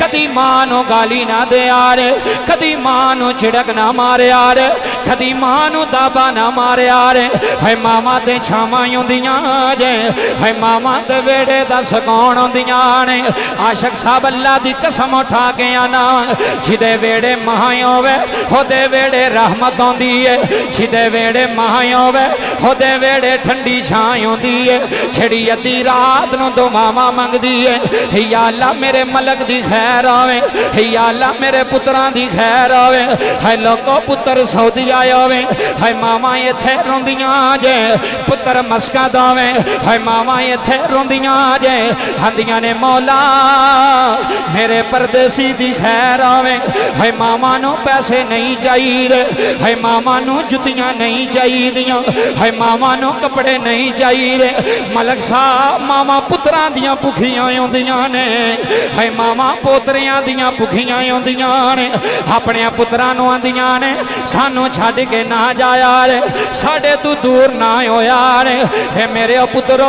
कदी माँ गाली ना दे यार कदी माँ नु छिड़क ना मार यार। कदी माँ नु दाबा ना मारे यार है मामा ते छावां जे है मामा ते वेड़े दा सकौन आउंदियाँ ने आशिक साहब अल्लाह दी कसम उठा के आना। जिदे वेड़े माँ होवे ओदे वेड़े रहमत आउंदी है जिदे वेड़े माँ होवे ओदे वेड़े ठंडी छां आउंदी है छड़ी अद्धी रात नु दो मामा मंगदी है या अल्लाह मेरे मलक दी खैर आवे। या अल्लाह मेरे पुत्रां दी खैर आवे। है लोको पुत्र सऊदी आया होवे है मामा इथे रोंदियाँ जे पुत्र मस्का दावे है मामा इथे रोंदियाँ जे हंदियाँ ने मौला मेरे परदेसी दी खैर आवे है मामा नु पैसे नहीं चाहिए है मामा नु जुतियाँ नहीं चाहिए है मामा नु कपड़े नहीं चाहिए मलक साहब मामा पुत्रां दियाँ भुखियाँ आउंदियाँ ने है मामा पोतरियाँ दियाँ भुखियाँ आउंदियाँ ने अपने पुत्रां नु आंदियाँ ने सानू ਛੱਡ ਕੇ ਨਾ ਜਾ ਯਾਰ ਸਾਡੇ ਤੂੰ ਦੂਰ ਨਾ ਹੋ ਯਾਰ ਏ ਮੇਰੇ ਪੁੱਤਰੋ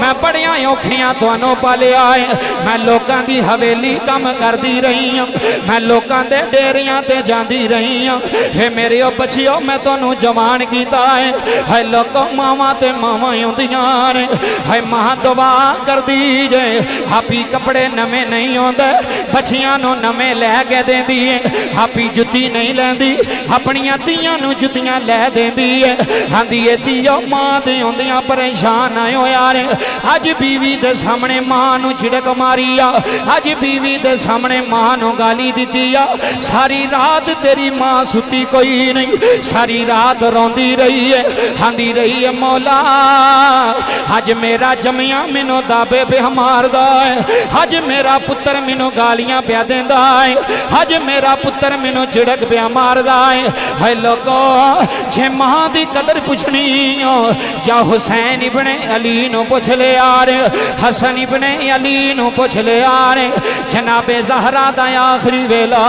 ਮੈਂ ਬੜੀਆਂ ਔਖੀਆਂ ਤੁਹਾਨੂੰ ਪਾਲਿਆ ਏ ਮੈਂ ਲੋਕਾਂ ਦੀ ਹਵੇਲੀ ਕੰਮ ਕਰਦੀ ਰਹੀ ਆ ਮੈਂ ਲੋਕਾਂ ਦੇ ਡੇਰਿਆਂ ਤੇ ਜਾਂਦੀ ਰਹੀ ਆ ਏ ਮੇਰੇ ਬੱਚਿਓ ਮੈਂ ਤੁਹਾਨੂੰ ਜਵਾਨ ਕੀਤਾ ਏ ਹਾਏ ਲੋਕੋ ਮਾਵਾ ਤੇ ਮਾਵਾ ਆਉਂਦੀਆਂ ਨੇ ਹਾਏ ਮਾਂ ਦੁਆ ਕਰਦੀ ਜੇ ਹਾਪੀ ਕੱਪੜੇ ਨਵੇਂ ਨਹੀਂ ਆਉਂਦੇ ਬੱਚੀਆਂ ਨੂੰ ਨਵੇਂ ਲੈ ਕੇ ਦਿੰਦੀ ਏ ਹਾਪੀ ਜੁੱਤੀ ਨਹੀਂ ਲੈਂਦੀ ਆਪਣੀਆਂ ਧੀਆਂ ਨੂੰ ਜੁੱਤੀਆਂ ਲੈ ਦਿੰਦੀ ਏ ਆਂਦੀ ਏ ਧੀਓ ਮਾਂ ਤੇ ਆਉਂਦੀਆਂ ਪਰੇਸ਼ਾਨ ਨਾ ਹੋਇਆ ਰੇ ਅੱਜ ਬੀਵੀ ਦੇ ਸਾਹਮਣੇ ਮਾਂ ਨੂੰ ਛਿੜਕ ਮਾਰੀ ਆ ਅੱਜ ਬੀਵੀ ਦੇ ਸਾਹਮਣੇ ਮਾਂ ਨੂੰ ਗਾਲੀ ਦਿੱਤੀ ਆ ਸਾਰੀ ਰਾਤ ਤੇਰੀ ਮਾਂ ਸੁੱਤੀ ਕੋਈ ਨਹੀਂ ਸਾਰੀ ਰਾਤ ਰੋਂਦੀ ਰਹੀ ਏ ਆਂਦੀ ਰਹੀ ਏ ਮੌਲਾ ਅੱਜ ਮੇਰਾ ਜਮਿਆ ਮੈਨੂੰ ਦਾਬੇ ਪਿਆ ਮਾਰਦਾ ਏ ਅੱਜ ਮੇਰਾ ਪੁੱਤਰ ਮੈਨੂੰ ਗਾਲੀਆਂ ਪਿਆ ਦਿੰਦਾ ਏ ਅੱਜ ਮੇਰਾ ਪੁੱਤਰ ਮੈਨੂੰ ਝਿੜਕ ਪਿਆ ਮਾਰਦਾ ਏ ਹੈ लोगो, जे माँ की कदर पुछनी हो, जा हुसैन इबने अली पुछ ले रे हसन इबने अली पुछ ले रे जनाबे जहरा का आखिरी वेला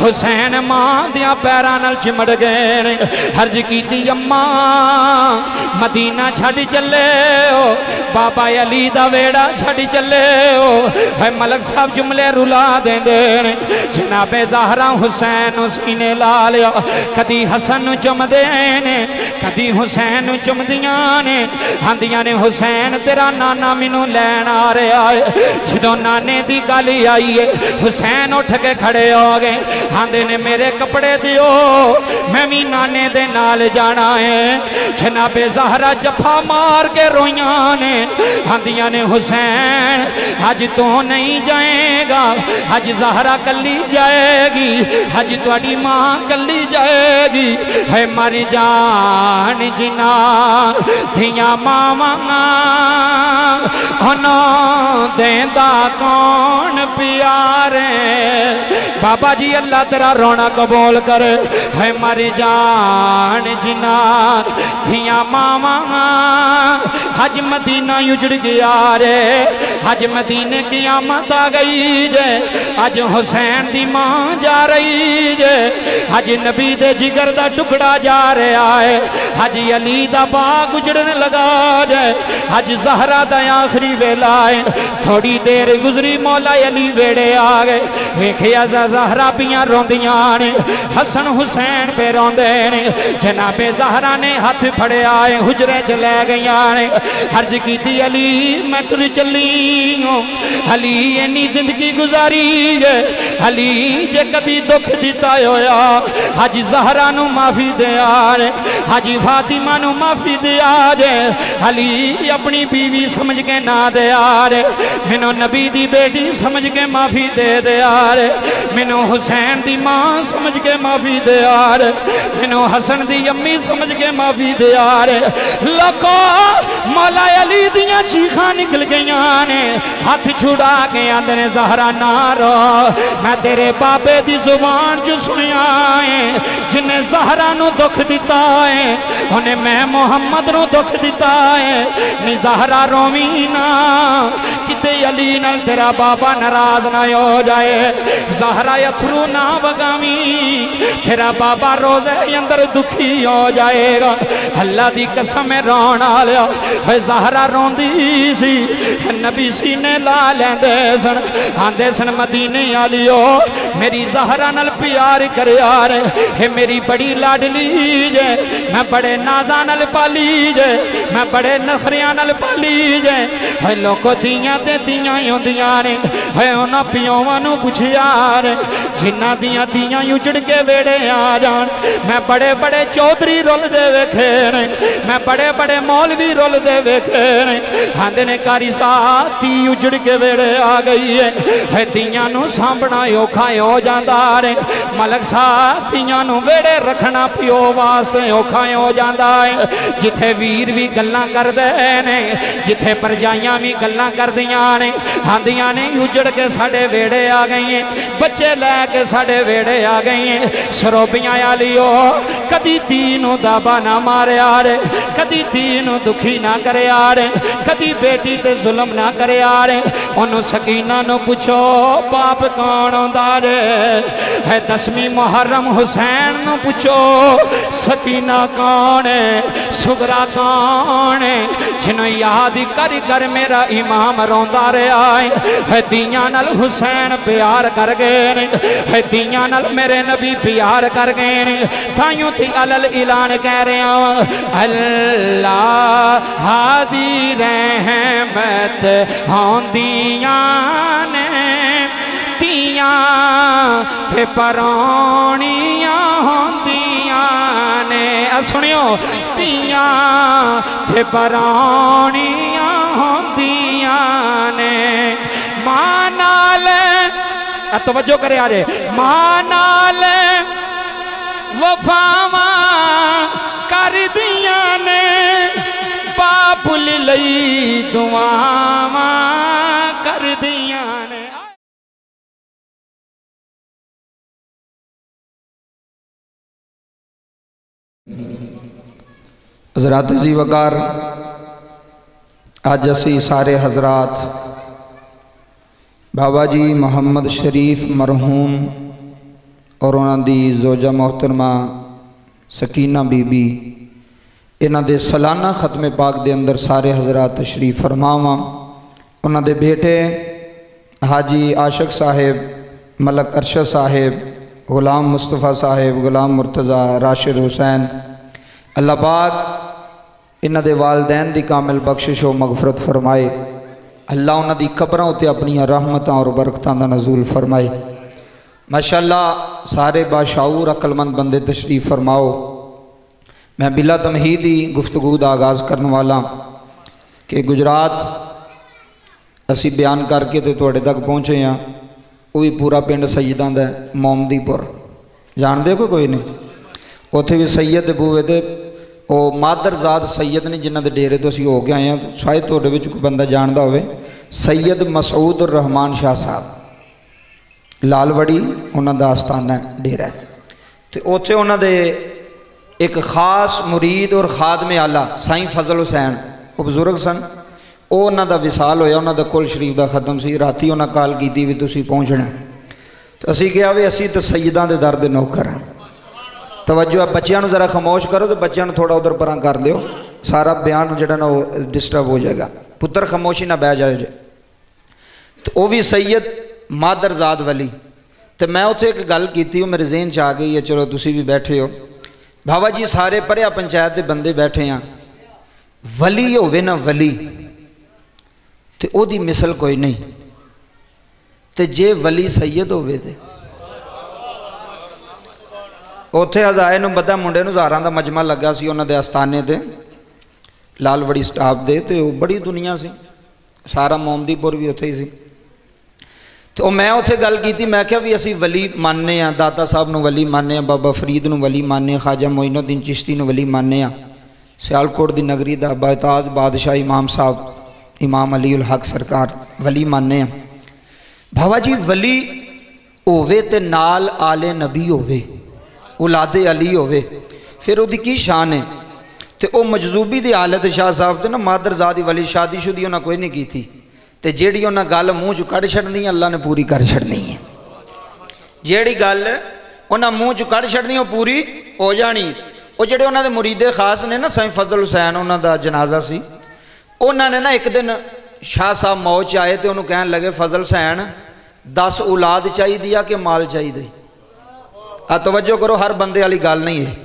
हुसैन माँ दिया पैर चिमट गए, हर्ज की अम्मा, मदीना छड़ चले हो, बाबा अली का वेड़ा छड़ चले हो है मलक साहब जुमले रुला देने जनाबे जहरा हुसैन उस ला लिया कदी हसन चुमदे ने, कदी हुसैन चुमदिया ने। आंदियाँ ने, हुसैन, तेरा नाना मैनू लैन आ रहा है। जो नाने की गल आई है, हुसैन उठ के खड़े हो गए। आंदे ने, मेरे कपड़े दियो, मैं भी नाने दे नाल जाना है। जनाबे जहरा जफा मार के रोइया ने। आंदियाँ ने, हुसैन अज तो नहीं जाएगा। अज जहरा कली जाएगी। अज थोड़ी माँ कली जाए दी। है मर जान जिना धिया मावा देंदा कौन प्यारे। बाबा जी, अल्लाह तेरा रोना कबूल कर। है मर जान जिना धिया मावा हज मदीना उजड़ गया रे। हज मदीने की आमद आ गई जे। अज हुसैन दी माँ जा रही जे। अज नबी दे जी जिगर दा टुकड़ा जा रहा है। हज अली दा बाग उजड़न लगा जे हज जहरा आखिरी वेला है। थोड़ी देर गुजरी मौला अली वेड़े आ गए। वेखिया जहरा पियाँ रोंदियाँ ने। हसन हुसैन पे रोंदे ने। जनाबे जहरा ने हथ फड़िया है। हुजरे च लै गईयां ने। हर्ज कीती, अली, मैं तुर चली हूँ इन्नी ज़िंदगी गुजारी है। अली, जे कभी दुख दिता होया, हज जहरा नु माफ़ी दिया रे हज फातिमा माफ़ी दिया अली अपनी बीवी समझ के ना दिया रे नबी दी बेटी समझ के माफ़ी दे दिया रे हुसैन दी माँ समझ के माफ़ी दे रे मैनू हसन दी अम्मी समझ के माफ़ी दे यार लोको मौला अली दिया चीखा निकल गई ने। हथ छुड़ा के आंदे जहरा नारो मैं तेरे बाबे की ज़ुबान च सुनिया है जिन्हें जहरा नु दुख दिता है उन्हें मैं मुहम्मद नु दुख दिता है नी जहरा रोवी ना किते अली नल तेरा बाबा नाराज़ ना हो जाए। जहरा अथरू ना वगावी तेरा बाबा रोज़े अंदर दुखी हो जाएगा। अल्लाह दी कसम रोन आलिया जहरा रोंदी सी, नबी सीने ला लेंदे सन। आंदे सन, मदीने आलियो, मेरी जहरा नल प्यार कर यार, हे मेरी बड़ी लाडली जे, मैं बड़े नाजा नल पाली जे, मैं बड़े नखरिया नल पाली जे। लोको दियाँ ते ही होंदियाँ ने है यार जिन्ना दियाँ उजड़ के वेड़े आ जान मैं बड़े बड़े चौधरी रुल दे वेखे ने मैं बड़े बड़े मौलवी रुल दे वेखे ने आंदे ने कारी साहब उजड़ के वेड़े आ गई है है दियाँ सामना औखा हो जांदा रे मलक दियाँ वेड़े रखना पियो वास्ते औखा हो जांदा है जिथे वीर भी गल्लां करदे ने जिथे परजाइयाँ भी गल्लां करदियाँ ने आंदियाँ ने उजड़ के साडे वेड़े आ गई है। बच्चे लैके साडे वेड़े आ गई है। सरोबियाँ आलियो, कदी तीनों दाबा ना मारिया रे, कदी तीनों दुखी ना करे रे, कदी बेटी ते जुल्म ना करे रे। ओनू सकीना नु पूछो बाप कौन आंदा रे? है दसवीं मुहर्रम हुसैन नु पूछो सकीना कौन है? सुगरा कौन है? जिन्हों याद कर कर मेरा इमाम रोंदा रहा है दियाँ हुसैन प्यार कर गए ने मेरे नबी प्यार कर गए ने ताइयों थी अलल कह रहा वा अल्लाह हादी रहमत आंदियाँ ने तियाँ ते परौणियाँ होंदियाँ ने सुनियो तियाँ ते परौणियाँ तवज्जो करे आरे माँ नाल वफावा कर दिया ने बाबुल कर दिया ने। हज़रत जी वकार अज असी सारे हजरात बाबा जी मुहम्मद शरीफ मरहूम और उन्होंने जोजा मोहतरमा सकीना बीबी। इन्हों सालाना खत्मे पाक के अंदर सारे हजरात तशरीफ़ फरमावा। उन्होंने बेटे हाजी आशक साहेब, मलक अरशद साहेब, गुलाम मुस्तफ़ा साहेब, गुलाम मुर्तज़ा राशिद हुसैन, अल्लाह पाक इन्हों वालदैन की कामिल बख्शिश व मगफरत फरमाए। अल्लाह उन्होंने कबरों उत्ते अपन रहमत और बरकतों का नजूल फरमाए। माशाला सारे बाशाऊर अकलमंद बंदे तशरीफ़ फरमाओ। मैं बिला तमहीद ही गुफ्तगु का आगाज़ करने वाला कि गुजरात असी बयान करके तो थोड़े तक पहुँचे हाँ वो भी पूरा पिंड सईदा का मोमदीपुर। जानते को कोई नहीं? उत्थे भी सैयद के बूहे तो ਉਹ ਮਾਦਰਜ਼ਾਦ ਸੈਦ ਨੇ ਜਿਨ੍ਹਾਂ ਦੇ ਡੇਰੇ ਤੋਂ ਅਸੀਂ ਹੋ ਕੇ ਆਏ ਆ ਸ਼ਾਇਦ ਤੁਹਾਡੇ ਵਿੱਚ ਕੋਈ ਬੰਦਾ ਜਾਣਦਾ ਹੋਵੇ ਸੈਦ ਮਸਊਦ ਰਹਿਮਾਨ ਸ਼ਾਹ ਸਾਹਿਬ ਲਾਲਵੜੀ ਉਹਨਾਂ ਦਾ ਆਸਤਾਨਾ ਡੇਰਾ ਤੇ ਉੱਥੇ ਉਹਨਾਂ ਦੇ ਇੱਕ ਖਾਸ ਮੁਰੀਦ ਔਰ ਖਾਦਮ ਆਲਾ ਸਾਈਂ ਫਜ਼ਲ ਹੁਸੈਨ ਉਹ ਬਜ਼ੁਰਗ ਸਨ ਉਹ ਉਹਨਾਂ ਦਾ ਵਿਸਾਲ ਹੋਇਆ ਉਹਨਾਂ ਦਾ ਕੁਲ ਸ਼ਰੀਫ ਦਾ ਖਤਮ ਸੀ ਰਾਤੀ ਉਹਨਾਂ ਕਾਲ ਕੀਤੀ ਵੀ ਤੁਸੀਂ ਪਹੁੰਚਣਾ ਤੇ ਅਸੀਂ ਕਿਹਾ ਵੀ ਅਸੀਂ ਤਾਂ ਸੈਦਾਂ ਦੇ ਦਰ ਦੇ ਨੌਕਰ ਹਾਂ तवज्जो आप बच्चों जरा खामोश करो तो बच्चों थोड़ा उधर पर कर लियो। सारा बयान जो ना वो डिस्टर्ब हो जाएगा। पुत्र खामोशी ना बह जाए जे। तो वह भी सैयद मादरजाद वली। तो मैं उत्थे एक गल की मेरे जेन च आ गई है चलो तुम भी बैठे हो। बाबा जी, सारे भरिया पंचायत के बंदे बैठे हैं वली ना वली तो मिसल कोई नहीं तो जे वली सैयद तो ਉੱਥੇ ਹਜ਼ਾਏ ਨੂੰ ਬੱਦਾ ਮੁੰਡੇ ਨੂੰ ਹਜ਼ਾਰਾਂ ਦਾ ਮਜਮਾ ਲੱਗਾ ਸੀ ਉਹਨਾਂ ਦੇ ਅਸਥਾਨੇ ਤੇ ਲਾਲਵੜੀ ਸਟਾਫ ਦੇ ਤੇ ਉਹ ਬੜੀ ਦੁਨੀਆ ਸੀ ਸਾਰਾ ਮੋਮਦੀਪੁਰ ਵੀ ਉੱਥੇ ਹੀ ਸੀ ਤੇ ਉਹ ਮੈਂ ਉੱਥੇ ਗੱਲ ਕੀਤੀ ਮੈਂ ਕਿਹਾ ਵੀ ਅਸੀਂ ਵਲੀ ਮੰਨਨੇ ਆ ਦਾਤਾ ਸਾਹਿਬ ਨੂੰ ਵਲੀ ਮੰਨਨੇ ਆ ਬਾਬਾ ਫਰੀਦ ਨੂੰ ਵਲੀ ਮੰਨਨੇ ਆ ਖਾਜਾ ਮੋਇਨਉਦੀਨ ਚਿਸ਼ਤੀ ਨੂੰ ਵਲੀ ਮੰਨਨੇ ਆ ਸਿਆਲਕੋਟ ਦੀ ਨਗਰੀ ਦਾ ਬਾਇਤਾਜ ਬਾਦਸ਼ਾਹ ਇਮਾਮ ਸਾਹਿਬ ਇਮਾਮ ਅਲੀ ਉਲ ਹਕ ਸਰਕਾਰ ਵਲੀ ਮੰਨਨੇ ਆ ਭਾਵਾ ਜੀ ਵਲੀ ਹੋਵੇ ਤੇ ਨਾਲ ਆਲੇ ਨਬੀ ਹੋਵੇ औलाद अली हो फिर वो की शान है? तो वह मजजूबी की हालत शाह साहब तो ना मादरजादी वाली शादी शुदी उन्हें कोई नहीं की तो जी उन्हें गल मूँह चु कड़ छड़नी अल्लाह ने पूरी कर छड़नी है जड़ी गल उन्हें मूँह चु कड़ छड़नी पूरी हो जानी। वो जे उन्होंने मुरीदे खास ने ना, सई फजल हुसैन उन्होंने जनाजा से। उन्होंने ना एक दिन शाह साहब मौ आए तो उन्होंने कह लगे, फजल हुसैन, दस औलाद चाहिए आ कि माल चाहिए ਆ ਤਵੱਜੋ ਕਰੋ ਹਰ ਬੰਦੇ ਵਾਲੀ ਗੱਲ ਨਹੀਂ ਹੈ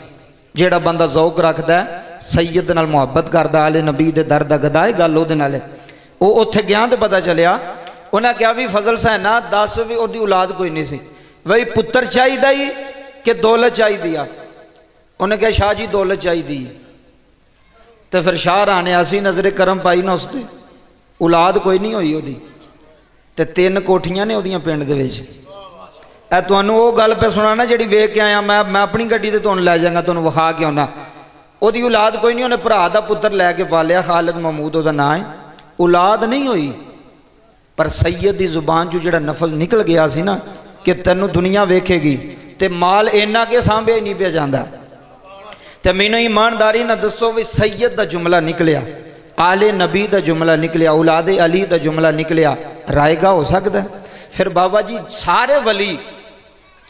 ਜਿਹੜਾ ਬੰਦਾ ਜ਼ੌਕ ਰੱਖਦਾ ਹੈ, ਸੈਯਦ ਨਾਲ ਮੁਹੱਬਤ ਕਰਦਾ ਆਲੇ ਨਬੀ ਦੇ ਦਰ ਦਾ ਗਦਾ ਹੈ ਗੱਲ ਉਹਦੇ ਨਾਲ ਹੈ ਉਹ ਉੱਥੇ ਗਿਆ ਤੇ ਪਤਾ ਚੱਲਿਆ ਉਹਨਾਂ ਕਿਹਾ ਵੀ ਫਜ਼ਲ ਸੈਨਾ 10 ਵੀ ਉਹਦੀ ਔਲਾਦ ਕੋਈ ਨਹੀਂ ਸੀ ਵਈ ਪੁੱਤਰ ਚਾਹੀਦਾ ਹੀ ਕਿ ਦੌਲਤ ਚਾਹੀਦੀ ਆ ਉਹਨੇ ਕਿਹਾ ਸ਼ਾਹ ਜੀ ਦੌਲਤ ਚਾਹੀਦੀ ਹੈ ਤੇ ਫਿਰ ਸ਼ਾਹ ਰਾਣੇ ਅਸੀਂ ਨਜ਼ਰੇ ਕਰਮ ਪਾਈ ਨਾ ਉਸ ਤੇ ਔਲਾਦ ਕੋਈ ਨਹੀਂ ਹੋਈ ਉਹਦੀ ਤੇ ਤਿੰਨ ਕੋਠੀਆਂ ਨੇ ਉਹਦੀਆਂ ਪਿੰਡ ਦੇ ਵਿੱਚ ਇਹ ਤੁਹਾਨੂੰ ਉਹ ਗੱਲ ਪੇ ਸੁਣਾਣਾ ਜਿਹੜੀ ਵੇਖ ਕੇ ਆਇਆ ਮੈਂ ਮੈਂ ਆਪਣੀ ਗੱਡੀ ਤੇ ਤੁਹਾਨੂੰ ਲੈ ਜਾਵਾਂਗਾ ਤੁਹਾਨੂੰ ਵਿਖਾ ਕੇ ਆਉਣਾ ਉਹਦੀ ਔਲਾਦ ਕੋਈ ਨਹੀਂ ਉਹਨੇ ਭਰਾ ਦਾ ਪੁੱਤਰ ਲੈ ਕੇ ਪਾਲਿਆ ਖਾਲਿਦ ਮਹਮੂਦ ਉਹਦਾ ਨਾਂ ਹੈ ਔਲਾਦ ਨਹੀਂ ਹੋਈ ਪਰ ਸੈਯਦ ਦੀ ਜ਼ੁਬਾਨ ਚੋਂ ਜਿਹੜਾ ਨਫਜ਼ ਨਿਕਲ ਗਿਆ ਸੀ ਨਾ ਕਿ ਤੈਨੂੰ ਦੁਨੀਆ ਵੇਖੇਗੀ ਤੇ ਮਾਲ ਇੰਨਾ ਕਿ ਸਾਂਭਿਆ ਹੀ ਨਹੀਂ ਪਿਆ ਜਾਂਦਾ ਤੇ ਮੈਨੂੰ ਇਮਾਨਦਾਰੀ ਨਾਲ ਦੱਸੋ ਵੀ ਸੈਯਦ ਦਾ ਜੁਮਲਾ ਨਿਕਲਿਆ ਆਲੇ ਨਬੀ ਦਾ ਜੁਮਲਾ ਨਿਕਲਿਆ ਔਲਾਦੇ ਅਲੀ ਦਾ ਜੁਮਲਾ ਨਿਕਲਿਆ ਰਾਏਗਾ ਹੋ ਸਕਦਾ ਹੈ? ਫਿਰ ਬਾਬਾ ਜੀ ਸਾਰੇ ਵਲੀ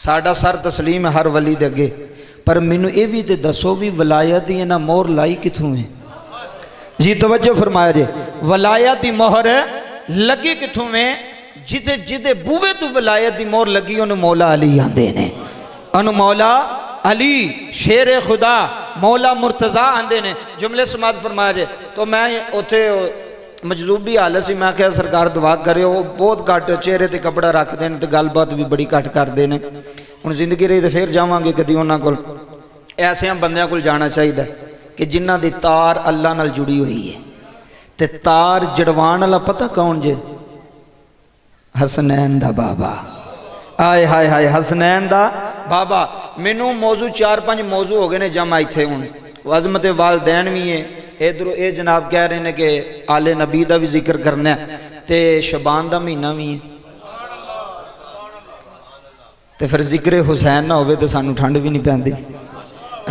ਸਾਡਾ ਸਰ ਤਸਲੀਮ ਹੈ ਹਰ ਵਲੀ ਦੇ ਅੱਗੇ ਪਰ ਮੈਨੂੰ ਇਹ ਵੀ ਤੇ ਦੱਸੋ ਵੀ ਵਲਾਇਤ ਦੀ ਇਹਨਾਂ ਮੋਹਰ ਲਾਈ ਕਿੱਥੋਂ ਹੈ ਜੀ ਤਵੱਜੋ ਫਰਮਾਇਆ ਜੇ ਵਲਾਇਤ ਦੀ ਮੋਹਰ ਲੱਗੀ ਕਿੱਥੋਂ ਹੈ ਜਿਹਦੇ ਜਿਹਦੇ ਬੂਵੇ ਤੋਂ ਵਲਾਇਤ ਦੀ ਮੋਹਰ ਲੱਗੀ ਉਹਨੂੰ ਮੌਲਾ ਅਲੀ ਆਂਦੇ ਨੇ ਉਹਨੂੰ ਮੌਲਾ ਅਲੀ ਸ਼ੇਰ ਖੁਦਾ ਮੌਲਾ ਮੁਰਤਜ਼ਾ ਆਂਦੇ ਨੇ ਜੁਮਲੇ ਸਮਾਤ ਫਰਮਾਇਆ ਜੇ ਤਾਂ ਮੈਂ ਉੱਥੇ ਉਹ ਮਜਲੂਬੀ ਹਾਲਤ ਸੀ ਮੈਂ ਕਿਹਾ ਸਰਕਾਰ ਦੁਆ ਕਰਿਓ ਉਹ ਬਹੁਤ ਘੱਟ ਚਿਹਰੇ ਤੇ ਕਪੜਾ ਰੱਖਦੇ ਨੇ ਤੇ ਗੱਲਬਾਤ ਵੀ ਬੜੀ ਘੱਟ ਕਰਦੇ ਨੇ ਹੁਣ ਜ਼ਿੰਦਗੀ ਰਹੀ ਤੇ ਫੇਰ ਜਾਵਾਂਗੇ ਕਦੀ ਉਹਨਾਂ ਕੋਲ ਐਸਿਆਂ ਬੰਦਿਆਂ ਕੋਲ ਜਾਣਾ ਚਾਹੀਦਾ ਕਿ ਜਿਨ੍ਹਾਂ ਦੀ ਤਾਰ ਅੱਲਾ ਨਾਲ ਜੁੜੀ ਹੋਈ ਹੈ ਤੇ ਤਾਰ ਜੜਵਾਣ ਵਾਲਾ ਪਤਾ ਕੌਣ ਜੇ ਹਸਨੈਨ ਦਾ ਬਾਬਾ ਆਏ ਹਾਏ ਹਾਏ ਹਸਨੈਨ ਦਾ ਬਾਬਾ ਮੈਨੂੰ ਮੌਜੂ ਚਾਰ ਪੰਜ ਮੌਜੂ ਹੋ ਗਏ ਨੇ ਜਮਾ ਇੱਥੇ ਹੁਣ ਅਜ਼ਮਤ ਵਾਲਦੈਨ ਵੀ ਹੈ ਇਧਰੋਂ ਇਹ ਜਨਾਬ ਕਹਿ ਰਹੇ ਨੇ ਕਿ ਆਲੇ ਨਬੀ ਦਾ ਵੀ ਜ਼ਿਕਰ ਕਰਨਾ ਹੈ ਤੇ ਸ਼ਬਾਨ ਦਾ ਮਹੀਨਾ ਵੀ ਹੈ ਤੇ ਫਿਰ ਜ਼ਿਕਰ ਹੁਸੈਨ ਨਾ ਹੋਵੇ ਤਾਂ ਸਾਨੂੰ ਠੰਡ ਵੀ ਨਹੀਂ ਪੈਂਦੀ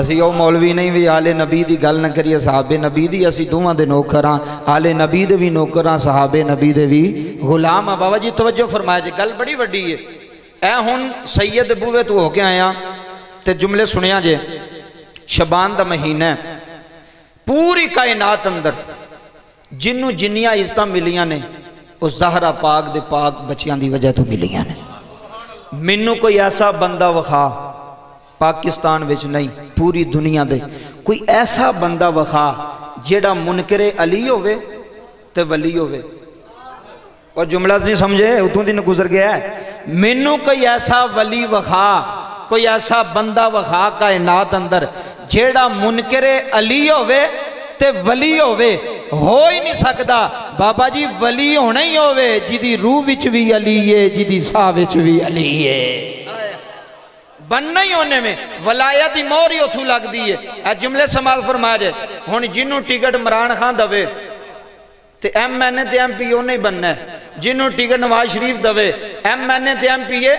ਅਸੀਂ ਉਹ ਮੌਲਵੀ ਨਹੀਂ ਵੀ ਆਲੇ ਨਬੀ ਦੀ ਗੱਲ ਨਾ ਕਰੀਏ ਸਾਹਬੇ ਨਬੀ ਦੀ ਅਸੀਂ ਦੋਵਾਂ ਦੇ ਨੌਕਰ ਹਾਂ ਆਲੇ ਨਬੀ ਦੇ ਵੀ ਨੌਕਰ ਹਾਂ ਸਾਹਬੇ ਨਬੀ ਦੇ ਵੀ ਗੁਲਾਮ ਆ ਬਾਬਾ ਜੀ ਤਵੱਜੋ ਫਰਮਾਇਆ ਜੀ ਗੱਲ ਬੜੀ ਵੱਡੀ ਹੈ ਐ ਹੁਣ ਸੈਯਦ ਬੂਵੇ ਤੋਂ ਹੋ ਕੇ ਆਇਆ ਤੇ ਜੁਮਲੇ ਸੁਣਿਆ ਜੇ ਸ਼ਬਾਨ ਦਾ ਮਹੀਨਾ ਹੈ ਪੂਰੀ ਕਾਇਨਾਤ ਅੰਦਰ ਜਿੰਨੂੰ ਜਿੰਨੀਆਂ ਇੱਜ਼ਤਾਂ ਮਿਲੀਆਂ ਨੇ ਉਹ ਜ਼ਹਰਾ ਪਾਕ ਦੇ ਪਾਕ ਬੱਚਿਆਂ ਦੀ ਵਜ੍ਹਾ ਤੋਂ ਮਿਲੀਆਂ ਨੇ ਮੈਨੂੰ ਕੋਈ ਐਸਾ ਬੰਦਾ ਵਿਖਾ ਪਾਕਿਸਤਾਨ ਵਿੱਚ ਨਹੀਂ ਪੂਰੀ ਦੁਨੀਆ ਦੇ ਕੋਈ ਐਸਾ ਬੰਦਾ ਵਿਖਾ ਜਿਹੜਾ ਮੁਨਕਰੇ ਅਲੀ ਹੋਵੇ ਤੇ ਵਲੀ ਹੋਵੇ ਉਹ ਜੁਮਲਾ ਨਹੀਂ ਸਮਝੇ ਉਤੋਂ ਦੀ ਗੁਜ਼ਰ ਗਿਆ ਹੈ। ਮੈਨੂੰ ਕੋਈ ਐਸਾ ਵਲੀ ਵਿਖਾ ਕੋਈ ਐਸਾ ਬੰਦਾ ਵਿਖਾ ਕਾਇਨਾਤ ਅੰਦਰ जेड़ा मुनकरे अली होवे ते वली होवे, हो ही नहीं सकता बाबा जी, वली होना ही होवे रूह भी अली है, जिदी साह भी अली है। बनना ही होने में वलाया की मोहर ही उतू लगती है। ए जुमले समाल फरमा जे हूँ जिन्हों टिकट मरान खान दवे तो M N A M P ओने ही बनना है। जिन्हों टिकट नवाज़ शरीफ दवे, एम एन ए तो एम पी ए,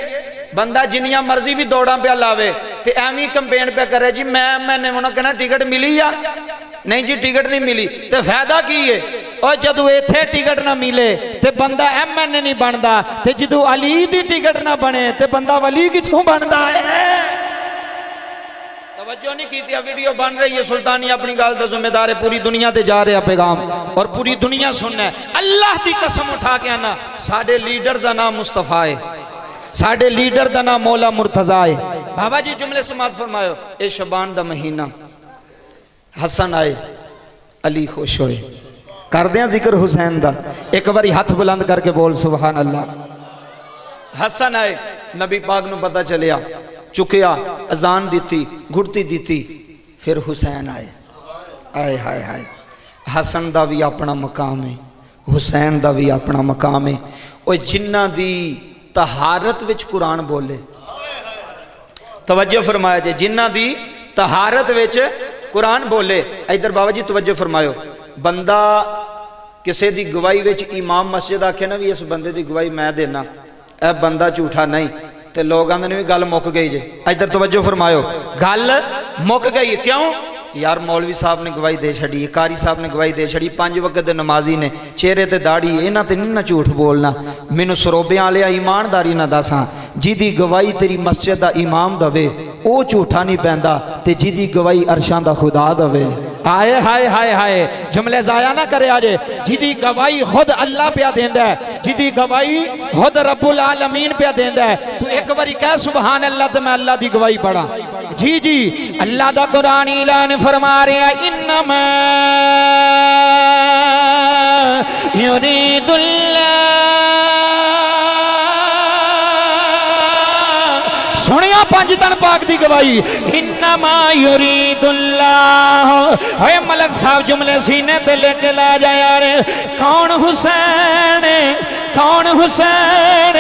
बंदा जिन्या मर्ज़ी भी दौड़ा पाया लावे ਤੇ ਐਵੇਂ ਕੰਪੇਨ ਪਿਆ ਕਰੇ ਜੀ ਮੈਂ ਐਮ ਐਨ ਏ ਉਹਨਾਂ ਕਹਿੰਦਾ ਟਿਕਟ ਮਿਲੀ ਆ ਨਹੀਂ ਜੀ ਟਿਕਟ ਨਹੀਂ ਮਿਲੀ ਤੇ ਫਾਇਦਾ ਕੀ ਏ ਉਹ ਜਦੋਂ ਇੱਥੇ ਟਿਕਟ ਨਾ ਮਿਲੇ ਤੇ ਬੰਦਾ ਐਮ ਐਨ ਏ ਨਹੀਂ ਬਣਦਾ ਤੇ ਜਦੋਂ ਅਲੀ ਦੀ ਟਿਕਟ ਨਾ ਬਣੇ ਤੇ ਬੰਦਾ ਵਲੀ ਕਿੱਥੋਂ ਬਣਦਾ ਹੈ तवज्जो नहीं की थी वीडियो बन रही है सुल्तानी अपनी गाल का जिम्मेदार है पूरी दुनिया ते जा रहा पैगाम और पूरी दुनिया सुनना है अल्लाह की कसम उठा के आना साडे लीडर का नाम मुस्तफा है ਸਾਡੇ ਲੀਡਰ ਦਾ ਨਾਮ ਮੌਲਾ ਮੁਰਤਜ਼ਾ ਹੈ ਬਾਬਾ ਜੀ ਜੁਮਲੇ ਸਮਾਦ ਫਰਮਾਇਓ ਇਹ ਸ਼ਬਾਨ ਦਾ ਮਹੀਨਾ ਹਸਨ ਆਏ ਅਲੀ ਖੁਸ਼ ਹੋਏ ਕਰਦੇ ਆ ਜ਼ਿਕਰ ਹੁਸੈਨ ਦਾ ਇੱਕ ਵਾਰੀ ਹੱਥ ਬੁਲੰਦ ਕਰਕੇ ਬੋਲ ਸੁਭਾਨ ਅੱਲਾ ਹਸਨ ਆਏ ਨਬੀ ਪਾਕ ਨੂੰ ਪਤਾ ਚੱਲਿਆ ਚੁਕਿਆ ਅਜ਼ਾਨ ਦਿੱਤੀ ਗੁੜਤੀ ਦਿੱਤੀ ਫਿਰ ਹੁਸੈਨ ਆਏ ਆਏ ਹਾਏ ਹਾਏ ਹਸਨ ਦਾ ਵੀ ਆਪਣਾ ਮਕਾਮ ਹੈ ਹੁਸੈਨ ਦਾ ਵੀ ਆਪਣਾ ਮਕਾਮ ਹੈ ਓਏ ਜਿਨ੍ਹਾਂ ਦੀ ਤਹਾਰਤ ਵਿੱਚ ਕੁਰਾਨ ਬੋਲੇ। ਤਵੱਜੋ ਫਰਮਾਇਆ ਜੇ ਜਿਨ੍ਹਾਂ ਦੀ ਤਹਾਰਤ ਵਿੱਚ ਕੁਰਾਨ ਬੋਲੇ, ਇਧਰ ਬਾਬਾ ਜੀ ਤਵੱਜੋ ਫਰਮਾਇਓ, ਬੰਦਾ ਕਿਸੇ ਦੀ ਗਵਾਹੀ ਵਿੱਚ ਇਮਾਮ ਮਸਜਿਦ ਆਖੇ ਨਾ ਵੀ ਇਸ ਬੰਦੇ ਦੀ ਗਵਾਹੀ ਮੈਂ ਦੇਣਾ ਇਹ ਬੰਦਾ ਝੂਠਾ ਨਹੀਂ, ਤੇ ਲੋਕ ਆਂਦੇ ਨੇ ਵੀ ਗੱਲ ਮੁੱਕ ਗਈ ਜੇ। ਇਧਰ ਤਵੱਜੋ ਫਰਮਾਇਓ, ਗੱਲ ਮੁੱਕ ਗਈ, ਕਿਉਂ? ਯਾਰ ਮੌਲਵੀ ਸਾਹਿਬ ਨੇ ਗਵਾਹੀ ਦੇ ਛੜੀ ਕਾਰੀ ਸਾਹਿਬ ਨੇ ਗਵਾਹੀ ਦੇ ਛੜੀ ਪੰਜ ਵਕਤ ਦੇ ਨਮਾਜ਼ੀ ਨੇ ਚਿਹਰੇ ਤੇ ਦਾੜੀ ਇਹਨਾਂ ਤੇ ਨਹੀਂ ਨਾ ਝੂਠ ਬੋਲਣਾ ਮੈਨੂੰ ਸਰੋਬਿਆਂ ਵਾਲਿਆ ਇਮਾਨਦਾਰੀ ਨਾ ਦੱਸਾਂ ਜਿਹਦੀ ਗਵਾਹੀ ਤੇਰੀ ਮਸਜਿਦ ਦਾ ਇਮਾਮ ਦਵੇ ਉਹ ਝੂਠਾ ਨਹੀਂ ਪੈਂਦਾ ਤੇ ਜਿਹਦੀ ਗਵਾਹੀ ਅਰਸ਼ਾਂ ਦਾ ਖੁਦਾ ਦਵੇ हाय हाय हाय हाय जुमले जाया ना करे आज जिदी गवाही खुद अल्लाह पे देंदा है जिदी गवाही खुद रब्बुल आलमीन पे देंदा है तू एक बारी कह सुभान अल्लाह ते मैं अल्लाह दी गवाही पढ़ा जी जी अल्लाह दा कुरान ऐलान फरमा रहा इन्नमा युरीदुल्लाह. सुनिया पंज दिन पाक है मलक साहब, जुमले सीने ते ले चला जा कौन हुसैन? कौन हुसैन,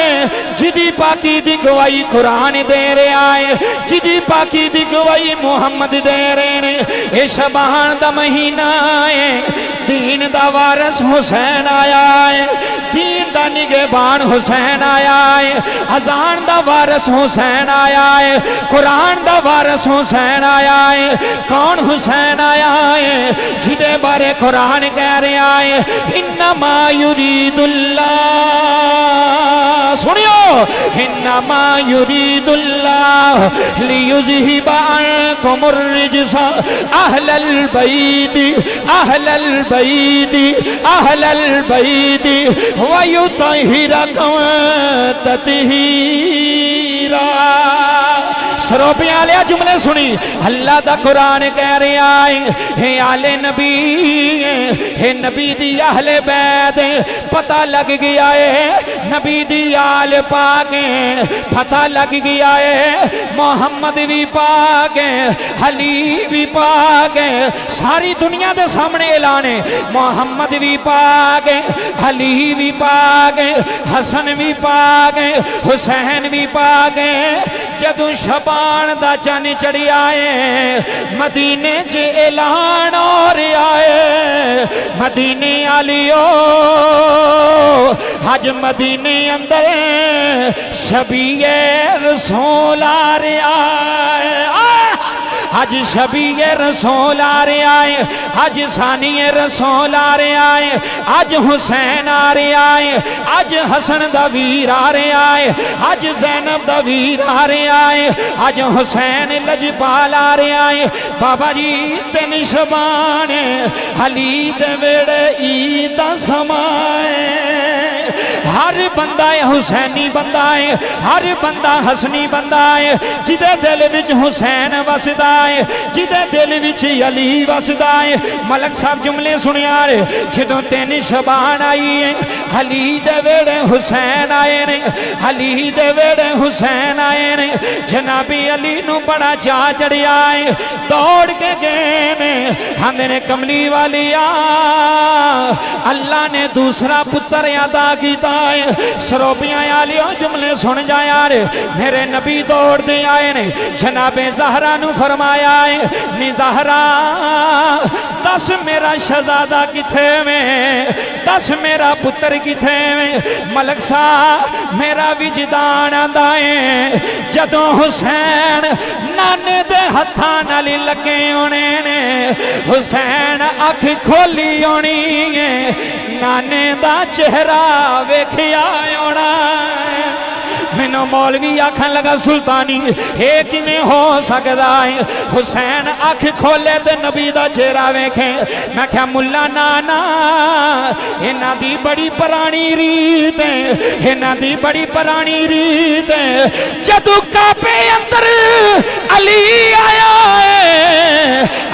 जिदी पाकी दी गवाही कुरान दे रहा है, जिदी पाकी दी गवाही मुहम्मद दे रहे ने ये शबान दा महीना है दीन दा वारस हुसैन आया है। दीन दा निगेबान हुसैन आया है। अजान दा वारस हुसैन आया है। कुरान दा वारस हुसैन आया है। कौन हुसैन आया है? जिदे बारे कुरान कह रहा है इन्नमा युरीदुल्लाह। सुनियो इन्नमा युरीदुल्लाह, लियुज़हिबा अन्कुमुर रिजसा बैति अहलल बैति व युतहिरकुम ततहीरा। सरोपिया लिया जुमले सुनी। अल्लाह दा कुरान कह रहा है, हे आले नबी, हे नबी दी अहले बैद पता लग गया है, नबी दी आल पाक, पता लग गया है, मोहम्मद भी पाक हली भी पाक, सारी दुनिया के सामने लाने मोहम्मद भी पाक, अली भी पाक, हसन भी पाक, हुसैन भी पाक, जदों शबान दा चन चढ़िया मदीने च ऐलान हो रहा मदीने आलियो, हज मदीने अंदर शबीए रसूल आ है अज शबीए रसूल आ रहा है अज सानिए रसूल आ रहा है अज हुसैन आ रहा है अज हसन दा वीर आ रहा है अज जैनब दा वीर आ रहा है अज हुसैन लजपाल आ रहा है बाबा जी तेन शबान हली दे ईद समाए। हर बंदा है हुसैनी बंदा है, हर बंदा हसनी बंदा है, जिदे दिल विच हुसैन वसदा है, जिदे दिल विच अली वसदा है। मलक साहब जुमले सुनिया रे, जदों तेन शबान आई है, अली दे वेड़े हुसैन आए ने, अली दे वेड़े हुसैन आए ने। जनाबी अली नु बड़ा चा चढ़िया है, दौड़ के गए ने। आंदे ने कमली वालिया अल्लाह ने दूसरा पुत्र अदा किया है सरोबियाँ आलियो, जुमले सुन जा यार। मेरे नबी दौड़ दे आए ने, जनाबे जहरा नु फरमाया है, नी जहरा, दस मेरा शहजादा किथे में दस मेरा पुत्र किथे में मलक सा मेरा विजदान आंदा है। जदों हुसैन नाने दे हथा नाल लगे होने ने। हुसैन अख खोली होनी है नाने का चेहरा वेखिया होना मैनू मौलवी आखन लगा, सुल्तानी ये कि हो सकता है? हुसैन अख खोले तो नबी का चेहरा वेखे। मैं क्या मुल्ला नाना, इन्हां दी बड़ी पुरानी रीत है, इन्हां दी बड़ी पुरानी रीत है। जदू कापे अंदर अली आया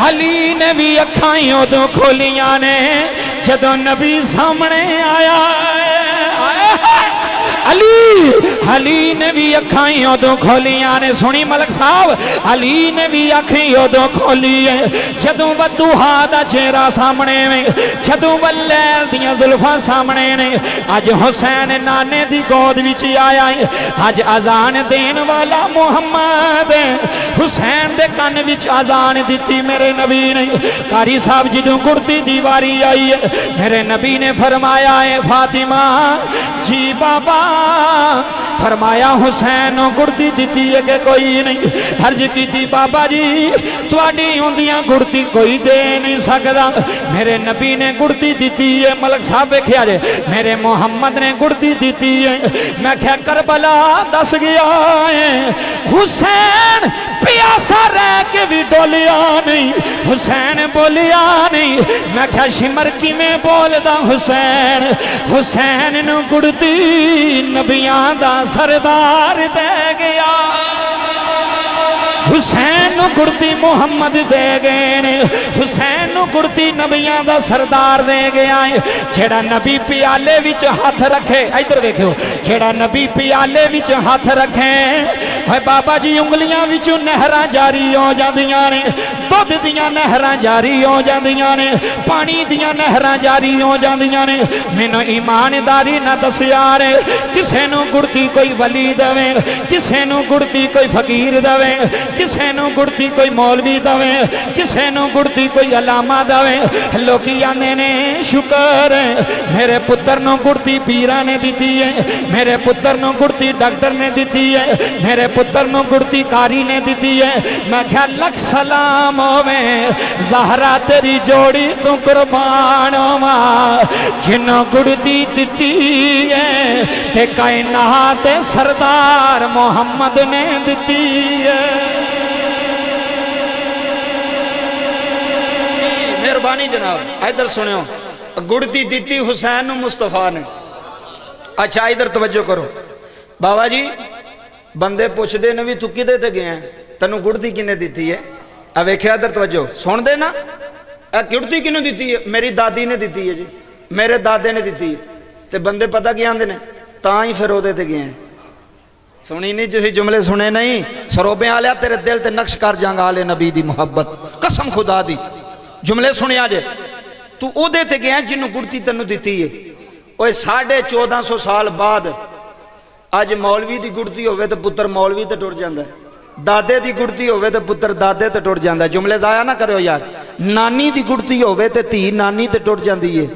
अली ने भी अखा ही उदों खोलियाँ ने। जदों नबी सामने आया है। अली अली ने भी अखा ही उदों खोलिया ने। सुनी मलक साहब, अली ने भी अखी उदों खोली है। जदों बदूहा का चेहरा सामने में जदों वलैल दियाँ जुल्फा सामने ने, अज हुसैन नाने की गोद विच आया है। अज अजान देन वाला मुहम्मद हुसैन दे कन विच अजान दी मेरे नबी ने। कारी साहब, जदों कुर्ती दीवारी आई है, मेरे नबी ने फरमाया है, फातिमा, जी बाबा फरमाया, हुसैन गुड़ती दी है कि कोई नहीं? हर्ज की बाबा जी थोड़ी आंदियाँ गुड़ती कोई दे नहीं सकता मेरे नबी ने गुड़ती दी है, मलक साहब वेख्या जे, मेरे मुहम्मद ने गुड़ती दी है। मैं क्या करबला दस गया है। हुसैन डोलिया नहीं, हुसैन बोलिया नहीं। मैं क्या शिमर कि में बोलदा हुसैन? हुसैन नु गुड़ती नबिया का सरदार दे गया। हुसैन गुड़ती मुहम्मद दे गए हुसैन गुड़ती नबियाँ दा सरदार दे गया है। जेड़ा नबी प्याले विच हाथ रखे, इधर देखियो जेड़ा नबी प्याले विच हाथ रखे, है बाबा जी, उंगलियाँ नहरां जारी हो जांदियाँ ने। दुध दियाँ नहरां जारी हो ने। पानी दियाँ नहरां जारी हो जांदियाँ ने। मैनू ईमानदारी ना दसिया रे किसे गुड़ती कोई वली देवे, किसे गुड़ती कोई फकीर देवे किसे गुड़ती कोई मौलवी दवे, किसे गुड़ती कोई अलामा दवे। लोकी आंदे ने, शुक्र मेरे पुत्र गुड़ती पीरा ने दी है, मेरे पुत्र गुड़ती डॉक्टर ने दी है, मेरे पुत्र गुड़ती कारी ने दी है। मैं क्या लख सलाम होवे, जहरा तेरी जोड़ी तू कुर्बान जिन्हों गुड़ती दी है, ते कायनात सरदार मोहम्मद ने दी है। मेहरबानी जनाब। इधर सुनियो। गुड़ती दी हुसैन मुस्तफ़ा ने। अच्छा इधर तवज्जो करो। बाबा जी, बंदे पुछते ने भी तू कि गया तेन गुड़ती किने दी है? आ वेख्या, इधर तवज्जो। सुन दे ना गुड़ती किनू दी है? मेरी दादी ने दी है जी। मेरे दादे ने दी है। तो बंदे पता की आते ने? ता ही फिर वो गए सुनी नहीं तुम जुमले सुने नहीं सरोबे आलिया तेरे दिल ते नक्श कर जांगा आले नबी दी मोहब्बत। कसम खुदा दी। जुमले सुनिया जे तू ते गया जिन्हों गुड़ती तेन दी है। ओए, साढ़े चौदह सौ साल बाद अज मौलवी की गुड़ती हो तो पुत्र मौलवी तो टुट जाता है। दादे की गुड़ती हो तो पुत्र दादे तो टुट जाता है। जुमले जाया ना करो यार। नानी की गुड़ती हो धी नानी तो टुर जाती है।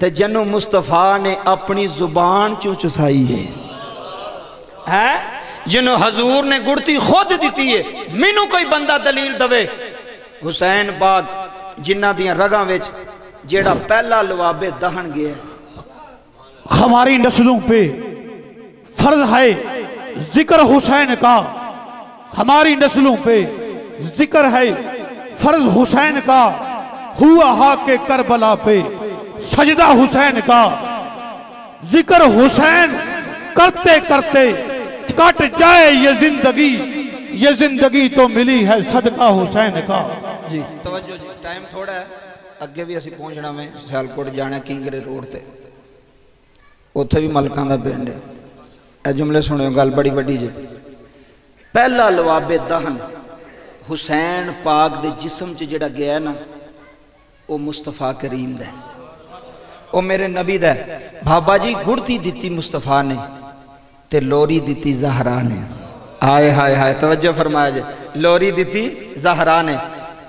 तो जनु मुस्तफ़ा ने अपनी ज़ुबान चू चुसाई है। है? जिन्हों हजूर ने गुड़ती खुद दी है। मैनू कोई बंदा दलील दवे। हुसैन बाग जिन्हों दगा जेड़ा पहला लवाबे दहन गया हमारी नस्लों पे फ़र्ज़ है ज़िक्र हुसैन का। हमारी नस्लों पे ज़िक्र है फ़र्ज़ हुसैन का। हुआ हा के करबला पे सजदा हुसैन का। ज़िक्र हुसैन करते करते कट जाए ये ज़िंदगी ये ज़िंदगी तो मिली है सदका हुसैन का। ਜੀ ਤਵੱਜੋ ਜੀ ਟਾਈਮ ਥੋੜਾ ਹੈ ਅੱਗੇ ਵੀ ਅਸੀਂ ਪਹੁੰਚਣਾ ਵੇ ਸਿਆਲਕੋਟ ਜਾਣਾ ਕਿੰਗਰੇ ਰੋਡ ਤੇ ਉੱਥੇ ਵੀ ਮਲਕਾਂ ਦਾ ਪਿੰਡ ਹੈ ਇਹ ਜੁਮਲੇ ਸੁਣਿਓ ਗੱਲ ਬੜੀ ਵੱਡੀ ਜੀ ਪਹਿਲਾ ਲਵਾਬੇ ਦਹਨ ਹੁਸੈਨ ਪਾਕ ਦੇ ਜਿਸਮ 'ਚ ਜਿਹੜਾ ਗਿਆ ਨਾ ਉਹ ਮੁਸਤਫਾ ਕਰੀਮ ਦਾ ਉਹ ਮੇਰੇ ਨਬੀ ਦਾ ਬਾਬਾ ਜੀ ਗੁੜਤੀ ਦਿੱਤੀ ਮੁਸਤਫਾ ਨੇ ਤੇ ਲੋਰੀ ਦਿੱਤੀ ਜ਼ਹਰਾ ਨੇ ਆਏ ਹਾਏ ਹਾਏ ਤਵੱਜੋ ਫਰਮਾਇਆ ਜੀ ਲੋਰੀ ਦਿੱਤੀ ਜ਼ਹਰਾ ਨੇ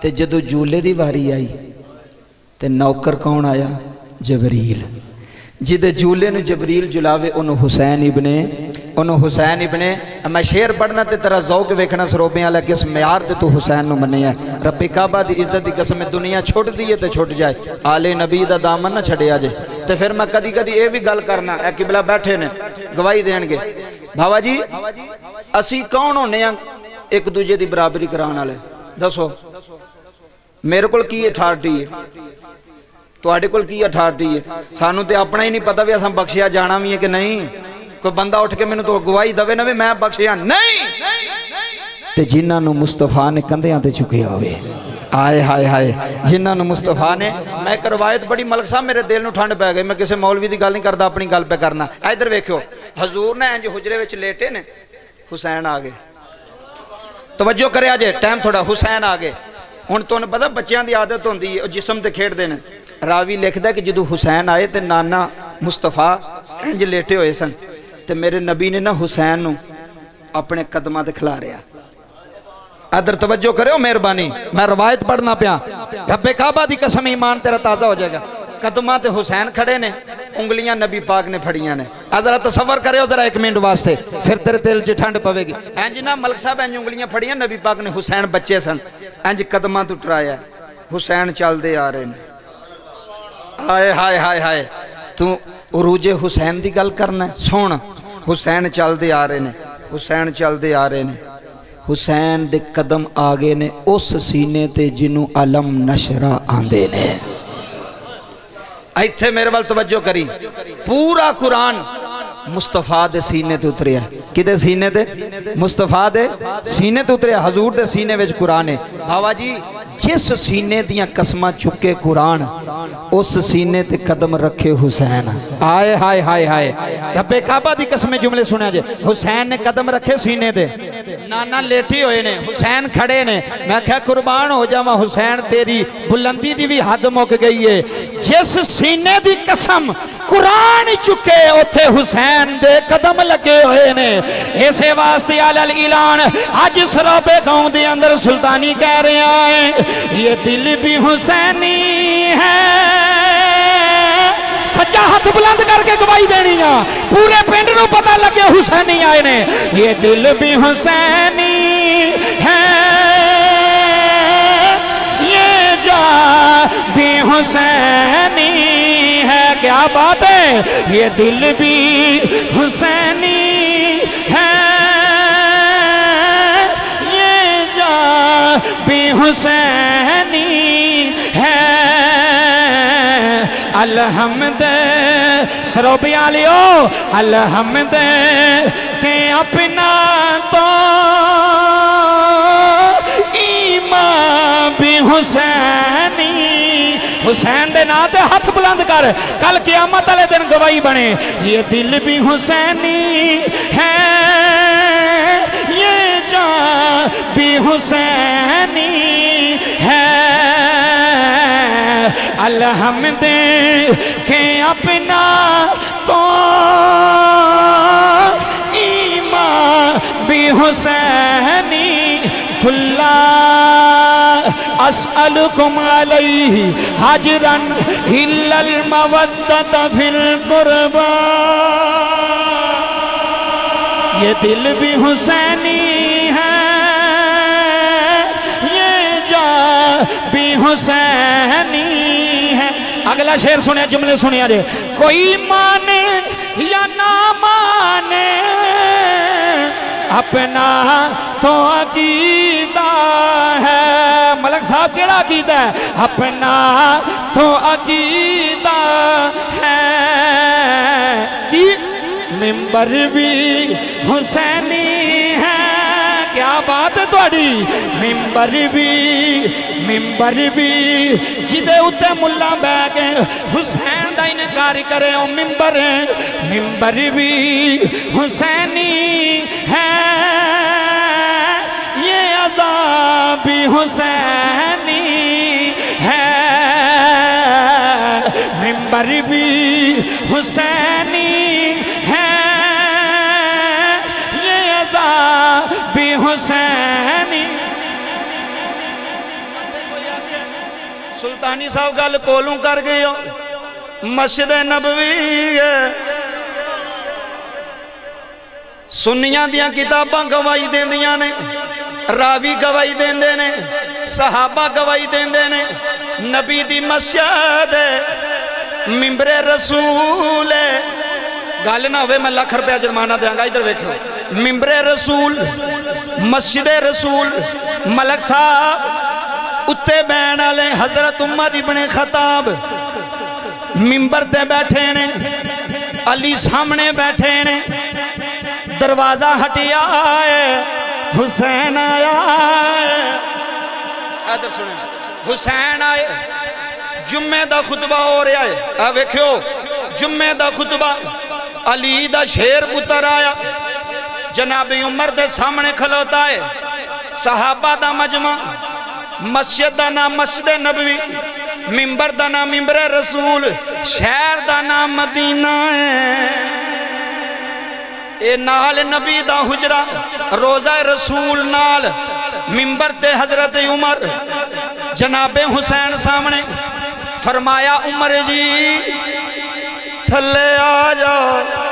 ਤੇ ਜਦੋਂ ਜੂਲੇ ਦੀ ਵਾਰੀ ਆਈ ਤੇ ਨੌਕਰ ਕੌਣ ਆਇਆ? ਜਬਰੀਲ। ਜਿਹਦੇ ਜੂਲੇ ਨੂੰ ਜਬਰੀਲ ਜੁਲਾਵੇ, ਉਹਨੂੰ ਹੁਸੈਨ ਇਬਨੇ, ਉਹਨੂੰ ਹੁਸੈਨ ਇਬਨੇ ਮੈਂ ਸ਼ੇਰ ਪੜਨਾ ਤੇ ਤੇਰਾ ਜ਼ੌਕ ਵੇਖਣਾ ਸਰੋਬਿਆਂ ਵਾਲਾ ਕਿਸ ਮਿਆਰ ਤੇ ਤੂੰ ਹੁਸੈਨ ਨੂੰ ਮੰਨਿਆ? ਰੱਬੀ ਕਾਬਾ ਦੀ ਇੱਜ਼ਤ ਦੀ ਕਸਮ ਦੁਨੀਆ ਛੁੱਟਦੀ ਹੈ ਤੇ ਛੁੱਟ ਜਾਏ। ਆਲੇ ਨਬੀ ਦਾ ਦਾਮਨ ਨਾ ਛੱਡਿਆ ਜੇ। ਤੇ ਫਿਰ ਮੈਂ ਕਦੀ ਕਦੀ ਇਹ ਵੀ ਗੱਲ ਕਰਨਾ, ਇਹ ਕਿਬਲਾ ਬੈਠੇ ਨੇ, ਗਵਾਹੀ ਦੇਣਗੇ। ਬਾਬਾ ਜੀ, ਅਸੀਂ ਕੌਣ ਹੁੰਨੇ ਆ ਇੱਕ ਦੂਜੇ ਦੀ ਬਰਾਬਰੀ ਕਰਾਉਣ ਵਾਲੇ? ਦੱਸੋ। ਮੇਰੇ ਕੋਲ ਕੀ ਅਥਾਰਟੀ ਹੈ? ਤੁਹਾਡੇ ਕੋਲ ਕੀ ਅਥਾਰਟੀ ਹੈ? ਸਾਨੂੰ ਤੇ ਆਪਣਾ ਹੀ ਨਹੀਂ ਪਤਾ ਵੀ ਅਸਾਂ ਬਖਸ਼ਿਆ ਜਾਣਾ ਵੀ ਹੈ ਕਿ ਨਹੀਂ। ਕੋਈ ਬੰਦਾ ਉੱਠ ਕੇ ਮੈਨੂੰ ਤੋਂ ਗਵਾਹੀ ਦਵੇ ਨਾ ਵੀ ਮੈਂ ਬਖਸ਼ਿਆ ਨਹੀਂ। ਤੇ ਜਿਨ੍ਹਾਂ ਨੂੰ ਮੁਸਤਫਾ ਨੇ ਕੰਧਿਆਂ ਤੇ ਚੁੱਕਿਆ ਹੋਵੇ। ਆਏ ਹਾਏ ਹਾਏ, ਜਿਨ੍ਹਾਂ ਨੂੰ ਮੁਸਤਫਾ ਨੇ, ਮੈਂ ਇੱਕ ਰਵਾਇਤ ਬੜੀ ਮਲਕ ਸਾਹਿਬ ਮੇਰੇ ਦਿਲ ਨੂੰ ਠੰਡ ਪੈ ਗਈ, ਮੈਂ ਕਿਸੇ ਮੌਲਵੀ ਦੀ ਗੱਲ ਨਹੀਂ ਕਰਦਾ, ਆਪਣੀ ਗੱਲ ਪੇ ਕਰਨਾ। ਇਧਰ ਵੇਖਿਓ, ਹਜ਼ੂਰ ਨੇ ਇੰਜ ਹੁਜਰੇ ਵਿੱਚ ਲੇਟੇ ਨੇ, ਹੁਸੈਨ ਆ ਗਏ। ਤਵੱਜੋ ਕਰਿਆ ਜੇ ਟਾਈਮ ਥੋੜਾ ਹੁਸੈਨ ਆ ਗਏ। ਹੁਣ ਤੁਹਾਨੂੰ ਪਤਾ ਬੱਚਿਆਂ ਦੀ ਆਦਤ ਹੁੰਦੀ ਹੈ, ਉਹ ਜਿਸਮ ਤੇ ਖੇਡਦੇ ਨੇ। ਰਾਵੀ ਲਿਖਦਾ ਕਿ ਜਦੋਂ ਹੁਸੈਨ ਆਏ ਤੇ ਨਾਨਾ ਮੁਸਤਫਾ ਇੰਜ ਲੇਟੇ ਹੋਏ ਸਨ ਤੇ ਮੇਰੇ ਨਬੀ ਨੇ ਨਾ ਹੁਸੈਨ ਨੂੰ ਆਪਣੇ ਕਦਮਾਂ ਤੇ ਖਿਲਾਰਿਆ ਅਦਰ ਤਵੱਜੋ ਕਰਿਓ ਮਿਹਰਬਾਨੀ, ਮੈਂ ਰਵਾਇਤ ਪੜਨਾ ਪਿਆ। ਰੱਬੇ ਕਾਬਾ ਦੀ ਕਸਮ ਇਮਾਨ ਤੇਰਾ ਤਾਜ਼ਾ ਹੋ ਜਾਏਗਾ। ਕਦਮਾਂ ਤੇ ਹੁਸੈਨ ਖੜੇ ਨੇ, ਉਂਗਲੀਆਂ ਨਬੀ ਪਾਕ ਨੇ ਫੜੀਆਂ ਨੇ। ਆ ਜ਼ਰਾ ਤਸਵਰ ਕਰਿਓ, ਜ਼ਰਾ ਇੱਕ ਮਿੰਟ ਵਾਸਤੇ। ਫਿਰ ਤੇਰੇ ਦਿਲ 'ਚ ਠੰਡ ਪਵੇਗੀ। ਇੰਜ ਨਾ ਮਲਕ ਸਾਹਿਬ ਇੰਜ ਉਂਗਲੀਆਂ ਫੜੀਆਂ, ਨਬੀ ਪਾਕ ਨੇ ਹੁਸੈਨ ਬੱਚੇ ਸਨ। ਇੰਜ ਕਦਮਾਂ ਤੋਂ ਟਰਾਇਆ ਹੁਸੈਨ ਚੱਲਦੇ ਆ ਰਹੇ ਨੇ। ਹਾਏ ਹਾਏ ਹਾਏ ਹਾਏ। ਤੂੰ ਉਰੂਜੇ ਹੁਸੈਨ ਦੀ ਗੱਲ ਕਰਨਾ ਸੁਣ। ਹੁਸੈਨ ਚੱਲਦੇ ਆ ਰਹੇ ਨੇ। ਹੁਸੈਨ ਚੱਲਦੇ ਆ ਰਹੇ ਨੇ। ਹੁਸੈਨ ਦੇ ਕਦਮ ਆ ਗਏ ਨੇ। ਉਸ ਸੀਨੇ ਤੇ ਜਿਹਨੂੰ ਅਲਮ ਨਸ਼ਰਾ ਆਂਦੇ ਨੇ। ਇੱਥੇ ਮੇਰੇ ਵੱਲ ਤਵੱਜੋ ਕਰੀ। ਪੂਰਾ ਕੁਰਾਨ ਮੁਸਤਫਾ ਦੇ ਸੀਨੇ ਤੇ ਉਤਰਿਆ ਕਿਹਦੇ ਸੀਨੇ ਤੇ ਮੁਸਤਫਾ ਦੇ ਸੀਨੇ ਤੇ ਉਤਰਿਆ ਹਜ਼ੂਰ ਦੇ ਸੀਨੇ ਵਿੱਚ ਕੁਰਾਨ ਹੈ ਬਾਬਾ ਜੀ ਜਿਸ ਸੀਨੇ ਦੀਆਂ ਕਸਮਾਂ ਚੁੱਕੇ ਕੁਰਾਨ ਉਸ ਸੀਨੇ ਤੇ ਕਦਮ ਰੱਖੇ ਹੁਸੈਨ ਆਏ ਹਾਏ ਹਾਏ ਹਾਏ ਰੱਬੇ ਕਾਬਾ ਦੀ ਕਸਮੇ ਜੁਮਲੇ ਸੁਣਿਆ ਜੇ ਹੁਸੈਨ ਨੇ ਕਦਮ ਰੱਖੇ ਸੀਨੇ ਤੇ ਨਾਨਾ ਲੇਟੇ ਹੋਏ ਨੇ ਹੁਸੈਨ ਖੜੇ ਨੇ ਮੈਂ ਕਿਹਾ ਕੁਰਬਾਨ ਹੋ ਜਾਵਾਂ ਹੁਸੈਨ ਤੇਰੀ ਬੁਲੰਦੀ ਦੀ ਵੀ ਹੱਦ ਮੁੱਕ ਗਈ ਏ ਜਿਸ ਸੀਨੇ ਦੀ ਕਸਮ ਕੁਰਾਨ ਚੁੱਕੇ ਉੱਥੇ ਹੁਸੈਨ हुसैन दे कदम लगे हुए ने। इसे वास्ते अलल ऐलान अज सराबे गाँव के अंदर सुल्तानी कह रहा है, ये दिल भी हुसैनी है। सच्चा हाथ बुलंद करके गवाही देनी आ पूरे पिंड न पता लगे हुसैनी आए ने। ये दिल भी हुसैनी है। ये जा भी हुसैनी है। क्या बात ये दिल भी हुसैनी है। ये जा भी हुसैनी है। अलहमद सरोबिया लियो अलहमद के अपना तो ईमान भी हुसैनी हुसैन दे नाम ते हथ बुलंद कर। कल कियामत वाले दिन गवाही बने। ये दिल भी हुसैनी है, ये जान भी हुसैनी है। अलहमद के अपना तो ईमान भी हुसैनी, खुल्ला असअलकुम अलैहि हाजरन हिल्लल मवद्दत फिल कुर्बा ये दिल भी हुसैनी है ये जा भी हुसैनी है अगला शेर सुने जुमले सुनिया जे कोई माने या ना अपना तो अकीदा है। मलक साहब, केड़ा अकीदा है? अपना तो अकीदा है कि मेंबर भी हुसैनी है। क्या बात है थोड़ी मिंबर भी मिंबर भी, जिदे उत्ते मुल्ला बह के हुसैन का इनकार करे, ओ मिंबर मिंबर भी हुसैनी है। ये अजाब हुसैनी है। मिंबर भी हुसैनी हुसैनी। सुल्तानी साहब गल कोलों कर गए हो। मस्जिद नबवी है। सुन्नियाँ दियाँ किताबां गवाही देंदियाँ ने, रावी गवाही देंदे ने, सहाबा गवाही देंदे ने, नबी दी मस्जिद है, मिंबरे रसूल गल ना होवे, मैं लख रुपया जुर्माना देंगा इधर वेखो। मिंबरे रसूल, मस्जिद रसूल, मलक साहब, उत्ते बैन वाले हज़रत उमर इबने खताब, मिंबर ते बैठे ने, अली सामने बैठे ने, दरवाज़ा हटिया हुसैन आया सुने, हुसैन आए, जुम्मे दा खुतबा हो रहा है, आ वेख्यो, जुम्मे दा खुतबा, अली दा शेर पुत्र आया। जनाबी उमर दे सामने खलोता है। सहाबा दा मजमा, मस्जिद दा नाम मस्जिद नबवी, मिंबर दा नाम मिंबर रसूल, शहर दा नाम मदीना है। ए नाल नबी दा हुजरा, रोजा रसूल नाल, मिंबर ते हज़रत उमर, जनाबे हुसैन सामने फरमाया, उमर जी थले आ जाओ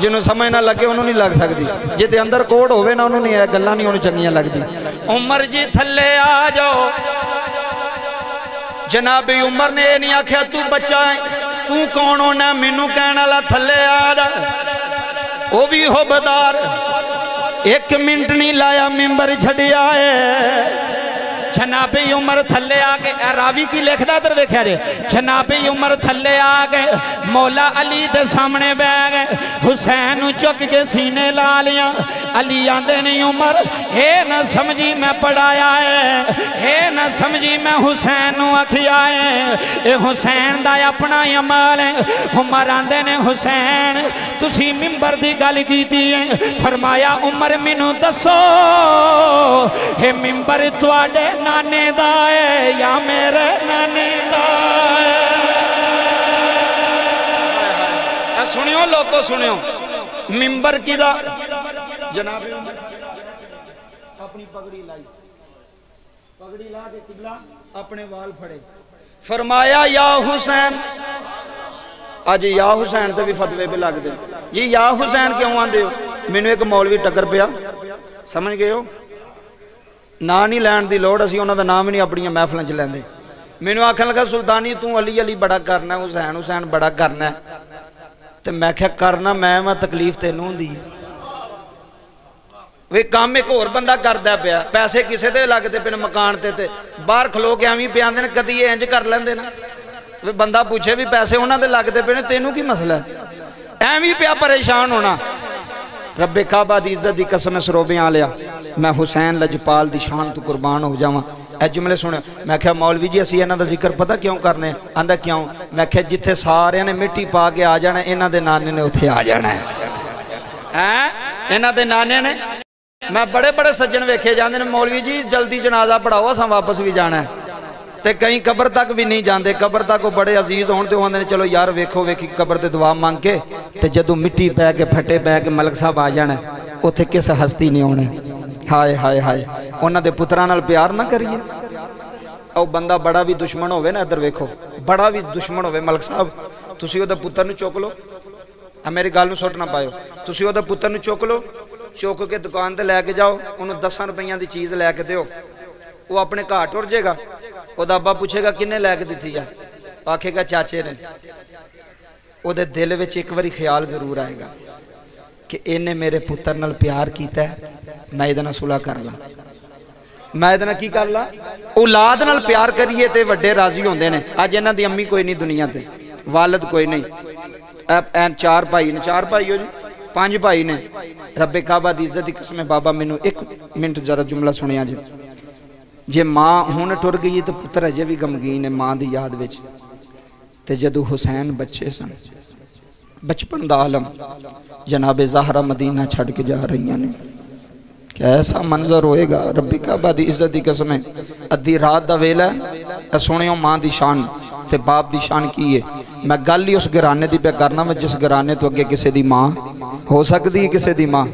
ਜਿਹਨੂੰ ਸਮਝ ਨਾ ਲੱਗੇ ਉਹਨੂੰ ਨਹੀਂ ਲੱਗ ਸਕਦੀ। ਜਿਹਦੇ ਅੰਦਰ ਕੋਡ ਹੋਵੇ ਨਾ ਉਹਨੂੰ ਨਹੀਂ, ਇਹ ਗੱਲਾਂ ਨਹੀਂ ਉਹਨੂੰ ਚੰਗੀਆਂ ਲੱਗਦੀ ਉਮਰ ਜੀ ਥੱਲੇ ਆ ਜਾਓ। ਜਨਾਬੀ ਉਮਰ ਨੇ ਇਹ ਨਹੀਂ ਆਖਿਆ, ਤੂੰ ਬੱਚਾ ਹੈ ਤੂੰ ਕੌਣ ਹੋਣਾ? ਮੈਨੂੰ ਕਹਿਣ ਵਾਲਾ ਥੱਲੇ ਆ ਜਾ। ਉਹ ਵੀ ਹੁਬਦਾਰ, ਇੱਕ ਮਿੰਟ ਨਹੀਂ ਲਾਇਆ, ਮਿੰਬਰ ਛੱਡਿਆ ਏ। ਜਨਾਬੀ ਉਮਰ ਥੱਲੇ ਆ ਕੇ ਇਹ ਰਾਵੀ ਕੀ ਲਿਖਦਾ ਇਧਰ ਵੇਖਿਆ ਜੇ ਜਨਾਬੀ ਉਮਰ ਥੱਲੇ ਆ ਕੇ ਮੌਲਾ ਅਲੀ ਦੇ ਸਾਹਮਣੇ ਬਹਿ ਗਏ ਹੁਸੈਨ ਨੂੰ ਚੁੱਕ ਕੇ ਸੀਨੇ ਲਾ ਲਿਆ ਅਲੀ ਆਂਦੇ ਨਹੀਂ ਉਮਰ ਇਹ ਨਾ ਸਮਝੀ ਮੈਂ ਪੜਾਇਆ ਏ ਇਹ ਨਾ ਸਮਝੀ ਮੈਂ ਹੁਸੈਨ ਨੂੰ ਆਖਿਆ ਏ ਇਹ ਹੁਸੈਨ ਦਾ ਆਪਣਾ ਹੀ ਅਮਲ ਹੈ ਉਮਰ ਆਂਦੇ ਨੇ ਹੁਸੈਨ ਤੁਸੀਂ ਮਿੰਬਰ ਦੀ ਗੱਲ ਕੀਤੀ ਏ ਫਰਮਾਇਆ ਉਮਰ ਮੈਨੂੰ ਦੱਸੋ ਇਹ ਮਿੰਬਰ ਤੁਹਾਡੇ नाने दा है, या मेरे नाने दा सुनियो लोगो सुनियो। मिंबर किदा? जनाब, अपनी पगड़ी लाई। पगड़ी ला के किबला, अपने वाल फड़े। फरमाया, या हुसैन। अज या हुसैन से भी फतवे पे लगते जी, या हुसैन क्यों आते हो? मैनू एक मौलवी टक्कर पिया। समझ गए हो? ਨਾਂ ਨਹੀਂ ਲੈਣ ਦੀ ਲੋੜ, ਅਸੀਂ ਉਹਨਾਂ ਦਾ ਨਾਮ ਹੀ ਨਹੀਂ ਆਪਣੀਆਂ ਮਹਿਫਲਾਂ 'ਚ ਲੈਂਦੇ। ਮੈਨੂੰ ਆਖਣ ਲੱਗਾ, ਸੁਲਤਾਨੀ, ਤੂੰ ਅਲੀ ਅਲੀ ਬੜਾ ਕਰਨਾ, ਹੁਸੈਨ ਹੁਸੈਨ ਬੜਾ ਕਰਨਾ ਤੇ ਮੈਂ ਕਿਹਾ, ਕਰਨਾ ਮੈਂ ਮੈਂ ਤਕਲੀਫ ਤੈਨੂੰ ਹੁੰਦੀ ਹੈ। ਵੇ ਕੰਮ ਇੱਕ ਹੋਰ ਬੰਦਾ ਕਰਦਾ ਪਿਆ, ਪੈਸੇ ਕਿਸੇ ਦੇ ਲੱਗਦੇ ਪਏ ਨੇ ਮਕਾਨ ਤੇ ਤੇ ਬਾਹਰ ਖਲੋ ਕੇ ਐਵੇਂ ਪਿਆਂਦੇ ਨੇ ਕਦੀ ਇਹ ਇੰਜ ਕਰ ਲੈਂਦੇ ਨਾ। ਵੇ ਬੰਦਾ ਪੁੱਛੇ ਵੀ ਪੈਸੇ ਉਹਨਾਂ ਦੇ ਲੱਗਦੇ ਪਏ ਨੇ ਤੈਨੂੰ ਕੀ ਮਸਲਾ? ਐਵੇਂ ਪਿਆ ਪਰੇਸ਼ਾਨ ਹੋਣਾ। ਰੱਬੇ ਕਾਬਾ ਦੀ ਇੱਜ਼ਤ ਦੀ ਕਸਮ ਸਰੋਬਿਆਂ ਲਿਆ ਮੈਂ ਹੁਸੈਨ ਲਜਪਾਲ ਦੀ ਸ਼ਾਨ ਤੋਂ ਕੁਰਬਾਨ ਹੋ ਜਾਵਾਂ। ਇਹ ਜੁਮਲੇ ਸੁਣਿਓ। ਮੈਂ ਕਿਹਾ, ਮੌਲਵੀ ਜੀ, ਅਸੀਂ ਇਹਨਾਂ ਦਾ ਜ਼ਿਕਰ ਪਤਾ ਕਿਉਂ ਕਰਨੇ ਆਂਦਾ, ਕਿਉਂ? ਮੈਂ ਕਿਹਾ, ਜਿੱਥੇ ਸਾਰਿਆਂ ਨੇ ਮਿੱਟੀ ਪਾ ਕੇ ਆ ਜਾਣਾ, ਇਹਨਾਂ ਦੇ ਨਾਨੇ ਨੇ ਉੱਥੇ ਆ ਜਾਣਾ ਹੈ। ਹੈ? ਇਹਨਾਂ ਦੇ ਨਾਨੇ ਨੇ? ਮੈਂ ਬੜੇ ਬੜੇ ਸੱਜਣ ਵੇਖੇ ਜਾਂਦੇ ਨੇ। ਮੌਲਵੀ ਜੀ, ਜਲਦੀ ਜਨਾਜ਼ਾ ਪੜਾਓ ਅਸਾਂ ਵਾਪਸ ਵੀ ਜਾਣਾ ਹੈ। ਤੇ ਕਈ ਕਬਰ ਤੱਕ ਵੀ ਨਹੀਂ ਜਾਂਦੇ। ਕਬਰ ਤੱਕ ਉਹ ਬੜੇ ਅਜ਼ੀਜ਼ ਹੋਣ ਤੇ ਉਹ ਆਂਦੇ ਨੇ, ਚਲੋ ਯਾਰ ਵੇਖੋ, ਵੇਖੀ, ਕਬਰ ਤੇ ਦੁਆ ਮੰਗ ਕੇ ਤੇ ਜਦੋਂ ਮਿੱਟੀ ਪੈ ਕੇ, ਫੱਟੇ ਪੈ ਕੇ ਮਲਕ ਸਾਹਿਬ ਆ ਜਾਣਾ, ਉੱਥੇ ਕਿਸ ਹਸਤੀ ਨਹੀਂ ਆਉਣਾ? ਹਾਏ ਹਾਏ ਹਾਏ। ਉਹਨਾਂ ਦੇ ਪੁੱਤਰਾਂ ਨਾਲ ਪਿਆਰ ਨਾ ਕਰੀਏ। ਉਹ ਬੰਦਾ ਬੜਾ ਵੀ ਦੁਸ਼ਮਣ ਹੋਵੇ ਨਾ, ਇੱਧਰ ਵੇਖੋ। ਬੜਾ ਵੀ ਦੁਸ਼ਮਣ ਹੋਵੇ ਮਲਕ ਸਾਹਿਬ, ਤੁਸੀਂ ਉਹਦੇ ਪੁੱਤਰ ਨੂੰ ਚੁੱਕ ਲਓ। ਆ ਮੇਰੀ ਗੱਲ ਨੂੰ ਸੁੱਟ ਨਾ ਪਾਇਓ। ਤੁਸੀਂ ਉਹਦੇ ਪੁੱਤਰ ਨੂੰ ਚੁੱਕ ਲਓ, ਚੁੱਕ ਕੇ ਦੁਕਾਨ ਤੇ ਲੈ ਕੇ ਜਾਓ, ਉਹਨੂੰ 10 ਰੁਪਈਆਂ ਦੀ ਚੀਜ਼ ਲੈ ਕੇ ਦਿਓ। ਉਹ ਆਪਣੇ ਘਰ ਟੁਰ ਜਾਏਗਾ ਉਹਦਾ ਅੱਬਾ ਪੁੱਛੇਗਾ ਕਿੰਨੇ ਲੈ ਕੇ ਦਿੱਤੀ ਆ? ਆਖੇਗਾ ਚਾਚੇ ਨੇ। ਉਹਦੇ ਦਿਲ ਵਿੱਚ ਇੱਕ ਵਾਰੀ ਖਿਆਲ ਜ਼ਰੂਰ ਆਏਗਾ ਕਿ ਇਹਨੇ ਮੇਰੇ ਪੁੱਤਰ ਨਾਲ ਪਿਆਰ ਕੀਤਾ ਮੈਂ ਇਹਦੇ ਨਾਲ ਸੁਲਾ ਕਰ ਲਾਂ। ਮੈਂ ਇਹਦੇ ਨਾਲ ਕੀ ਕਰ ਲਾਂ? ਔਲਾਦ ਨਾਲ ਪਿਆਰ ਕਰੀਏ ਤੇ ਵੱਡੇ ਰਾਜ਼ੀ ਹੁੰਦੇ ਨੇ। ਅੱਜ ਇਹਨਾਂ ਦੀ ਅੰਮੀ ਕੋਈ ਨਹੀਂ ਦੁਨੀਆ ਤੇ। ਵਾਲਦ ਕੋਈ ਨਹੀਂ। ਐ ਚਾਰ ਭਾਈ ਨੇ। ਚਾਰ ਭਾਈ ਹੋ ਜੀ? ਪੰਜ ਭਾਈ ਨੇ। ਰੱਬੇ ਕਾਬਾ ਦੀ ਇੱਜ਼ਤ ਦੀ ਕਸਮ ਬਾਬਾ ਮੈਨੂੰ ਇੱਕ ਮਿੰਟ ਜਰਾ ਜੁਮਲਾ ਸੁਣਿਆ ਜੀ। ਜੇ ਮਾਂ ਹੁਣ ਟੁਰ ਗਈ ਤਾਂ ਪੁੱਤਰ ਅਜੇ ਵੀ ਗਮਗੀਨ ਹੈ ਮਾਂ ਦੀ ਯਾਦ ਵਿੱਚ। ਤੇ ਜਦੋਂ ਹੁਸੈਨ ਬੱਚੇ ਸਨ, ਬਚਪਨ ਦਾ ਆਲਮ ਜਨਾਬੇ ਜ਼ਾਹਰਾ ਮਦੀਨਾ ਛੱਡ ਕੇ ਜਾ ਰਹੀਆਂ ਨੇ। कि ऐसा मंजर होएगा रबी काबा की इज़्ज़त की कसम है। अद्धी रात का वेला है सुनियो माँ की शान ते बाप की शान की है। मैं गल ही उस घराने की पे करना मैं जिस घराने तो अगे किसी की माँ हो सकती है, किसी की माँ।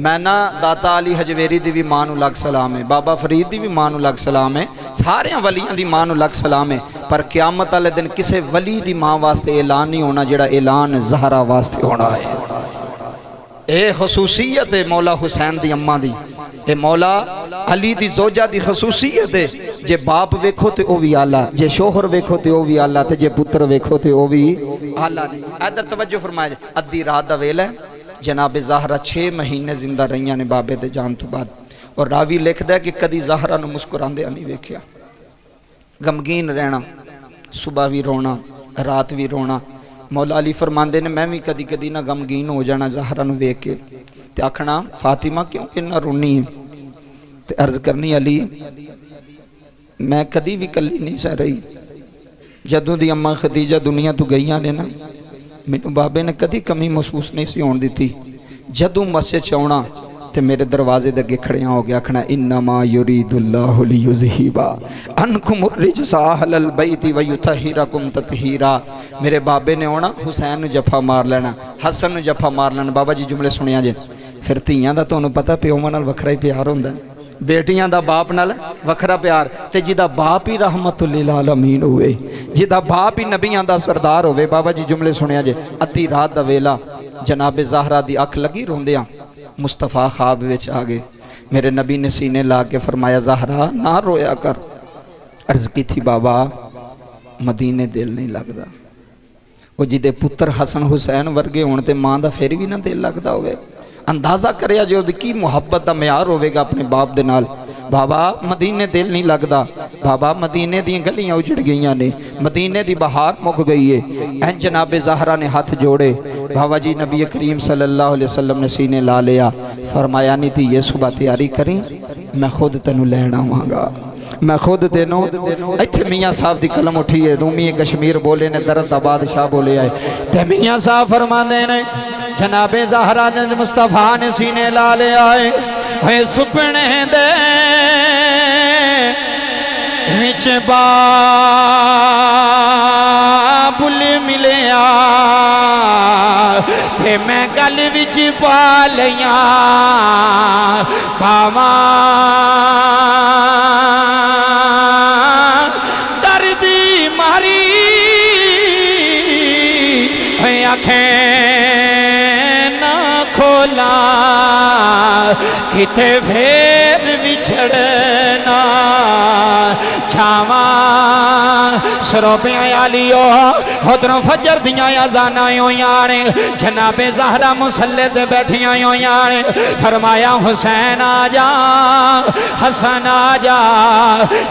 मैं ना दाता अली हजवेरी की भी माँ अलग सलाम है, बाबा फरीद की भी माँ अलग सलाम है सारे वलिया की माँ अलग सलाम है, पर क्यामत वाले दिन किसी वली की माँ वास्ते ऐलान नहीं होना जोड़ा ऐलान जहरा वास्ते होना है। ये खसूसीयत है मौला हुसैन की अम्मा की ए मौला अली दी जोजा दी खसूसियत है। जे बाप वेखो ते ओ भी आला, जे शोहर वेखो ते ओ भी आला, ते जे पुत्र वेखो ते ओ भी आला इधर तवज्जो फरमाए, अद्धी रात दा वेला है। जनाब जहरा छे महीने ज़िंदा रही ने बाबे दे जान तो बाद। और रावी लिखता है कि कदी जहरा मुस्कुरा नहीं वेख्या। गमगीन रहना, सुबह भी रोना, रात भी रोना। मौला अली फरमांदे ने, मैं भी कदी कदी ना गमगीन हो जाना जहरा वेख के। आखना, फातिमा क्यों इन्ना रोनी? है अर्ज़ करनी अली, मैं कभी भी कली नहीं सह रही। जदों की अम्मा खदीजा दुनिया तो गई ने ना, मैनू बाबे ने कभी कमी महसूस नहीं सी आने जदों मस्जिद च आना तो मेरे दरवाजे के खड़िया हो गया आखना इन्ना माँ युरीदुल्लाबा अनकुमरसाहलबईतिवयुतहीराकुम ततहीरा। मेरे बाबे ने आना हुसैन जफा मार लेना, हसन जफा मार लेना। बाबा जी जुमले सुनिया जे। ਜੱਫਾ ਮਾਰ ਲੈਣਾ ਹਸਨ ਨੂੰ ਜੱਫਾ ਮਾਰ ਲੈਣਾ ਬਾਬਾ ਜੀ ਜੁਮਲੇ ਸੁਣਿਆ ਜੇ ਫਿਰ ਧੀਆਂ ਦਾ ਤੁਹਾਨੂੰ ਪਤਾ ਪਿਓਾਂ ਨਾਲ ਵੱਖਰਾ ਹੀ ਪਿਆਰ ਹੁੰਦਾ ਹੈ। ਬੇਟੀਆਂ ਦਾ ਬਾਪ ਨਾਲ ਵੱਖਰਾ ਪਿਆਰ ਤੇ ਜਿਹਦਾ ਬਾਪ ਹੀ ਰਹਿਮਤੁਲ ਲਿਲ ਆਲਮੀਨ ਹੋਵੇ ਜਿਹਦਾ ਬਾਪ ਹੀ ਨਬੀਆਂ ਦਾ ਸਰਦਾਰ ਹੋਵੇ ਬਾਬਾ ਜੀ ਜੁਮਲੇ ਸੁਣਿਆ ਜੇ ਅੱਧੀ ਰਾਤ ਦਾ ਵੇਲਾ जनाब ज़ाहरा दी अख लगी रोंदियां मुस्तफ़ा ख्वाब विच आ गए मेरे नबी ने सीने ला के फरमाया ज़ाहरा ना रोया कर अर्ज की थी बाबा मदीने दिल नहीं लगता ਉਹ ਜਿਹਦੇ ਪੁੱਤਰ ਹਸਨ ਹੁਸੈਨ ਵਰਗੇ ਹੋਣ ਤੇ ਮਾਂ ਦਾ ਫਿਰ ਵੀ ਨਾ ਦਿਲ ਲੱਗਦਾ ਹੋਵੇ अंदाज़ा कर मुहब्बत का म्यार होगा अपने बाप के बाबा, मदीने दिल नहीं लगता बाबा, मदीने दलियाँ उजड़ गई ने। मदीने की बहार मुक गई है। एन जनाबे जहरा ने हथ जोड़े। बाबा जी, नबी करीम सल अलैहि वसल्लम ने सीने ला लिया। फरमाया नहीं थी ये सुबह तैयारी करी, मैं खुद तेन लैन आवागा। मैं खुद तेनों इतने मियाँ साहब की कलम उठी है रूमी कश्मीर बोले ने दरद का बादशाह बोले आए। ते मियाँ साहब फरमाते ने, जनाबे ज़हरा ने मुस्तफ़ा ने सीने ला ले आए। है सुपने दे, विच बाबुल ते मैं गल विच पा लिया पावा दर्दी मारी आखें ना खोला किते फेर विछड़ना छावा सरोपिया आलियो उधरों फजर दियाँ अजाना होइयाँ ने जनाबे ज़हरा मुसल्ले ते बैठियाँ होइयाँ ने फरमाया, हुसैन आ जा, हसन आ जा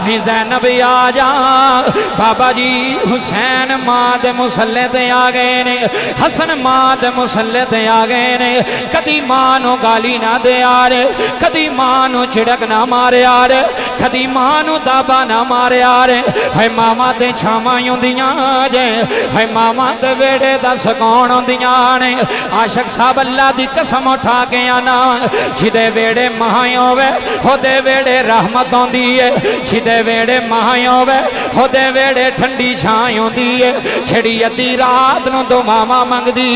नी जैनब आ जा। बाबा जी, हुसैन माँ दे मुसल्ले ते आ गए ने। हसन माँ दे मुसल्ले ते आ गए ने। कदी माँ नु गाली ना दे यार, कदी माँ नु छिड़क ना मारे यार, कदी माँ नु दाबा ना मारे यार। है मामा ते आशावां साहब अल्लाह दी कसम उठा के आना जिदे वेड़े महाई होवे वेड़े रहमत आउंदी वेड़े महाई होवे वेड़े ठंडी छां आउंदी अद्धी रात नु दुआवां मंगदी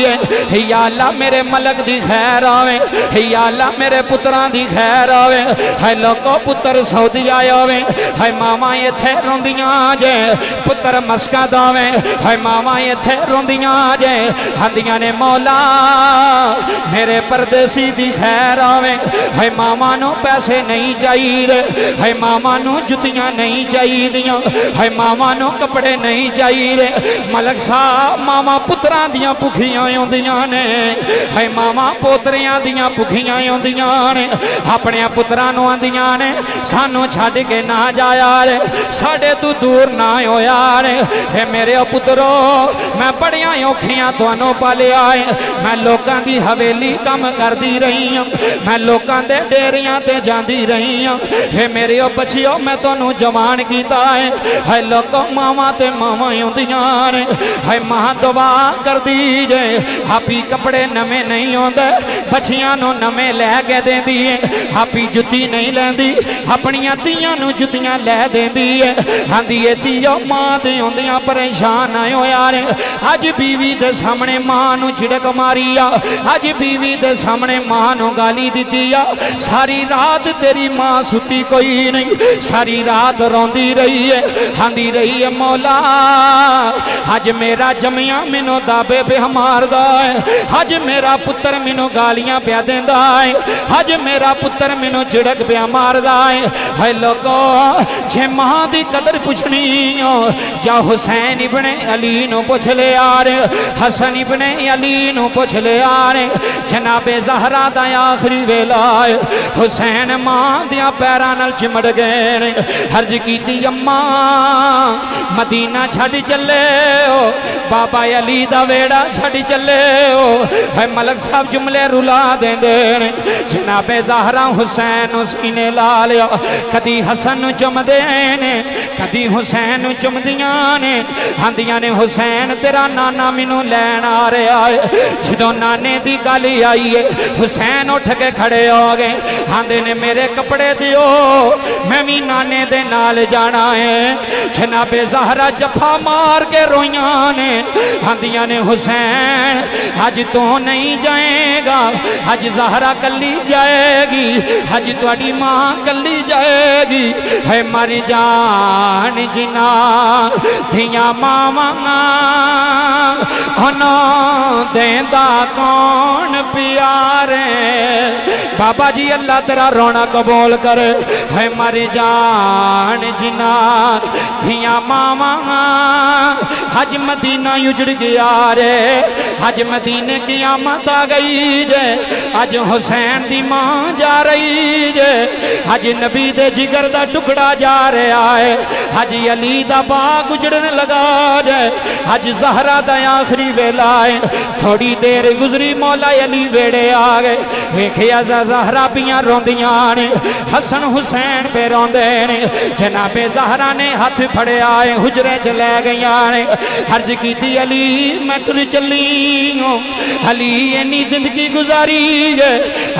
है या मेरे मलक दी खैर आवे या अल्लाह मेरे पुत्रां दी खैर आवे है लोको पुत्र सऊदी आए होवे है मावां इथे रोंदियाँ जे पुत्र पुत्र मस्का दावे। है मावा इथे रोंदियाँ आ जाए ने मौला, मेरे परदेसी दी खैर आवे। है मावा नु पैसे नहीं चाहिए है मावा नु जुतियाँ नहीं चाहिए है मावा नु कपड़े नहीं चाहिए मलक साहब, मावा पुत्रां दियाँ भुखियाँ आंदियाँ ने। है मावा पोतरियाँ दियाँ भुखियाँ आंदियाँ ने। अपने पुत्रां नु आंदियाँ ने। सानू छड़ के ना जाया रे। साडे तू दूर ना होया यार हे मेरे पुत्रो, मैं बड़िया औखियाँ थानों पालिया है मैं लोगों की हवेली कम करती रही हूँ मैं लोगों के डेरिया से जाती रही हूँ हे मेरे बचियो मैं थानू जवान किया है है लोगों मावा तो मावा आदिया माँ दुआ कर दी जे, हापी कपड़े नवे नहीं आते बच्चिया नवे लैके देंदी है हापी जुती नहीं लेंदी। अपन तिया जुतियाँ लै देंदी है आँदी है माँ ਤੇ ਆਉਂਦੀਆਂ ਪਰੇਸ਼ਾਨ ਨਾ ਹੋ ਯਾਰ ਅੱਜ ਬੀਵੀ ਦੇ ਸਾਹਮਣੇ ਮਾਂ ਨੂੰ ਛਿੜਕ ਮਾਰੀ ਆ ਅੱਜ ਬੀਵੀ ਦੇ ਸਾਹਮਣੇ ਮਾਂ ਨੂੰ ਗਾਲੀ ਦਿੱਤੀ ਆ ਸਾਰੀ ਰਾਤ ਤੇਰੀ ਮਾਂ ਸੁੱਤੀ ਕੋਈ ਨਹੀਂ ਸਾਰੀ ਰਾਤ ਰੋਂਦੀ ਰਹੀ ਏ ਆਂਦੀ ਰਹੀ ਏ ਮੌਲਾ ਅੱਜ ਮੇਰਾ ਜਮਿਆ ਮੈਨੂੰ ਦਾਬੇ ਪਿਆ ਮਾਰਦਾ ਏ ਅੱਜ ਮੇਰਾ ਪੁੱਤਰ ਮੈਨੂੰ ਗਾਲੀਆਂ ਪਿਆ ਦਿੰਦਾ ਏ ਅੱਜ ਮੇਰਾ ਪੁੱਤਰ ਮੈਨੂੰ ਝਿੜਕ ਪਿਆ ਮਾਰਦਾ ਏ ਹੈ ਲੋਕੋ ਜੇ ਮਾਂ ਦੀ ਕਦਰ ਪੁੱਛਣੀ जा हुसैन इबने अली नु पुछ ले यार, हसन इबने अली नु पुछ ले यार, जनाबे जहरा दा आखिरी वेला हुसैन माँ दिया पैरों चिमड़ गए ने, हर्ज कीती, अम्मा, मदीना छड़ चले ओ, बाबा अली दा वेड़ा छड़ चले ओ है मलक साहब जुमले रुला देंदे ने। जनाबे जहरा हुसैन सीने ला लिया, कदी हसन चुम देने कदी हुसैन चुम चुमदियाँ ने आंदियाँ ने हुसैन तेरा नाना मैनू लैन आ रहा है जो नाने की गल आई है हुसैन उठ के खड़े हो गए आंदे ने मेरे कपड़े दियो मैं भी नाने दे नाल जाना है जनाबे जहरा जफा मार के रोइया ने आंदियाँ ने हुसैन अज तो नहीं जाएगा अज जहरा कली जाएगी अज थी माँ कली जाएगी है मर जान जिना धिया मावा हना देंदा कौन प्यारे? बाबा जी, अल्लाह तेरा रोना कबूल कर। है मरी जान जिना, धिया मावा हज मदीना उजड़ गया रे। हज मदीने की आमद आ गई जे। अज हुसैन दी माँ जा रही जे। हज नबी दे जिगर दा टुकड़ा जा रहा है। हज अली दा बाग उजड़न लगा जे। हज जहरा दा आखिरी वेला है। थोड़ी देर गुजरी मौला अली वेड़े आ गए। वेखिया जहरा पियाँ रोंदियाँ ने। हसन हुसैन पे रोंदे ने। जनाबे जहरा ने हाथ फड़िया है। हुजरे च लै गई ने। हर्ज की अली, मैं तुर चली हूँ अली इन्नी ज़िंदगी गुजारी है।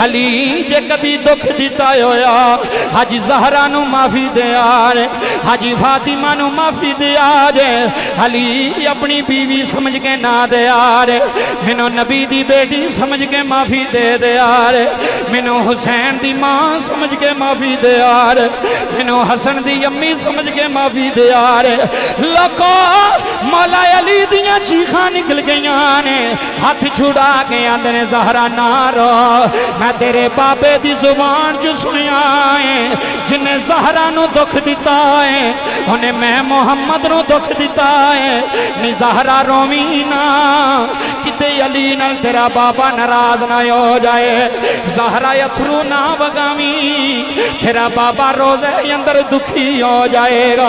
अली जे कभी दुख दिता होया हज जहरा नु माफ़ी रे, हज फातिमा नु माफ़ी दिया जे अली अपनी बीवी समझ के ना दिया रे, मैनू नबी दी बेटी समझ के माफ़ी दे दिया रे। मैनू हुसैन दी माँ समझ के माफ़ी दिया रे, मैनू हसन दी अम्मी समझ के माफ़ी दिया रे। लोको मौला अली दियाँ चीखा निकल गई ने हाथ छुड़ा के आंदे ने जहरा नारो मैं तेरे बाबे दी ज़ुबान च सुनिया है जिन्हें जहरा दुख दिता है उन्हें मैं मोहम्मद नु दुख दिता है नी जहरा रोवी ना, किते अली नाल तेरा बाबा नाराज़ ना हो जाए। जहरा अथरू ना वगावी, तेरा बाबा रोज़े अंदर दुखी हो जाएगा।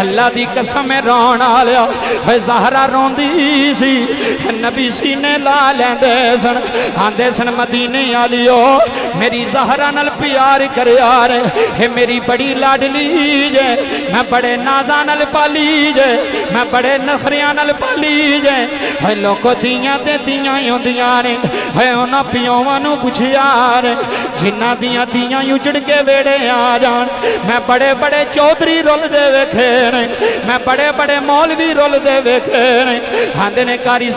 अल्लाह दी कसम रोन आलिया जहरा रोंदी सी, नबी सीने ला लेंदे सन। आंदे सन, मदीने आलियो, मेरी जहरा नाल प्यार कर यार। हे मेरी बड़ी लाडली जे, मैं बड़े नाजा नाल पाली जे, मैं बड़े नखरिया नाल पाली जे। है लोको दियाँ ते दियाँ ही होंदियाँ ने है उन्हां पियोवां नु पुछ यार। जिन्ना दियाँ दियाँ उजड़ के वेड़े आ जान। मैं बड़े बड़े चौधरी रुल दे वेखे ने, मैं बड़े बड़े मौलवी रुल दे वेखे ने। आंदे कारी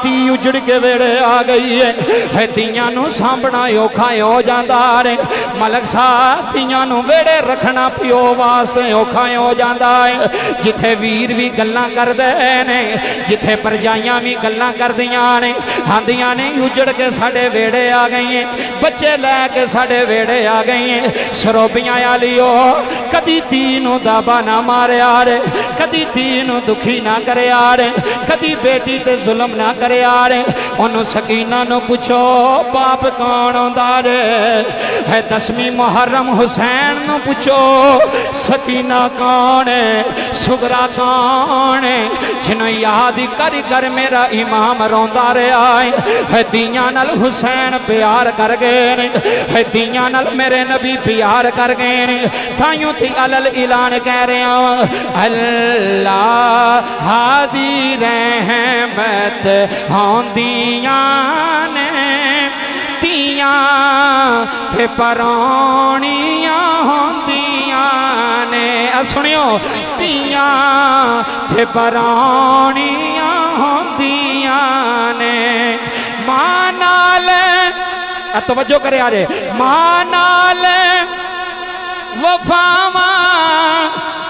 साथी उजड़ के वेड़े आ गई है। है दियाँ सामना औखा हो जांदा रे। मलक साथियाँ नु वेड़े रखना पियो वास्ते औखा हो जांदा है जिथे वीर भी गल्लां करदे ने, जिथे परजाइयाँ भी गल्लां करदियाँ ने आंदियाँ ने उजड़ के साडे वेड़े आ गई है। बच्चे लैके साडे वेड़े आ गई है। सरोबियाँ आलियो, कदी तीनों दाबा ना मारिया रे। कदी तीनों दुखी ना करे रे। कदी बेटी ते जुल्म ना करे रे ओनू सकीना नु पुछो बाप कौन आंदा रे? है दसवीं मुहर्रम हुसैन नु पुछो, सकीना कौन है, सुगरा कौन है? जिन्हों याद कर कर मेरा इमाम रोंदा रहा है है दियाँ नाल हुसैन प्यार कर गए है दियाँ नाल मेरे नबी प्यार कर गए ताइयों ती अलल ऐलान कह रहा अल्लाह हादी रहमत ने, तियाँ परौणियाँ होंदियाँ ने। सुनियो, तियाँ ते परौणियाँ होंदियाँ ने। माँ नाल आ तवज्जो करे आरे माँ नाल वफावा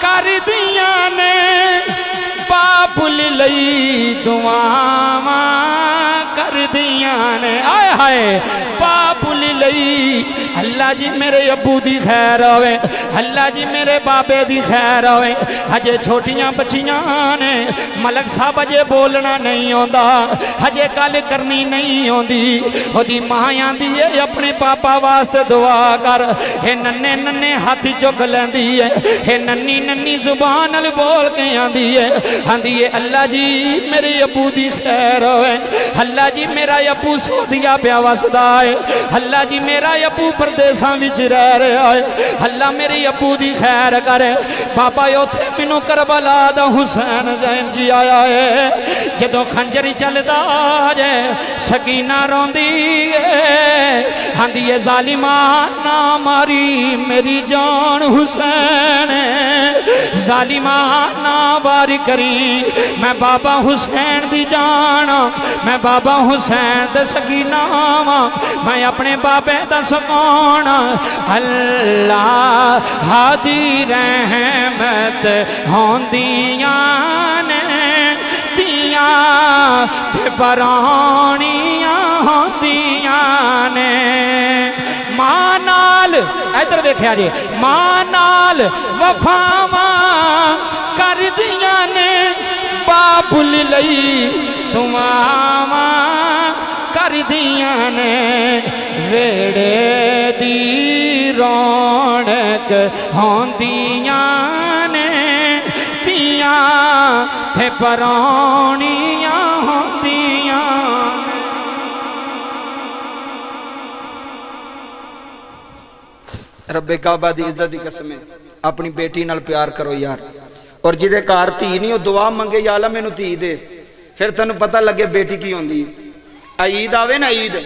कर त मां कर दियाँ ने। आए हाय बाबुल लई। अल्लाह जी मेरे अबू दी खैर होवे अल्लाह जी मेरे बाबे दी खैर होवे। हजे छोटियाँ बच्चियाँ ने, मलक साहब अजे बोलना नहीं आंदा हजे गल करनी नहीं आंदी ओदी माँ आंदी है अपने पापा वास्ते दुआ कर। हे नन्ने नन्ने हाथ चुक लेंदी है हे नन्नी नन्नी ज़ुबान बोल के आंदी है आंदी है अल्लाह जी मेरे अबू दी खैर होवे। अल्लाह जी, मेरा अबू सोसिया पिया वसदा है। अल्लाह जी, मेरा अबू परदेसां विच रह रहा है। अल्लाह मेरे अबू दी खैर कर। बाबा उथे मैनू करबला दा हुसैन जैन जी आया है। जदों खंजर चलदा जे, सकीना रोंदी आंदी है जालिमा ना मारी मेरी जान हुसैन। जालिमा ना वारी करी। मैं बाबा हुसैन दी जान, मैं बाबा हुसैन सकीना वां। मैं अपने बाबे दा सकां सोना अल्लाह हादी रहमत होंदियाँ ने। तियाँ ते ने। माँ नाल, इधर देखिया जी। माँ नाल वफावा कर दिया ने। बाबुल लई तुम्हारा कर दिया ने, वेड़े दी रौनक ने तिया थे परौनिया होंदिया रबे काबा की इज़्ज़त की कसमें अपनी बेटी नाल प्यार करो यार। ਔਰ ਜਿਹਦੇ ਘਰ ਧੀ ਨਹੀਂ, ਉਹ ਦੁਆ ਮੰਗੇ, ਯਾ ਅੱਲਾ, ਮੈਨੂੰ ਧੀ ਦੇ। ਫਿਰ ਤੈਨੂੰ ਪਤਾ ਲੱਗੇ ਬੇਟੀ ਕੀ ਹੁੰਦੀ ਹੈ। ਈਦ ਆਵੇ ਨਾ ਈਦ।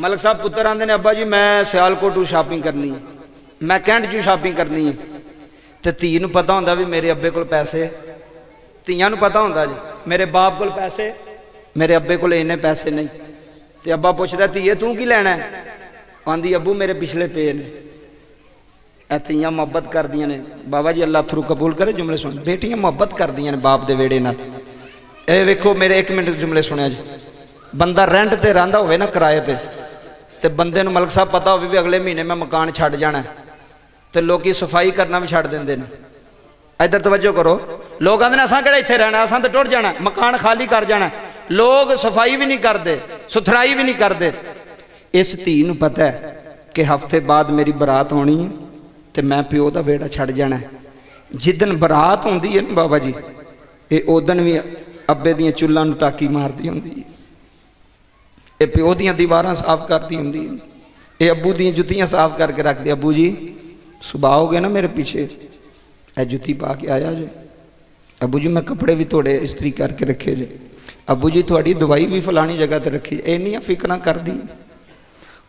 ਮਲਕ ਸਾਹਿਬ ਪੁੱਤਰ ਆਂਦੇ ਨੇ, ਅੱਬਾ ਜੀ, ਮੈਂ ਸਿਆਲਕੋਟੂ ਸ਼ਾਪਿੰਗ ਕਰਨੀ ਹੈ। ਮੈਂ ਕੈਂਟ ਚੋਂ ਸ਼ਾਪਿੰਗ ਕਰਨੀ ਹੈ। ਤੇ ਧੀ ਨੂੰ ਪਤਾ ਹੁੰਦਾ ਵੀ ਮੇਰੇ ਅੱਬੇ ਕੋਲ ਪੈਸੇ। ਧੀਆਂ ਨੂੰ ਪਤਾ ਹੁੰਦਾ ਜੀ, ਮੇਰੇ ਬਾਪ ਕੋਲ ਪੈਸੇ, ਮੇਰੇ ਅੱਬੇ ਕੋਲ ਇੰਨੇ ਪੈਸੇ ਨਹੀਂ। ਤੇ ਅੱਬਾ ਪੁੱਛਦਾ, ਧੀਏ, ਤੂੰ ਕੀ ਲੈਣਾ ਹੈ? ਆਂਦੀ, ਅੱਬੂ, ਮੇਰੇ ਪਿਛਲੇ ਪਏ ਨੇ। ਇਹ ਧੀਆਂ ਮੁਹੱਬਤ ਕਰਦੀਆਂ ਨੇ ਬਾਬਾ ਜੀ ਅੱਲਾਹ ਥਰੂ ਕਬੂਲ ਕਰੇ ਜੁਮਲੇ ਸੁਣ ਬੇਟੀਆਂ ਮੁਹੱਬਤ ਕਰਦੀਆਂ ਨੇ ਬਾਪ ਦੇ ਵੇੜੇ ਨਾਲ ਇਹ ਵੇਖੋ ਮੇਰੇ 1 ਮਿੰਟ ਜੁਮਲੇ ਸੁਣਿਆ ਜੀ ਬੰਦਾ ਰੈਂਟ ਤੇ ਰਹਿੰਦਾ ਹੋਵੇ ਨਾ ਕਿਰਾਏ ਤੇ ਤੇ ਬੰਦੇ ਨੂੰ ਮਲਕ ਸਾਹਿਬ ਪਤਾ ਹੋਵੇ ਵੀ ਅਗਲੇ ਮਹੀਨੇ ਮੈਂ ਮਕਾਨ ਛੱਡ ਜਾਣਾ ਹੈ, ਤੇ ਲੋਕੀ ਸਫਾਈ ਕਰਨਾ ਵੀ ਛੱਡ ਦਿੰਦੇ ਨੇ ਇਧਰ ਤਵੱਜੋ ਕਰੋ ਲੋਕ ਆਂਦੇ ਨੇ ਅਸਾਂ ਕਿਹੜਾ ਇੱਥੇ ਰਹਿਣਾ ਅਸਾਂ ਤਾਂ ਟੁੱਟ ਜਾਣਾ ਮਕਾਨ ਖਾਲੀ ਕਰ ਜਾਣਾ ਲੋਕ ਸਫਾਈ ਵੀ ਨਹੀਂ ਕਰਦੇ ਸੁਥਰਾਈ ਵੀ ਨਹੀਂ ਕਰਦੇ ਇਸ ਧੀ ਨੂੰ ਪਤਾ ਹੈ ਕਿ ਹਫਤੇ ਬਾਅਦ ਮੇਰੀ ਬਰਾਤ ਹੋਣੀ ਹੈ ਤੇ ਮੈਂ ਪਿਓ ਦਾ ਵੇੜਾ ਛੱਡ ਜਾਣਾ ਹੈ। ਜਿੱਦਣ ਬਰਾਤ ਹੁੰਦੀ ਹੈ ਨਾ ਬਾਬਾ ਜੀ, ਇਹ ਉਦਣ ਵੀ ਅੱਬੇ ਦੀਆਂ ਚੁੱਲ੍ਹਾਂ ਨੂੰ ਟਾਕੀ ਮਾਰਦੀ ਹੁੰਦੀ ਹੈ। ਇਹ ਪਿਓ ਦੀਆਂ ਦੀਵਾਰਾਂ ਸਾਫ਼ ਕਰਦੀ ਹੁੰਦੀ ਹੈ। ਇਹ ਅੱਬੂ ਦੀਆਂ ਜੁੱਤੀਆਂ ਸਾਫ਼ ਕਰਕੇ ਰੱਖਦੇ ਅੱਬੂ ਜੀ, ਸੁਬਾਹ ਹੋ ਗਏ ਨਾ ਮੇਰੇ ਪਿੱਛੇ, ਇਹ ਜੁੱਤੀ ਪਾ ਕੇ ਆਇਆ ਜੇ। ਅੱਬੂ ਜੀ, ਮੈਂ ਕੱਪੜੇ ਵੀ ਤੁਹਾਡੇ ਇਸਤਰੀ ਕਰਕੇ ਰੱਖੇ ਜੇ। ਅੱਬੂ ਜੀ, ਤੁਹਾਡੀ ਦਵਾਈ ਵੀ ਫਲਾਣੀ ਜਗ੍ਹਾ ਤੇ ਰੱਖੀ। ਇੰਨੀਆਂ ਫਿਕਰਾਂ ਕਰਦੀ।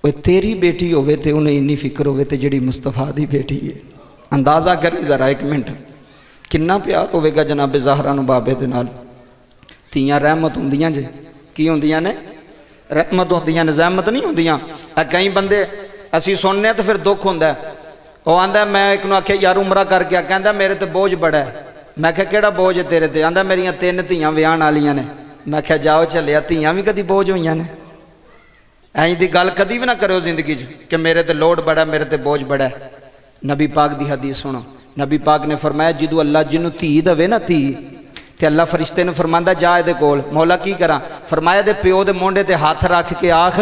ਓਏ ਤੇਰੀ ਬੇਟੀ ਹੋਵੇ ਤੇ ਉਹਨੇ ਇੰਨੀ ਫਿਕਰ ਹੋਵੇ ਤੇ ਜਿਹੜੀ ਮੁਸਤਫਾ ਦੀ ਬੇਟੀ ਹੈ ਅੰਦਾਜ਼ਾ ਕਰੀ ਜ਼ਰਾ ਇੱਕ ਮਿੰਟ ਕਿੰਨਾ ਪਿਆਰ ਹੋਵੇਗਾ ਜਨਾਬ ਜ਼ਾਹਰਾ ਨੂੰ ਬਾਬੇ ਦੇ ਨਾਲ ਧੀਆਂ ਰਹਿਮਤ ਹੁੰਦੀਆਂ ਜੇ ਕੀ ਹੁੰਦੀਆਂ ਨੇ ਰਹਿਮਤ ਹੁੰਦੀਆਂ ਨੇ ਜ਼ਹਿਮਤ ਨਹੀਂ ਹੁੰਦੀਆਂ ਆ ਕਈ ਬੰਦੇ ਅਸੀਂ ਸੁਣਨੇ ਆ ਤੇ ਫਿਰ ਦੁੱਖ ਹੁੰਦਾ ਹੈ। ਉਹ ਆਂਦਾ ਮੈਂ ਇੱਕ ਨੂੰ ਆਖਿਆ ਯਾਰ ਉਮਰਾ ਕਰ ਗਿਆ ਕਹਿੰਦਾ ਮੇਰੇ ਤੇ ਬੋਝ ਬੜਾ ਹੈ ਮੈਂ ਕਿਹਾ ਕਿਹੜਾ ਬੋਝ ਹੈ ਤੇਰੇ ਤੇ ਆਂਦਾ ਮੇਰੀਆਂ ਤਿੰਨ ਧੀਆਂ ਵਿਆਹਣ ਵਾਲੀਆਂ ਨੇ ਮੈਂ ਕਿਹਾ ਜਾਓ ਚੱਲਿਆ ਧੀਆਂ ਵੀ ਕਦੀ ਬੋਝ ਹੋਈਆਂ ਨੇ ਐਂ ਦੀ ਗੱਲ ਕਦੀ ਵੀ ਨਾ ਕਰਿਓ ਜ਼ਿੰਦਗੀ 'ਚ ਕਿ ਮੇਰੇ ਤੇ ਲੋਡ ਬੜਾ ਮੇਰੇ ਤੇ ਬੋਝ ਬੜਾ ਹੈ। ਨਬੀ ਪਾਕ ਦੀ ਹਦੀਸ ਸੁਣੋ ਨਬੀ ਪਾਕ ਨੇ ਫਰਮਾਇਆ ਜਦੋਂ ਅੱਲਾ ਜਿਹਨੂੰ ਧੀ ਦੇਵੇ ਨਾ ਧੀ ਤੇ ਅੱਲਾ ਫਰਿਸ਼ਤੇ ਨੂੰ ਫਰਮਾਂਦਾ ਜਾ ਇਹਦੇ ਕੋਲ ਮੌਲਾ ਕੀ ਕਰਾਂ ਫਰਮਾਇਆ ਦੇ ਪਿਓ ਦੇ ਮੋਢੇ ਤੇ ਹੱਥ ਰੱਖ ਕੇ ਆਖ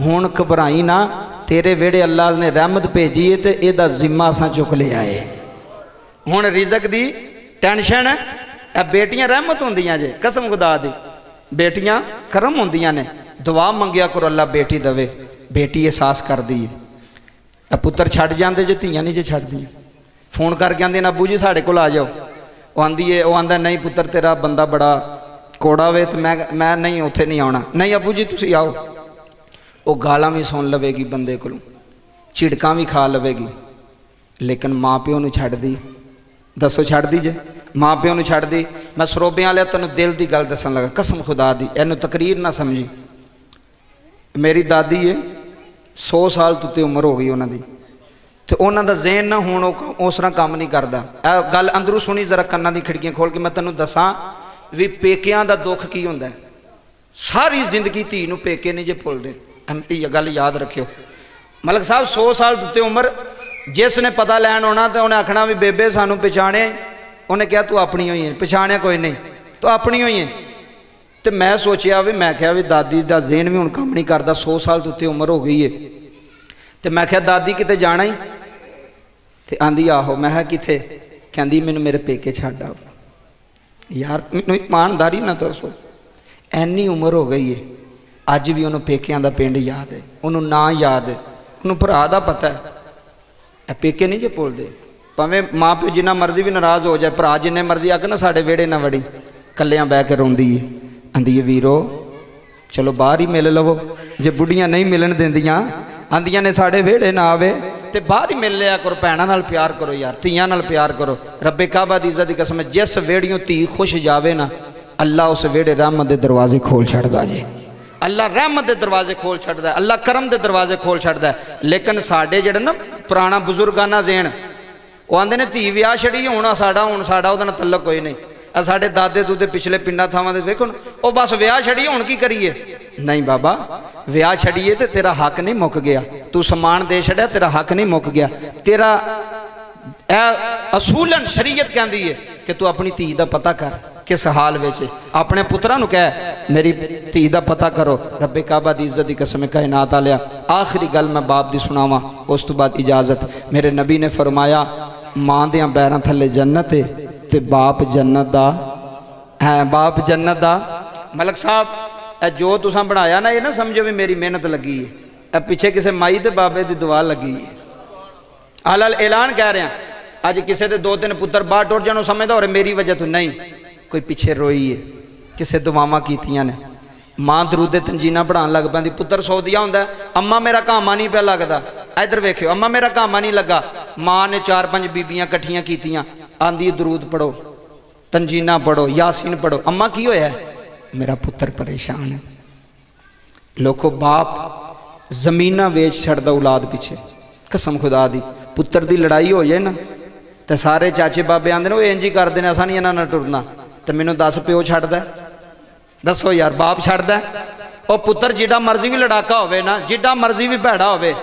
ਹੁਣ ਘਬਰਾਈ ਨਾ ਤੇਰੇ ਵਿਹੜੇ ਅੱਲਾ ਨੇ ਰਹਿਮਤ ਭੇਜੀ ਏ ਤੇ ਇਹਦਾ ਜ਼ਿੰਮਾ ਅਸਾਂ ਚੁੱਕ ਲਿਆ ਏ ਹੁਣ ਰਿਜ਼ਕ ਦੀ ਟੈਨਸ਼ਨ ਇਹ ਬੇਟੀਆਂ ਰਹਿਮਤ ਹੁੰਦੀਆਂ ਜੇ ਕਸਮ ਖੁਦਾ ਦੀ ਬੇਟੀਆਂ ਕਰਮ ਹੁੰਦੀਆਂ ਨੇ ਦੁਆ ਮੰਗਿਆ ਕਰੋ, ਅੱਲਾ ਬੇਟੀ ਦਵੇ। ਬੇਟੀ ਅਹਿਸਾਸ ਕਰਦੀ ਹੈ ਇਹ ਪੁੱਤਰ ਛੱਡ ਜਾਂਦੇ ਜੇ, ਧੀਆਂ ਨਹੀਂ ਜੇ ਛੱਡਦੀਆਂ ਫੋਨ ਕਰਕੇ ਆਂਦੇ, ਨਾ ਅੱਬੂ ਜੀ ਸਾਡੇ ਕੋਲ ਆ ਜਾਓ। ਉਹ ਆਂਦੀ ਏ, ਉਹ ਆਂਦਾ, ਨਹੀਂ ਪੁੱਤਰ, ਤੇਰਾ ਬੰਦਾ ਬੜਾ ਕੋੜਾ ਵੇ ਤੇ ਮੈਂ ਮੈਂ ਨਹੀਂ, ਉੱਥੇ ਨਹੀਂ ਆਉਣਾ। ਨਹੀਂ ਅੱਬੂ ਜੀ, ਤੁਸੀਂ ਆਓ। ਉਹ ਗਾਲਾਂ ਵੀ ਸੁਣ ਲਵੇਗੀ ਬੰਦੇ ਕੋਲੋਂ। ਝਿੜਕਾਂ ਵੀ ਖਾ ਲਵੇਗੀ। ਲੇਕਿਨ ਮਾਂ ਪਿਓ ਨੂੰ ਛੱਡਦੀ। ਦੱਸੋ, ਛੱਡਦੀ ਜੇ? ਮਾਂ ਪਿਓ ਨੂੰ ਛੱਡਦੀ। ਮੈਂ ਸਰੋਬਿਆਂ ਵਾਲਿਆ ਤੈਨੂੰ ਦਿਲ ਦੀ ਗੱਲ ਦੱਸਣ ਲੱਗਾ। ਕਸਮ ਖੁਦਾ ਦੀ, ਇਹਨੂੰ ਤਕਰੀਰ ਨਾ ਸਮਝੀ। ਮੇਰੀ ਦਾਦੀ ਏ 100 ਸਾਲ ਤੋਂ ਤੇ ਉਮਰ ਹੋ ਗਈ ਉਹਨਾਂ ਦੀ। ਤੇ ਉਹਨਾਂ ਦਾ ਜ਼ਿਹਨ ਨਾ ਹੁਣ ਉਹ ਕ- ਉਸ ਤਰ੍ਹਾਂ ਕੰਮ ਨਹੀਂ ਕਰਦਾ। ਇਹ ਗੱਲ ਅੰਦਰੋਂ ਸੁਣੀ, ਜ਼ਰਾ ਕੰਨਾਂ ਦੀ ਖਿੜਕੀਆਂ ਖੋਲ ਕੇ ਮੈਂ ਤੈਨੂੰ ਦੱਸਾਂ ਵੀ ਪੇਕਿਆਂ ਦਾ ਦੁੱਖ ਕੀ ਹੁੰਦਾ ਸਾਰੀ ਜ਼ਿੰਦਗੀ ਧੀ ਨੂੰ ਪੇਕੇ ਨਹੀਂ ਜੇ ਭੁੱਲਦੇ। ਐਮ, ਇਹ ਗੱਲ ਯਾਦ ਰੱਖਿਓ। ਮਲਕ ਸਾਹਿਬ 100 ਸਾਲ ਤੋਂ ਉੱਤੇ ਉਮਰ, ਜਿਸ ਨੇ ਪਤਾ ਲੈਣ ਆਉਣਾ ਤੇ ਉਹਨੇ ਆਖਣਾ ਵੀ ਬੇਬੇ ਸਾਨੂੰ ਪਛਾਣੇ। ਉਹਨੇ ਕਿਹਾ, ਤੂੰ ਆਪਣੀ ਹੋਈ ਹੈ ਪਛਾਣਿਆ ਕੋਈ ਨਹੀਂ। ਤੂੰ ਆਪਣੀ ਹੋਈ ਹੈ ਤੇ ਮੈਂ ਸੋਚਿਆ ਵੀ ਮੈਂ ਕਿਹਾ ਵੀ ਦਾਦੀ ਦਾ ਜ਼ਿਹਨ ਵੀ ਹੁਣ ਕੰਮ ਨਹੀਂ ਕਰਦਾ 100 ਸਾਲ ਤੋਂ ਉੱਤੇ ਉਮਰ ਹੋ ਗਈ ਏ। ਤੇ ਮੈਂ ਕਿਹਾ, ਦਾਦੀ, ਕਿਤੇ ਜਾਣਾ ਹੀ ਤੇ ਆਂਦੀ, ਆਹੋ। ਮੈਂ ਕਿਹਾ, ਕਿੱਥੇ? ਕਹਿੰਦੀ, ਮੈਨੂੰ ਮੇਰੇ ਪੇਕੇ ਛੱਡ ਆਓ। ਯਾਰ, ਮੈਨੂੰ ਇਮਾਨਦਾਰੀ ਨਾ ਦੱਸੋ। ਐਨੀ ਉਮਰ ਹੋ ਗਈ ਏ। ਅੱਜ ਵੀ ਉਹਨੂੰ ਪੇਕਿਆਂ ਦਾ ਪਿੰਡ ਯਾਦ ਹੈ ਉਹਨੂੰ ਨਾਂ ਯਾਦ ਹੈ ਉਹਨੂੰ ਭਰਾ ਦਾ ਪਤਾ ਹੈ ਇਹ ਪੇਕੇ ਨਹੀਂ ਜੇ ਭੁੱਲਦੇ। ਭਾਵੇਂ ਮਾਂ ਪਿਓ ਜਿੰਨਾ ਮਰਜ਼ੀ ਵੀ ਨਾਰਾਜ਼ ਹੋ ਜਾਏ, ਭਰਾ ਜਿੰਨੇ ਮਰਜ਼ੀ ਆਖ ਨਾ ਸਾਡੇ ਵਿਹੜੇ ਨਾ ਵੜੀ। ਕੱਲਿਆਂ ਬਹਿ ਕੇ ਰੋਂਦੀ ਏ। ਆਂਦੀ ਏ ਵੀਰੋ ਚਲੋ ਬਾਹਰ ਹੀ ਮਿਲ ਲਵੋ ਜੇ ਬੁੱਢੀਆਂ ਨਹੀਂ ਮਿਲਣ ਦਿੰਦੀਆਂ ਆਂਦੀਆਂ ਨੇ ਸਾਡੇ ਵਿਹੜੇ ਨਾ ਆਵੇ ਤੇ ਬਾਹਰ ਹੀ ਮਿਲ ਲਿਆ ਕਰੋ ਭੈਣਾਂ ਨਾਲ ਪਿਆਰ ਕਰੋ ਯਾਰ ਧੀਆਂ ਨਾਲ ਪਿਆਰ ਕਰੋ ਰੱਬੇ ਕਾਬਾ ਦੀ ਇੱਜ਼ਤ ਦੀ ਕਸਮ ਹੈ, ਜਿਸ ਵਿਹੜੀਆਂ ਧੀ ਖੁਸ਼ ਜਾਵੇ ਨਾ ਅੱਲਾ ਉਸ ਵਿਹੜੇ ਰਹਿਮਤ ਦੇ ਦਰਵਾਜ਼ੇ ਖੋਲ ਛੱਡਦਾ ਜੇ ਅੱਲਾ ਰਹਿਮਤ ਦੇ ਦਰਵਾਜ਼ੇ ਖੋਲ ਛੱਡਦਾ ਹੈ, ਅੱਲਾ ਕਰਮ ਦੇ ਦਰਵਾਜ਼ੇ ਖੋਲ ਛੱਡਦਾ ਹੈ। ਲੇਕਿਨ ਸਾਡੇ ਜਿਹੜੇ ਨਾ ਪੁਰਾਣਾ ਬਜ਼ੁਰਗਾਨਾ ਜ਼ੇਨ ਉਹ ਆਂਦੇ ਨੇ ਧੀ ਵਿਆਹ ਛੜੀ ਹੋਣਾ ਸਾਡਾ ਹੁਣ ਸਾਡਾ ਉਹਦੇ ਨਾਲ ਤਲਕ ਕੋਈ ਨਹੀਂ ਆ ਸਾਡੇ ਦਾਦੇ ਦੂਦੇ ਪਿਛਲੇ ਪਿੰਡਾਂ ਥਾਵਾਂ ਦੇ ਵੇਖੋ ਨਾ, ਉਹ ਬਸ ਵਿਆਹ ਛੜੀ ਹੁਣ ਕੀ ਕਰੀਏ ਨਹੀਂ ਬਾਬਾ ਵਿਆਹ ਛੜੀਏ ਤੇ ਤੇਰਾ ਹੱਕ ਨਹੀਂ ਮੁੱਕ ਗਿਆ ਤੂੰ ਸਮਾਨ ਦੇ ਛੜਿਆ ਤੇਰਾ ਹੱਕ ਨਹੀਂ ਮੁੱਕ ਗਿਆ ਤੇਰਾ ਇਹ ਅਸੂਲਨ ਸ਼ਰੀਅਤ ਕਹਿੰਦੀ ਹੈ ਕਿ ਤੂੰ ਆਪਣੀ ਧੀ ਦਾ ਪਤਾ ਕਰ ਕਿਸ ਹਾਲ ਵਿੱਚ ਹੈ। ਆਪਣੇ ਪੁੱਤਰਾਂ ਨੂੰ ਕਹਿ ਮੇਰੀ ਧੀ ਦਾ ਪਤਾ ਕਰੋ ਰੱਬੇ ਕਾਬਾ ਦੀ ਇੱਜ਼ਤ ਦੀ ਕਸਮ ਕਾਇਨਾਤ ਆਲਿਆ ਆਖਰੀ ਗੱਲ ਮੈਂ ਬਾਪ ਦੀ ਸੁਣਾਵਾਂ ਉਸ ਤੋਂ ਬਾਅਦ ਇਜਾਜ਼ਤ ਮੇਰੇ ਨਬੀ ਨੇ ਫਰਮਾਇਆ ਮਾਂ ਦੇ ਪੈਰਾਂ ਥੱਲੇ ਜੰਨਤ ਹੈ ਤੇ ਬਾਪ ਜੰਨਤ ਦਾ ਹੈ ਬਾਪ ਜੰਨਤ ਦਾ ਮਲਕ ਸਾਹਿਬ ਇਹ ਜੋ ਤੁਸੀਂ ਬਣਾਇਆ ਨਾ ਇਹ ਨਾ ਸਮਝੋ ਵੀ ਮੇਰੀ ਮਿਹਨਤ ਲੱਗੀ ਹੈ ਇਹ ਪਿੱਛੇ ਕਿਸੇ ਮਾਈ ਤੇ ਬਾਬੇ ਦੀ ਦੁਆ ਲੱਗੀ ਹੈ ਆਲਲ ਐਲਾਨ ਕਹਿ ਰਿਹਾ ਅੱਜ ਕਿਸੇ ਦੇ ਦੋ ਤਿੰਨ ਪੁੱਤਰ ਬਾਹਰ ਟੁੱਟ ਜਾਣੋ ਸਮਝਦਾ ਹੋਰੇ ਮੇਰੀ ਵਜ੍ਹਾ ਤੋਂ ਨਹੀਂ ਕੋਈ ਪਿੱਛੇ ਰੋਈ ਏ ਕਿਸੇ ਦੁਆਵਾਂ ਕੀਤੀਆਂ ਨੇ ਮਾਂ ਦਰੂਦੇ ਤੰਜੀਨਾ ਪੜਾਉਣ ਲੱਗ ਪੈਂਦੀ ਪੁੱਤਰ ਸੌਦੀਆ ਹੁੰਦਾ ਹੈ, ਅੰਮਾ ਮੇਰਾ ਕਾਮਾ ਨਹੀਂ ਪਿਆ ਲੱਗਦਾ ਇੱਧਰ ਵੇਖਿਓ ਅੰਮਾ ਮੇਰਾ ਕਾਮਾ ਨਹੀਂ ਲੱਗਾ ਮਾਂ ਨੇ ਚਾਰ ਪੰਜ ਬੀਬੀਆਂ ਇਕੱਠੀਆਂ ਕੀਤੀਆਂ ਆਂਦੀ ਦਰੂਦ ਪੜੋ ਤੰਜੀਨਾ ਪੜੋ ਯਾਸੀਨ ਪੜੋ ਅੰਮਾ ਕੀ ਹੋਇਆ? ਮੇਰਾ ਪੁੱਤਰ ਪਰੇਸ਼ਾਨ ਹੈ। ਲੋਕੋ, ਬਾਪ ਜ਼ਮੀਨਾਂ ਵੇਚ ਛੱਡਦਾ ਔਲਾਦ ਪਿੱਛੇ। ਕਸਮ ਖੁਦਾ ਦੀ, ਪੁੱਤਰ ਦੀ ਲੜਾਈ ਹੋ ਜਾਏ ਨਾ, ਤੇ ਸਾਰੇ ਚਾਚੇ ਬਾਬੇ ਆਂਦੇ ਨੇ ਉਹ ਇੰਜ ਹੀ ਕਰਦੇ ਨੇ, ਅਸਾਂ ਨਹੀਂ ਇਹਨਾਂ ਨਾਲ ਟੁਰਨਾ। ਤੇ ਮੈਨੂੰ ਦੱਸ, ਪਿਓ ਛੱਡਦਾ ਦੱਸੋ ਯਾਰ, ਬਾਪ ਛੱਡਦਾ ਉਹ ਪੁੱਤਰ ਜਿੱਡਾ ਮਰਜ਼ੀ ਵੀ ਲੜਾਕਾ ਹੋਵੇ ਨਾ, ਜਿੱਡਾ ਮਰਜ਼ੀ ਵੀ ਭੈੜਾ ਹੋਵੇ,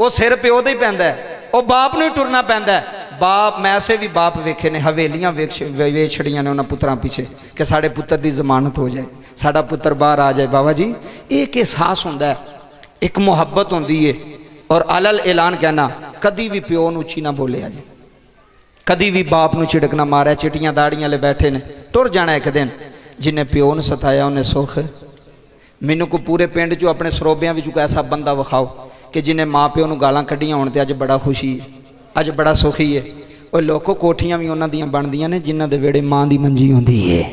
ਉਹ ਸਿਰ ਪਿਓ ਤੇ ਹੀ ਪੈਂਦਾ ਉਹ ਬਾਪ ਨੂੰ ਹੀ ਟੁਰਨਾ ਪੈਂਦਾ ਬਾਪ ਮੈਂ ਐਸੇ ਵੀ ਬਾਪ ਵੇਖੇ ਨੇ ਹਵੇਲੀਆਂ ਵੇਚ ਵੇਚ ਛੜੀਆਂ ਨੇ ਉਹਨਾਂ ਪੁੱਤਰਾਂ ਪਿੱਛੇ ਕਿ ਸਾਡੇ ਪੁੱਤਰ ਦੀ ਜ਼ਮਾਨਤ ਹੋ ਜਾਏ ਸਾਡਾ ਪੁੱਤਰ ਬਾਹਰ ਆ ਜਾਏ ਬਾਬਾ ਜੀ ਇਹ ਇੱਕ ਅਹਿਸਾਸ ਹੁੰਦਾ ਹੈ ਇੱਕ ਮੁਹੱਬਤ ਹੁੰਦੀ ਏ ਔਰ ਅਲਲ ਐਲਾਨ ਕਹਿਣਾ ਕਦੀ ਵੀ ਪਿਓ ਨੂੰ ਉੱਚੀ ਨਾ ਬੋਲਿਆ ਜੀ ਕਦੀ ਵੀ ਬਾਪ ਨੂੰ ਝਿੜਕ ਨਾ ਮਾਰਿਆ ਚਿੱਟੀਆਂ ਦਾੜੀਆਂ ਵਾਲੇ ਬੈਠੇ ਨੇ ਟੁਰ ਜਾਣਾ ਇੱਕ ਦਿਨ ਜਿਨੇ ਪਿਓ ਨੂੰ ਸਤਾਇਆ ਉਹਨੇ ਸੁਖ ਮੈਨੂੰ ਕੋ ਪੂਰੇ ਪਿੰਡ 'ਚੋਂ ਆਪਣੇ ਸਰੋਬਿਆਂ ਵਿੱਚੋਂ ਕੋਈ ਐਸਾ ਬੰਦਾ ਵਿਖਾਓ ਕਿ ਜਿਨੇ ਮਾਂ ਪਿਓ ਨੂੰ ਗਾਲਾਂ ਕੱਢੀਆਂ ਹੋਣ ਤੇ ਅੱਜ ਬੜਾ ਖੁਸ਼ੀ ਹੈ ਅੱਜ ਬੜਾ ਸੁਖੀ ਹੈ ਉਹ ਲੋਕੋ ਕੋਠੀਆਂ ਵੀ ਉਹਨਾਂ ਦੀਆਂ ਬਣਦੀਆਂ ਨੇ ਜਿਨ੍ਹਾਂ ਦੇ ਵੇੜੇ ਮਾਂ ਦੀ ਮੰਜੀ ਹੁੰਦੀ ਹੈ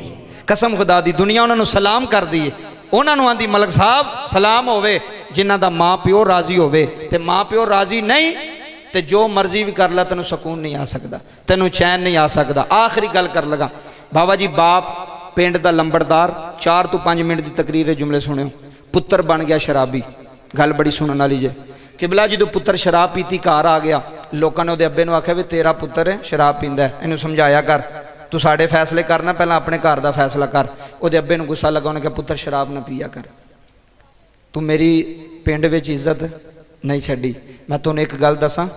ਕਸਮ ਖੁਦਾ ਦੀ ਦੁਨੀਆ ਉਹਨਾਂ ਨੂੰ ਸਲਾਮ ਕਰਦੀ ਹੈ ਉਹਨਾਂ ਨੂੰ ਆਂਦੀ ਮਲਕ ਸਾਹਿਬ ਸਲਾਮ ਹੋਵੇ ਜਿਨ੍ਹਾਂ ਦਾ ਮਾਂ ਪਿਓ ਰਾਜ਼ੀ ਹੋਵੇ ਤੇ ਮਾਂ ਪਿਓ ਰਾਜ਼ੀ ਨਹੀਂ ਤੇ ਜੋ ਮਰਜ਼ੀ ਵੀ ਕਰ ਲੈ ਤੈਨੂੰ ਸਕੂਨ ਨਹੀਂ ਆ ਸਕਦਾ ਤੈਨੂੰ ਚੈਨ ਨਹੀਂ ਆ ਸਕਦਾ ਆਖਰੀ ਗੱਲ ਕਰ ਲਗਾ ਬਾਬਾ ਜੀ ਬਾਪ ਪਿੰਡ ਦਾ ਲੰਬੜਦਾਰ 4 ਤੋਂ 5 ਮਿੰਟ ਦੀ ਤਕਰੀਰ ਦੇ ਜੁਮਲੇ ਸੁਣਿਓ ਪੁੱਤਰ ਬਣ ਗਿਆ ਸ਼ਰਾਬੀ ਗੱਲ ਬੜੀ ਸੁਣਨ ਵਾਲੀ ਜੇ ਕਿਬਲਾ ਜਦੋਂ ਪੁੱਤਰ ਸ਼ਰਾਬ ਪੀਤੀ ਘਰ ਆ ਗਿਆ ਲੋਕਾਂ ਨੇ ਉਹਦੇ ਅੱਬੇ ਨੂੰ ਆਖਿਆ ਵੀ ਤੇਰਾ ਪੁੱਤਰ ਸ਼ਰਾਬ ਪੀਂਦਾ ਇਹਨੂੰ ਸਮਝਾਇਆ ਕਰ। ਤੂੰ ਸਾਡੇ ਫੈਸਲੇ ਕਰਨਾ, ਪਹਿਲਾਂ ਆਪਣੇ ਘਰ ਦਾ ਫੈਸਲਾ ਕਰ। ਉਹਦੇ ਅੱਬੇ ਨੂੰ ਗੁੱਸਾ ਲੱਗਾ ਉਹਨੇ ਕਿਹਾ ਪੁੱਤਰ ਸ਼ਰਾਬ ਨਾ ਪੀਆ ਕਰ। ਤੂੰ ਮੇਰੀ ਪਿੰਡ ਵਿੱਚ ਇੱਜ਼ਤ ਨਹੀਂ ਛੱਡੀ। ਮੈਂ ਤੁਹਾਨੂੰ ਇੱਕ ਗੱਲ ਦੱਸਾਂ,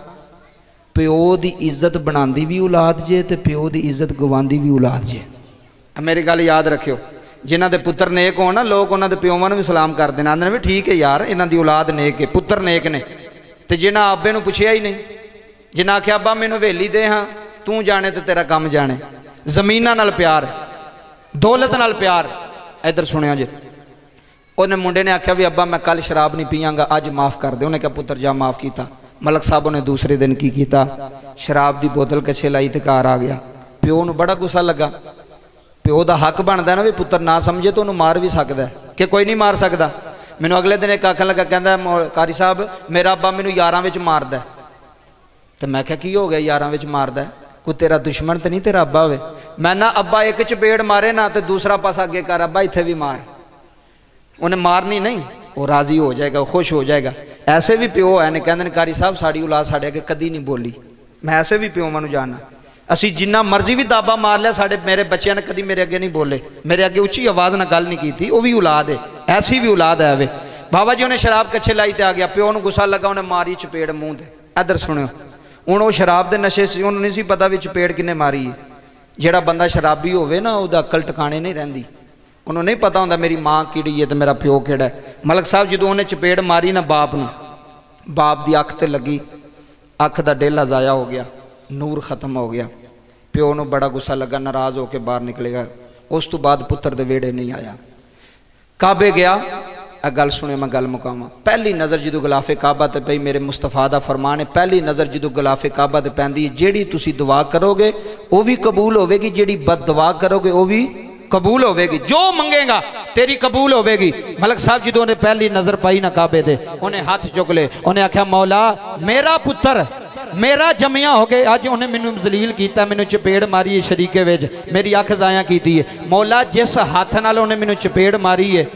ਪਿਓ ਦੀ ਇੱਜ਼ਤ ਬਣਾਉਂਦੀ ਵੀ ਔਲਾਦ ਜੇ ਤੇ ਪਿਓ ਦੀ ਇੱਜ਼ਤ ਗਵਾਉਂਦੀ ਵੀ ਔਲਾਦ ਜੇ। ਮੇਰੀ ਗੱਲ ਯਾਦ ਰੱਖਿਓ। ਜਿਨ੍ਹਾਂ ਦੇ ਪੁੱਤਰ ਨੇਕ ਹੋਣ ਨਾ, ਲੋਕ ਉਹਨਾਂ ਦੇ ਪਿਓਵਾਂ ਨੂੰ ਵੀ ਸਲਾਮ ਕਰਦੇ ਨੇ ਆਂਦੇ ਨੇ ਵੀ ਠੀਕ ਹੈ ਯਾਰ, ਇਹਨਾਂ ਦੀ ਔਲਾਦ ਨੇਕ ਹੈ, ਪੁੱਤਰ ਨੇਕ ਨੇ। ਤੇ ਜਿਹਨਾਂ ਆਪੇ ਨੂੰ ਪੁੱਛਿਆ ਹੀ ਨਹੀਂ ਜਿਨ੍ਹਾਂ ਆਖਿਆ ਅੱਬਾ ਮੈਨੂੰ ਹਵੇਲੀ ਦੇ ਹਾਂ ਤੂੰ ਜਾਣੇ ਤੇ ਤੇਰਾ ਕੰਮ ਜਾਣੇ ਜ਼ਮੀਨਾਂ ਨਾਲ ਪਿਆਰ ਦੌਲਤ ਨਾਲ ਪਿਆਰ ਇੱਧਰ ਸੁਣਿਓ ਜੀ ਉਹਨੇ ਮੁੰਡੇ ਨੇ ਆਖਿਆ ਵੀ ਅੱਬਾ ਮੈਂ ਕੱਲ ਸ਼ਰਾਬ ਨਹੀਂ ਪੀਵਾਂਗਾ ਅੱਜ ਮਾਫ ਕਰ ਦੇ ਉਹਨੇ ਕਿਹਾ ਪੁੱਤਰ ਜਾ ਮਾਫ ਕੀਤਾ ਮਲਕ ਸਾਹਿਬ ਨੇ ਦੂਸਰੇ ਦਿਨ ਕੀ ਕੀਤਾ ਸ਼ਰਾਬ ਦੀ ਬੋਤਲ ਕੱਛੇ ਲਾਈ ਤੇ ਘਰ ਆ ਗਿਆ ਪਿਓ ਨੂੰ ਬੜਾ ਗੁੱਸਾ ਲੱਗਾ ਪਿਓ ਦਾ ਹੱਕ ਬਣਦਾ ਨਾ ਵੀ ਪੁੱਤਰ ਨਾ ਸਮਝੇ ਤਾਂ ਉਹਨੂੰ ਮਾਰ ਵੀ ਸਕਦਾ ਹੈ ਕਿ ਕੋਈ ਨਹੀਂ ਮਾਰ ਸਕਦਾ ਮੈਨੂੰ ਅਗਲੇ ਦਿਨ ਇੱਕ ਆਖਣ ਲੱਗਾ ਕਹਿੰਦਾ ਮੌ- ਕਾਰੀ ਸਾਹਿਬ ਮੇਰਾ ਅੱਬਾ ਮੈਨੂੰ ਯਾਰਾਂ ਵਿੱਚ ਮਾਰਦਾ ਹੈ। ਤੇ ਮੈਂ ਕਿਹਾ ਕੀ ਹੋ ਗਿਆ ਯਾਰਾਂ ਵਿੱਚ ਮਾਰਦਾ ਹੈ? ਕੋਈ ਤੇਰਾ ਦੁਸ਼ਮਣ ਤੇ ਨਹੀਂ ਤੇਰਾ ਅੱਬਾ ਹੋਵੇ ਮੈਂ ਨਾ ਅੱਬਾ ਇੱਕ ਚਪੇੜ ਮਾਰੇ ਨਾ ਤੇ ਦੂਸਰਾ ਪਾਸਾ ਅੱਗੇ ਕਰ ਅੱਬਾ ਇੱਥੇ ਵੀ ਮਾਰ ਉਹਨੇ ਮਾਰਨੀ ਨਹੀਂ ਉਹ ਰਾਜ਼ੀ ਹੋ ਜਾਏਗਾ ਉਹ ਖੁਸ਼ ਹੋ ਜਾਏਗਾ ਐਸੇ ਵੀ ਪਿਓ ਐ ਨੇ ਕਹਿੰਦੇ ਨੇ ਕਾਰੀ ਸਾਹਿਬ ਸਾਡੀ ਔਲਾਦ ਸਾਡੇ ਅੱਗੇ ਕਦੀ ਨਹੀਂ ਬੋਲੀ ਮੈਂ ਐਸੇ ਵੀ ਪਿਓਵਾਂ ਨੂੰ ਜਾਣਦਾ ਅਸੀਂ ਜਿੰਨਾ ਮਰਜ਼ੀ ਵੀ ਦਾਬਾ ਮਾਰ ਲਿਆ ਸਾਡੇ ਮੇਰੇ ਬੱਚਿਆਂ ਨੇ ਕਦੀ ਮੇਰੇ ਅੱਗੇ ਨਹੀਂ ਬੋਲੇ ਮੇਰੇ ਅੱਗੇ ਉੱਚੀ ਆਵਾਜ਼ ਨਾਲ ਗੱਲ ਨਹੀਂ ਕੀਤੀ ਉਹ ਵੀ ਔਲਾਦ ਹੈ ਐਸੀ ਵੀ ਔਲਾਦ ਹੈ ਵੇ ਬਾਬਾ ਜੀ ਉਹਨੇ ਸ਼ਰਾਬ ਕੱਛੇ ਲਾਈ ਤੇ ਆ ਗਿਆ ਪਿਓ ਨੂੰ ਗੁੱਸਾ ਲੱਗਾ ਉਹਨੇ ਮਾਰੀ ਚਪੇੜ ਮੂੰਹ ਤੇ ਇੱਧਰ ਸੁਣਿਓ ਹੁਣ ਉਹ ਸ਼ਰਾਬ ਦੇ ਨਸ਼ੇ 'ਚ ਉਹਨੂੰ ਨਹੀਂ ਸੀ ਪਤਾ ਵੀ ਚਪੇੜ ਕਿੰਨੇ ਮਾਰੀ। ਹੈ ਜਿਹੜਾ ਬੰਦਾ ਸ਼ਰਾਬੀ ਹੋਵੇ ਨਾ, ਉਹਦਾ ਅਕਲ ਟਿਕਾਣੇ ਨਹੀਂ ਰਹਿੰਦੀ। ਉਹਨੂੰ ਨਹੀਂ ਪਤਾ ਹੁੰਦਾ ਮੇਰੀ ਮਾਂ ਕਿਹੜੀ ਹੈ ਤੇ ਮੇਰਾ ਪਿਓ ਕਿਹੜਾ ਹੈ। ਮਲਕ ਸਾਹਿਬ, ਜਦੋਂ ਉਹਨੇ ਚਪੇੜ ਮਾਰੀ ਨਾ ਬਾਪ ਨੂੰ, ਬਾਪ ਦੀ ਅੱਖ ਤੇ ਲੱਗੀ। ਅੱਖ ਦਾ ਡੇਲਾ ਜ਼ਾਇਆ ਹੋ ਗਿਆ, ਨੂਰ ਖਤਮ ਹੋ ਗਿਆ। ਪਿਓ ਨੂੰ ਬੜਾ ਗੁੱਸਾ ਲੱਗਾ, ਨਾਰਾਜ਼ ਹੋ ਕੇ ਬਾਹਰ ਨਿਕਲੇਗਾ ਉਸ ਤੋਂ ਬਾਅਦ ਪੁੱਤਰ ਦੇ ਵਿਹੜੇ ਨਹੀਂ ਆਇਆ। ਕਾਬੇ ਗਿਆ ਇਹ ਗੱਲ ਸੁਣੇ ਮੈਂ ਗੱਲ ਮੁਕਾਵਾਂ ਪਹਿਲੀ ਨਜ਼ਰ ਜਦੋਂ ਗਲਾਫੇ ਕਾਬਾ ਤੇ ਪਈ ਮੇਰੇ ਮੁਸਤਫਾ ਦਾ ਫਰਮਾਨ ਹੈ ਪਹਿਲੀ ਨਜ਼ਰ ਜਦੋਂ ਗਲਾਫੇ ਕਾਬਾ ਤੇ ਪੈਂਦੀ ਹੈ ਜਿਹੜੀ ਤੁਸੀਂ ਦੁਆ ਕਰੋਗੇ ਉਹ ਵੀ ਕਬੂਲ ਹੋਵੇਗੀ ਜਿਹੜੀ ਬਦ ਦੁਆ ਕਰੋਗੇ ਉਹ ਵੀ ਕਬੂਲ ਹੋਵੇਗੀ ਜੋ ਮੰਗੇਗਾ ਤੇਰੀ ਕਬੂਲ ਹੋਵੇਗੀ ਮਲਕ ਸਾਹਿਬ ਜਦੋਂ ਉਹਨੇ ਪਹਿਲੀ ਨਜ਼ਰ ਪਾਈ ਨਾ ਕਾਬੇ ਦੇ ਉਹਨੇ ਹੱਥ ਚੁੱਕ ਲਏ ਉਹਨੇ ਆਖਿਆ ਮੌਲਾ ਮੇਰਾ ਪੁੱਤਰ ਮੇਰਾ ਜੰਮਿਆ ਹੋ ਕੇ ਅੱਜ ਉਹਨੇ ਮੈਨੂੰ ਜ਼ਲੀਲ ਕੀਤਾ ਮੈਨੂੰ ਚਪੇੜ ਮਾਰੀ ਹੈ ਸ਼ਰੀਕੇ ਵਿੱਚ ਮੇਰੀ ਅੱਖ ਜ਼ਾਇਆ ਕੀਤੀ ਹੈ ਮੌਲਾ ਜਿਸ ਹੱਥ ਨਾਲ ਉਹਨੇ ਮੈਨੂੰ ਚਪੇੜ ਮਾਰੀ ਹੈ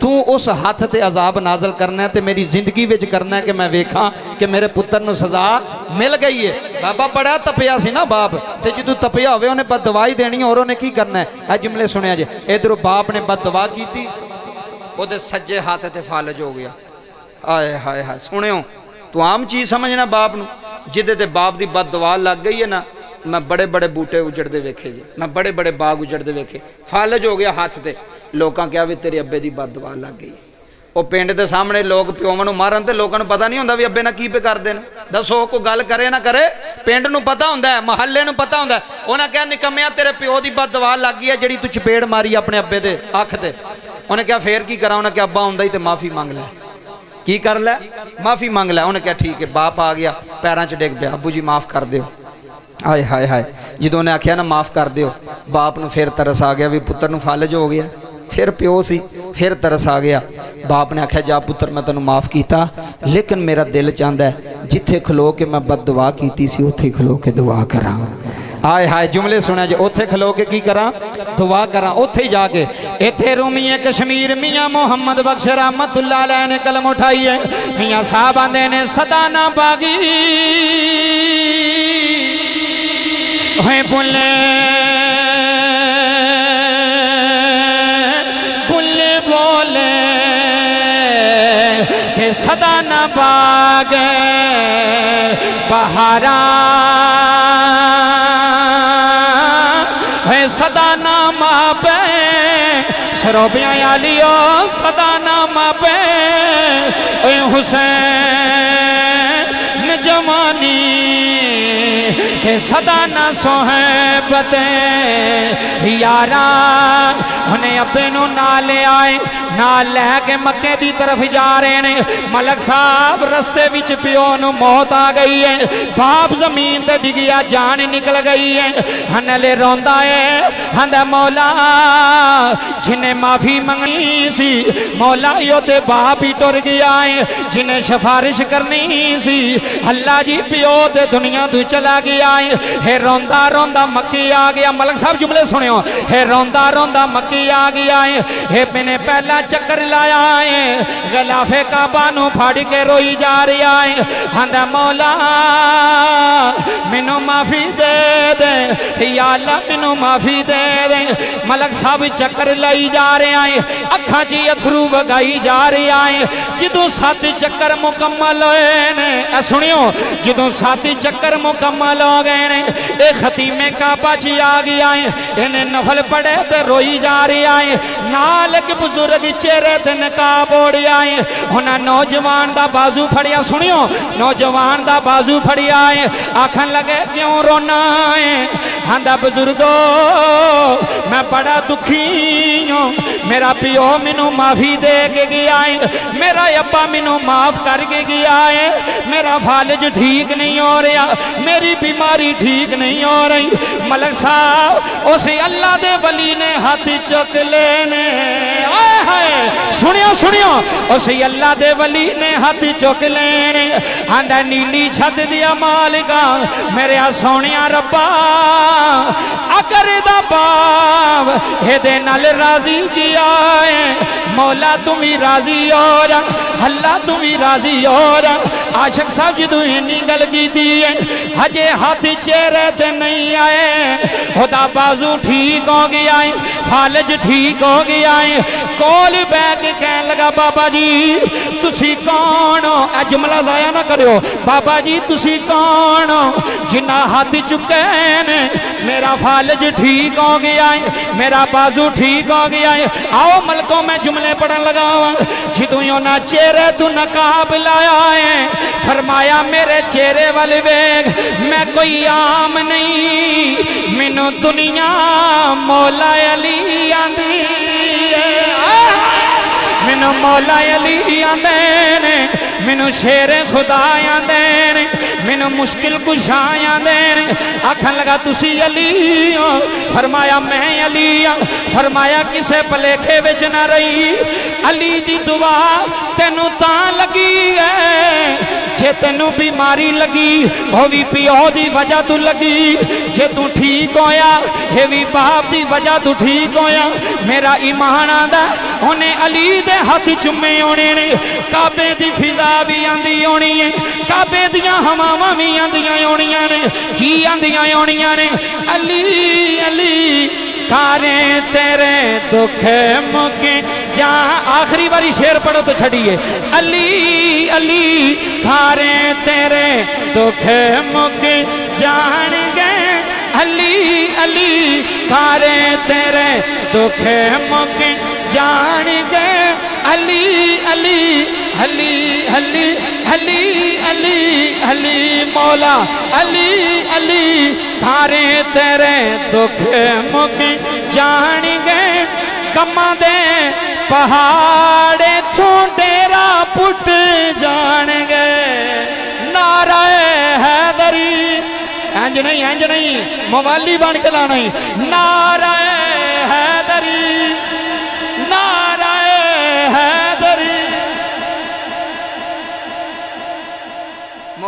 ਤੂੰ ਉਸ ਹੱਥ ਤੇ ਅਜ਼ਾਬ ਨਾਜ਼ਲ ਕਰਨਾ ਹੈ ਤੇ ਮੇਰੀ ਜ਼ਿੰਦਗੀ ਵਿੱਚ ਕਰਨਾ ਹੈ ਕਿ ਮੈਂ ਵੇਖਾਂ ਕਿ ਮੇਰੇ ਪੁੱਤਰ ਨੂੰ ਸਜ਼ਾ ਮਿਲ ਗਈ ਹੈ ਬਾਬਾ ਬੜਾ ਤਪਿਆ ਸੀ ਨਾ ਬਾਪ ਤੇ ਜਦੋਂ ਤਪਿਆ ਹੋਵੇ ਉਹਨੇ ਬਦ ਦਵਾਈ ਦੇਣੀ ਔਰ ਉਹਨੇ ਕੀ ਕਰਨਾ ਹੈ ਇਹ ਜੁਮਲੇ ਸੁਣਿਆ ਜੇ ਇਧਰੋਂ ਬਾਪ ਨੇ ਬਦ ਦਵਾ ਕੀਤੀ ਉਹਦੇ ਸੱਜੇ ਹੱਥ ਤੇ ਫਾਲਜ ਹੋ ਗਿਆ ਆਏ ਹਾਏ ਹਾਏ ਸੁਣਿਓ ਤੂੰ ਆਮ ਚੀਜ਼ ਸਮਝਣਾ ਬਾਪ ਨੂੰ ਜਿਹਦੇ ਤੇ ਬਾਪ ਦੀ ਬਦ ਦਵਾ ਲੱਗ ਗਈ ਹੈ ਨਾ ਮੈਂ ਬੜੇ ਬੜੇ ਬੂਟੇ ਉਜੜਦੇ ਵੇਖੇ ਜੀ। ਮੈਂ ਬੜੇ ਬੜੇ ਬਾਗ ਉਜੜਦੇ ਵੇਖੇ। ਫਾਲਜ ਹੋ ਗਿਆ ਹੱਥ ਤੇ। ਲੋਕਾਂ ਕਿਹਾ ਵੀ ਤੇਰੇ ਅੱਬੇ ਦੀ ਬਦ ਦਵਾ ਲੱਗ ਗਈ। ਉਹ ਪਿੰਡ ਦੇ ਸਾਹਮਣੇ ਲੋਕ ਪਿਓਵਾਂ ਨੂੰ ਮਾਰਨ ਤੇ ਲੋਕਾਂ ਨੂੰ ਪਤਾ ਨਹੀਂ ਹੁੰਦਾ ਵੀ ਅੱਬੇ ਨਾਲ ਕੀ ਪੇ ਕਰਦੇ ਨੇ ਦੱਸੋ, ਕੋਈ ਗੱਲ ਕਰੇ ਨਾ ਕਰੇ। ਪਿੰਡ ਨੂੰ ਪਤਾ ਹੁੰਦਾ ਹੈ, ਮਹੱਲੇ ਨੂੰ ਪਤਾ ਹੁੰਦਾ ਉਹਨਾਂ ਕਿਹਾ, ਨਿਕੰਮਿਆ, ਤੇਰੇ ਪਿਓ ਦੀ ਬਦ ਲੱਗ ਗਈ ਹੈ ਜਿਹੜੀ ਤੂੰ ਚਪੇੜ ਮਾਰੀ ਆਪਣੇ ਅੱਬੇ ਦੇ ਅੱਖ ਤੇ। ਉਹਨੇ ਕਿਹਾ, ਫੇਰ ਕੀ ਕਰਾਂ? ਉਹਨੇ ਕਿਹਾ, ਅੱਬਾ ਹੁੰਦਾ ਹੀ ਤੇ ਮਾਫੀ ਮੰਗ ਲੈ। ਕੀ ਕਰ ਲੈ? ਮਾਫੀ ਮੰਗ ਲੈ। ਉਹਨੇ ਕਿਹਾ, ਠੀਕ ਹੈ, ਬਾਪ ਆ ਗਿਆ। ਪੈਰਾਂ 'ਚ ਡਿੱਗ ਪਿਆ। ਅੱਬੂ ਜੀ, ਮਾਫ ਕਰ ਦਿਓ। ਆਏ ਹਾਏ ਹਾਏ ਜਦੋਂ ਉਹਨੇ ਆਖਿਆ ਨਾ ਮਾਫ ਕਰ ਦਿਓ ਬਾਪ ਨੂੰ ਫਿਰ ਤਰਸ ਆ ਗਿਆ ਵੀ ਪੁੱਤਰ ਨੂੰ ਫਾਲਜ ਹੋ ਗਿਆ ਫਿਰ ਪਿਓ ਸੀ ਫਿਰ ਤਰਸ ਆ ਗਿਆ ਬਾਪ ਨੇ ਆਖਿਆ ਜਾ ਪੁੱਤਰ ਮੈਂ ਤੈਨੂੰ ਮਾਫ ਕੀਤਾ ਲੇਕਿਨ ਮੇਰਾ ਦਿਲ ਚਾਹੁੰਦਾ ਜਿੱਥੇ ਖਲੋ ਕੇ ਮੈਂ ਬਦਦੁਆ ਕੀਤੀ ਸੀ ਉੱਥੇ ਖਲੋ ਕੇ ਦੁਆ ਕਰਾਂ ਹਾਏ ਹਾਏ ਜੁਮਲੇ ਸੁਣਿਆ ਜੇ ਉੱਥੇ ਖਲੋ ਕੇ ਕੀ ਕਰਾਂ ਦੁਆ ਕਰਾਂ ਉੱਥੇ ਹੀ ਜਾ ਕੇ ਇੱਥੇ ਰੂਮੀਏ ਕਸ਼ਮੀਰ ਮੀਆਂ ਮੁਹੰਮਦ ਬਖਸ਼ ਰਹਿਮਤੁਲਲਾਹ ਅਲੈਹ ਨੇ ਕਲਮ ਉਠਾਈ ਹੈ ਮੀਆਂ ਸਾਹਿਬ ਆਂਦੇ ਨੇ ਸਦਾ ਨਾ ਬਾਗੀ है बुले बोले बोले सदा न बाग बहारा। है सदा न मापे सरोबिया लियो सदा न मापे। हुसैन मेहरबानी ते सदा न सोहबत यारा उन्हें अपनों नाले आए ਨਾਲ ਆਏ ਨਾਲ ਲੈ ਕੇ ਮੱਕੇ ਦੀ ਤਰਫ ਜਾ ਰਹੇ ਨੇ ਮਲਕ ਸਾਹਿਬ ਰਸਤੇ ਵਿੱਚ ਪਿਓ ਨੂੰ ਮੌਤ ਆ ਗਈ ਹੈ ਬਾਪ ਜ਼ਮੀਨ ਤੇ ਡਿੱਗਿਆ ਜਾਨ ਨਿਕਲ ਗਈ ਹੈ ਹਨਲੇ ਰੋਂਦਾ ਹੈ ਹੰਦਾ ਮੌਲਾ ਜਿਨੇ ਮਾਫੀ ਮੰਗਣੀ ਸੀ ਮੌਲਾ ਯੋ ਤੇ ਬਾਪ ਹੀ ਟੁਰ ਗਿਆ ਹੈ ਜਿਨੇ ਸਿਫਾਰਿਸ਼ ਕਰਨੀ ਸੀ ਅੱਲਾ ਜੀ ਪਿਓ ਤੇ ਦੁਨੀਆ ਤੋਂ ਚਲਾ ਗਿਆ ਹੈ ਹੈ ਰੋਂਦਾ ਰੋਂਦਾ ਮੱਕੀ ਆ ਗਿਆ ਮਲਕ ਸਾਹਿਬ ਜੁਮਲੇ ਸੁਣਿਓ ਹੈ ਰੋਂਦਾ ਰੋਂਦਾ ਮੱਕੀ ਆ ਗਿਆ ਹੈ ਹੈ ਮੈਨੇ ਪਹਿਲਾ चक्कर लाया है गलाफे का बानू फाड़ के रोई जा रहा है हंदा मौला, मैनू माफ़ी दे दे। या अल्लाह मैनू माफ़ी दे दे। मलक साहब चक्कर लाई जा रहा है अखा च अथरू बगाई जा रहा है जो सात चक्कर मुकम्मल होए सुनियो जो सात चक्कर मुकम्मल हो गए ने ये खतीमे काबा च आ गया है इन्हें नफल पड़े तो रोई जा रहा है नाल एक बुज़ुर्ग ਚਿਹਰੇ ਤੇ ਨਕਾਬ ਓੜਿਆ ਹੈ ਉਹਨਾਂ ਨੌਜਵਾਨ ਦਾ ਬਾਜ਼ੂ ਫੜਿਆ ਸੁਣਿਓ ਨੌਜਵਾਨ ਦਾ ਬਾਜ਼ੂ ਫੜਿਆ ਹੈ ਆਖਣ ਲਗੇ ਕਿਉਂ ਰੋਣਾ ਹੈ ਆਂਦਾ ਬਜ਼ੁਰਗੋ ਮੈਂ ਬੜਾ ਦੁਖੀ ਹਾਂ ਮੇਰਾ ਪਿਓ ਮੈਨੂੰ ਮਾਫੀ ਦੇ ਕੇ ਗਿਆ ਹੈ ਮੇਰਾ ਅੱਬਾ ਮੈਨੂੰ ਮਾਫ ਕਰਕੇ ਗਿਆ ਹੈ ਮੇਰਾ ਫਾਲਜ ਠੀਕ ਨਹੀਂ ਹੋ ਰਿਹਾ ਮੇਰੀ ਬਿਮਾਰੀ ਠੀਕ ਨਹੀਂ ਹੋ ਰਹੀ ਮਲਕ ਸਾਹਿਬ ਉਸ ਅੱਲਾ ਦੇ ਵਲੀ ਨੇ ਹੱਥ ਚੁੱਕ ਲੈਨੇ ਆਏ ਹਾਏ सुनियो सुनियो। उस अल्लाह दे वली ने हाथ चुक लेने। आंदा नीली छत दिया मालिका, मेरे सोनिया रब्बा अगर दा बाप हेदे नाल राज़ी किया है। मौला तुम ही राज़ी और, अल्लाह तुम ही राज़ी और। आशक साहब जी तू इनी गल की दी है हजे हाथ चेहरे ते नहीं आए। ओदा बाजू ठीक हो गया है फालज ठीक हो गया है, कोल ਕੋਲ ਬੈ ਕੇ ਕਹਿਣ ਲਗਾ ਬਾਬਾ ਜੀ ਤੁਸੀਂ ਕੌਣ ਹੋ ਇਹ ਜੁਮਲਾ ਜ਼ਾਇਆ ਨਾ ਕਰਿਓ ਬਾਬਾ ਜੀ ਤੁਸੀਂ ਕੌਣ ਹੋ ਜਿੰਨਾ ਹੱਥ ਚੁੱਕੇ ਨੇ ਮੇਰਾ ਫਾਲਜ ਠੀਕ ਹੋ ਗਿਆ ਹੈ ਮੇਰਾ ਬਾਜ਼ੂ ਠੀਕ ਹੋ ਗਿਆ ਹੈ ਆਓ ਮਲਕੋ ਮੈਂ ਜੁਮਲੇ ਪੜਨ ਲਗਾ ਵਾਂ ਜਦੋਂ ਉਹਨਾਂ ਚਿਹਰੇ ਤੋਂ ਨਕਾਬ ਲਾਇਆ ਹੈ ਫਰਮਾਇਆ ਮੇਰੇ ਚਿਹਰੇ ਵੱਲ ਵੇਖ ਮੈਂ ਕੋਈ ਆਮ ਨਹੀਂ ਮੈਨੂੰ ਦੁਨੀਆ ਮੌਲਾ ਅਲੀ ਆਂਦੀ मैनू मौला अली मैनू शेर खुदा आंदे मैनू मुश्किल कुशा आंदे आखन लगा तुसी अली हो फरमाया मैं अली हाँ फरमाया किसे भलेखे बिच ना रही अली दी दुआ तेन लगी है जे तेन बीमारी लगी वह भी प्यो की वजह तू लगी जे तू ठीक होया ये भी बाप की वजह तू ठीक होया मेरा ईमान आंदा उन्हें अली दे हाथ चुमे आने काबे दी फिजा भी आंदी आनी है। काबे दियाँ हवावां भी आंदियाँ आनियाँ ने। की आंदियाँ आनियाँ ने? अली अली, कारे तेरे दुख मुके जा आखिरी बारी शेर पढ़ो तो छड़िए। अली अली खारे तेरे दुख मुके जान गए अली अली खारे तेरे दुख मुके जान गए अली अली अली अली अली अली अली मौला अली अली थारे तेरे दुख मुख जान गए, कमा दे, पहाड़े थों डेरा पुट जान गए। नाराए हैदरी इंज नहीं इंज नहीं, मवाली बन के लाना नाराए हैदरी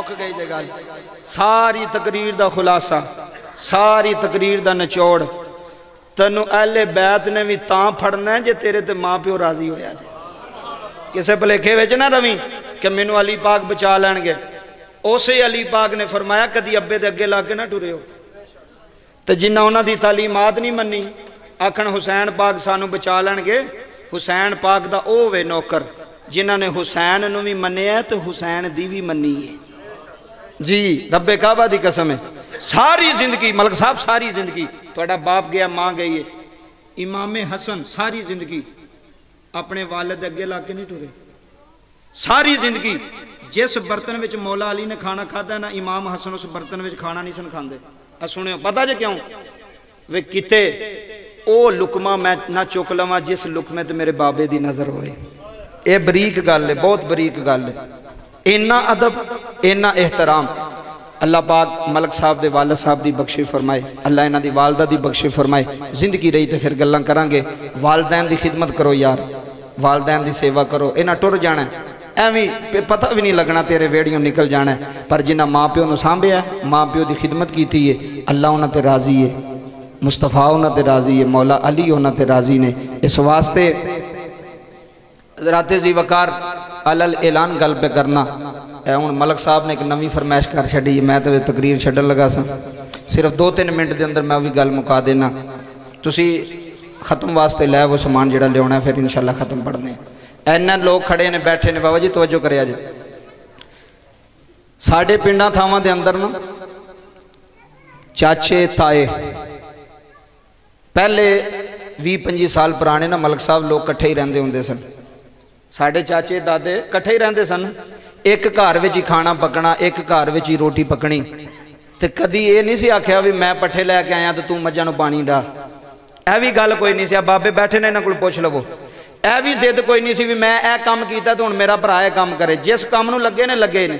ਮੁੱਕ ਗਈ ਜੇ ਗੱਲ ਸਾਰੀ ਤਕਰੀਰ ਦਾ ਖੁਲਾਸਾ ਸਾਰੀ ਤਕਰੀਰ ਦਾ ਨਿਚੋੜ ਤੈਨੂੰ ਅਹਲੇ ਬੈਤ ਨੇ ਵੀ ਤਾਂ ਫੜਨਾ ਹੈ ਜੇ ਤੇਰੇ ਤੇ ਮਾਂ ਪਿਓ ਰਾਜ਼ੀ ਹੋਇਆ ਜੇ ਕਿਸੇ ਭਲੇਖੇ ਵਿੱਚ ਨਾ ਰਵੀ ਕਿ ਮੈਨੂੰ ਅਲੀ ਪਾਕ ਬਚਾ ਲੈਣਗੇ ਉਸੇ ਅਲੀ ਪਾਕ ਨੇ ਫਰਮਾਇਆ ਕਦੀ ਅੱਬੇ ਦੇ ਅੱਗੇ ਲਾ ਕੇ ਨਾ ਟੁਰਿਓ ਤੇ ਜਿਨ੍ਹਾਂ ਉਹਨਾਂ ਦੀ ਤਾਲੀਮਾਤ ਨਹੀਂ ਮੰਨੀ ਆਖਣ ਹੁਸੈਨ ਪਾਕ ਸਾਨੂੰ ਬਚਾ ਲੈਣਗੇ ਹੁਸੈਨ ਪਾਕ ਦਾ ਉਹ ਵੇ ਨੌਕਰ ਜਿਨ੍ਹਾਂ ਨੇ ਹੁਸੈਨ ਨੂੰ ਵੀ ਮੰਨਿਆ ਤੇ ਹੁਸੈਨ ਦੀ ਵੀ ਮੰਨੀ ਹੈ जी रबे काबा की कसम है। सारी ज़िंदगी, मलक साहब, सारी ज़िंदगी। थोड़ा बाप गया, माँ गई है। इमामे हसन, सारी ज़िंदगी। अपने वालद अगे ला के नहीं टुरे। सारी ज़िंदगी, जिस बर्तन में मौला अली ने खाना खाधा ना, इमाम हसन उस बर्तन में खाना नहीं सन खाते सुने पता जे क्यों? वे किते, ओ लुकमा मैं ना चुक लवा, जिस लुकमे तो मेरे बाबे की नज़र होए। ये बरीक गल है, बहुत बरीक गल है। इन्ना अदब, इन्ना एहतराम। अल्लाह पाक मलक साहब के वालद साहब की बख्शी फरमाए, अल्लाह इन्हों की वालदा की बख्शी फरमाए। ज़िंदगी रही तो फिर गल् करा वालदैन की खिदमत करो यार, वालदैन की सेवा करो। इन्हें टुर जाना एवं पता भी नहीं लगना तेरे वेड़ियों निकल जाना है। पर जिन्हें माँ प्यो सामभिया माँ प्यो की खिदमत की है अल्लाह उन्होंने राज़ी है मुस्तफ़ा उन्होंने राज़ी है मौला अली उन्होंने राज़ी ने। इस वास्ते रात जी वकार अलल ऐलान गल पे करना हूँ मलक साहब ने एक नवी फरमायश कर छी मैं तो तकरीर छड़न लगा सा। सिर्फ़ दो तीन मिनट के अंदर मैं भी गल मुका देना। तुम खत्म वास्ते लै वो समान जो लिया फिर इंशाला खत्म पढ़ने। इन्ना लोग खड़े ने बैठे ने, बाबा जी तवजो कर जी। साढ़े पिंडा थावान के अंदर न चाचे, ताए, पहले भी पी साल पुराने ना मलक साहब लोग कट्ठे ही रेंदे होंगे सर ਸਾਡੇ ਚਾਚੇ, ਦਾਦੇ ਇਕੱਠੇ ਹੀ ਰਹਿੰਦੇ ਸਨ। ਇੱਕ ਘਰ ਵਿੱਚ ਹੀ ਖਾਣਾ ਪਕਣਾ, ਇੱਕ ਘਰ ਵਿੱਚ ਹੀ ਰੋਟੀ ਪਕਣੀ। ਤੇ ਕਦੀ ਇਹ ਨਹੀਂ ਸੀ ਆਖਿਆ ਵੀ ਮੈਂ ਪੱਠੇ ਲੈ ਕੇ ਆਇਆ ਤੇ ਤੂੰ ਮੱਝਾਂ ਨੂੰ ਪਾਣੀ ਡਾ ਇਹ ਵੀ ਗੱਲ ਕੋਈ ਨਹੀਂ ਸੀ, ਆ ਬਾਬੇ ਬੈਠੇ ਨੇ ਇਹਨਾਂ ਕੋਲ ਪੁੱਛ ਲਵੋ। ਇਹ ਵੀ ਜ਼ਿੱਦ ਕੋਈ ਨਹੀਂ ਸੀ ਵੀ ਮੈਂ ਇਹ ਕੰਮ ਕੀਤਾ ਤੇ ਹੁਣ ਮੇਰਾ ਭਰਾ ਇਹ ਕੰਮ ਕਰੇ। ਜਿਸ ਕੰਮ ਨੂੰ ਲੱਗੇ ਨੇ ਲੱਗੇ ਨੇ।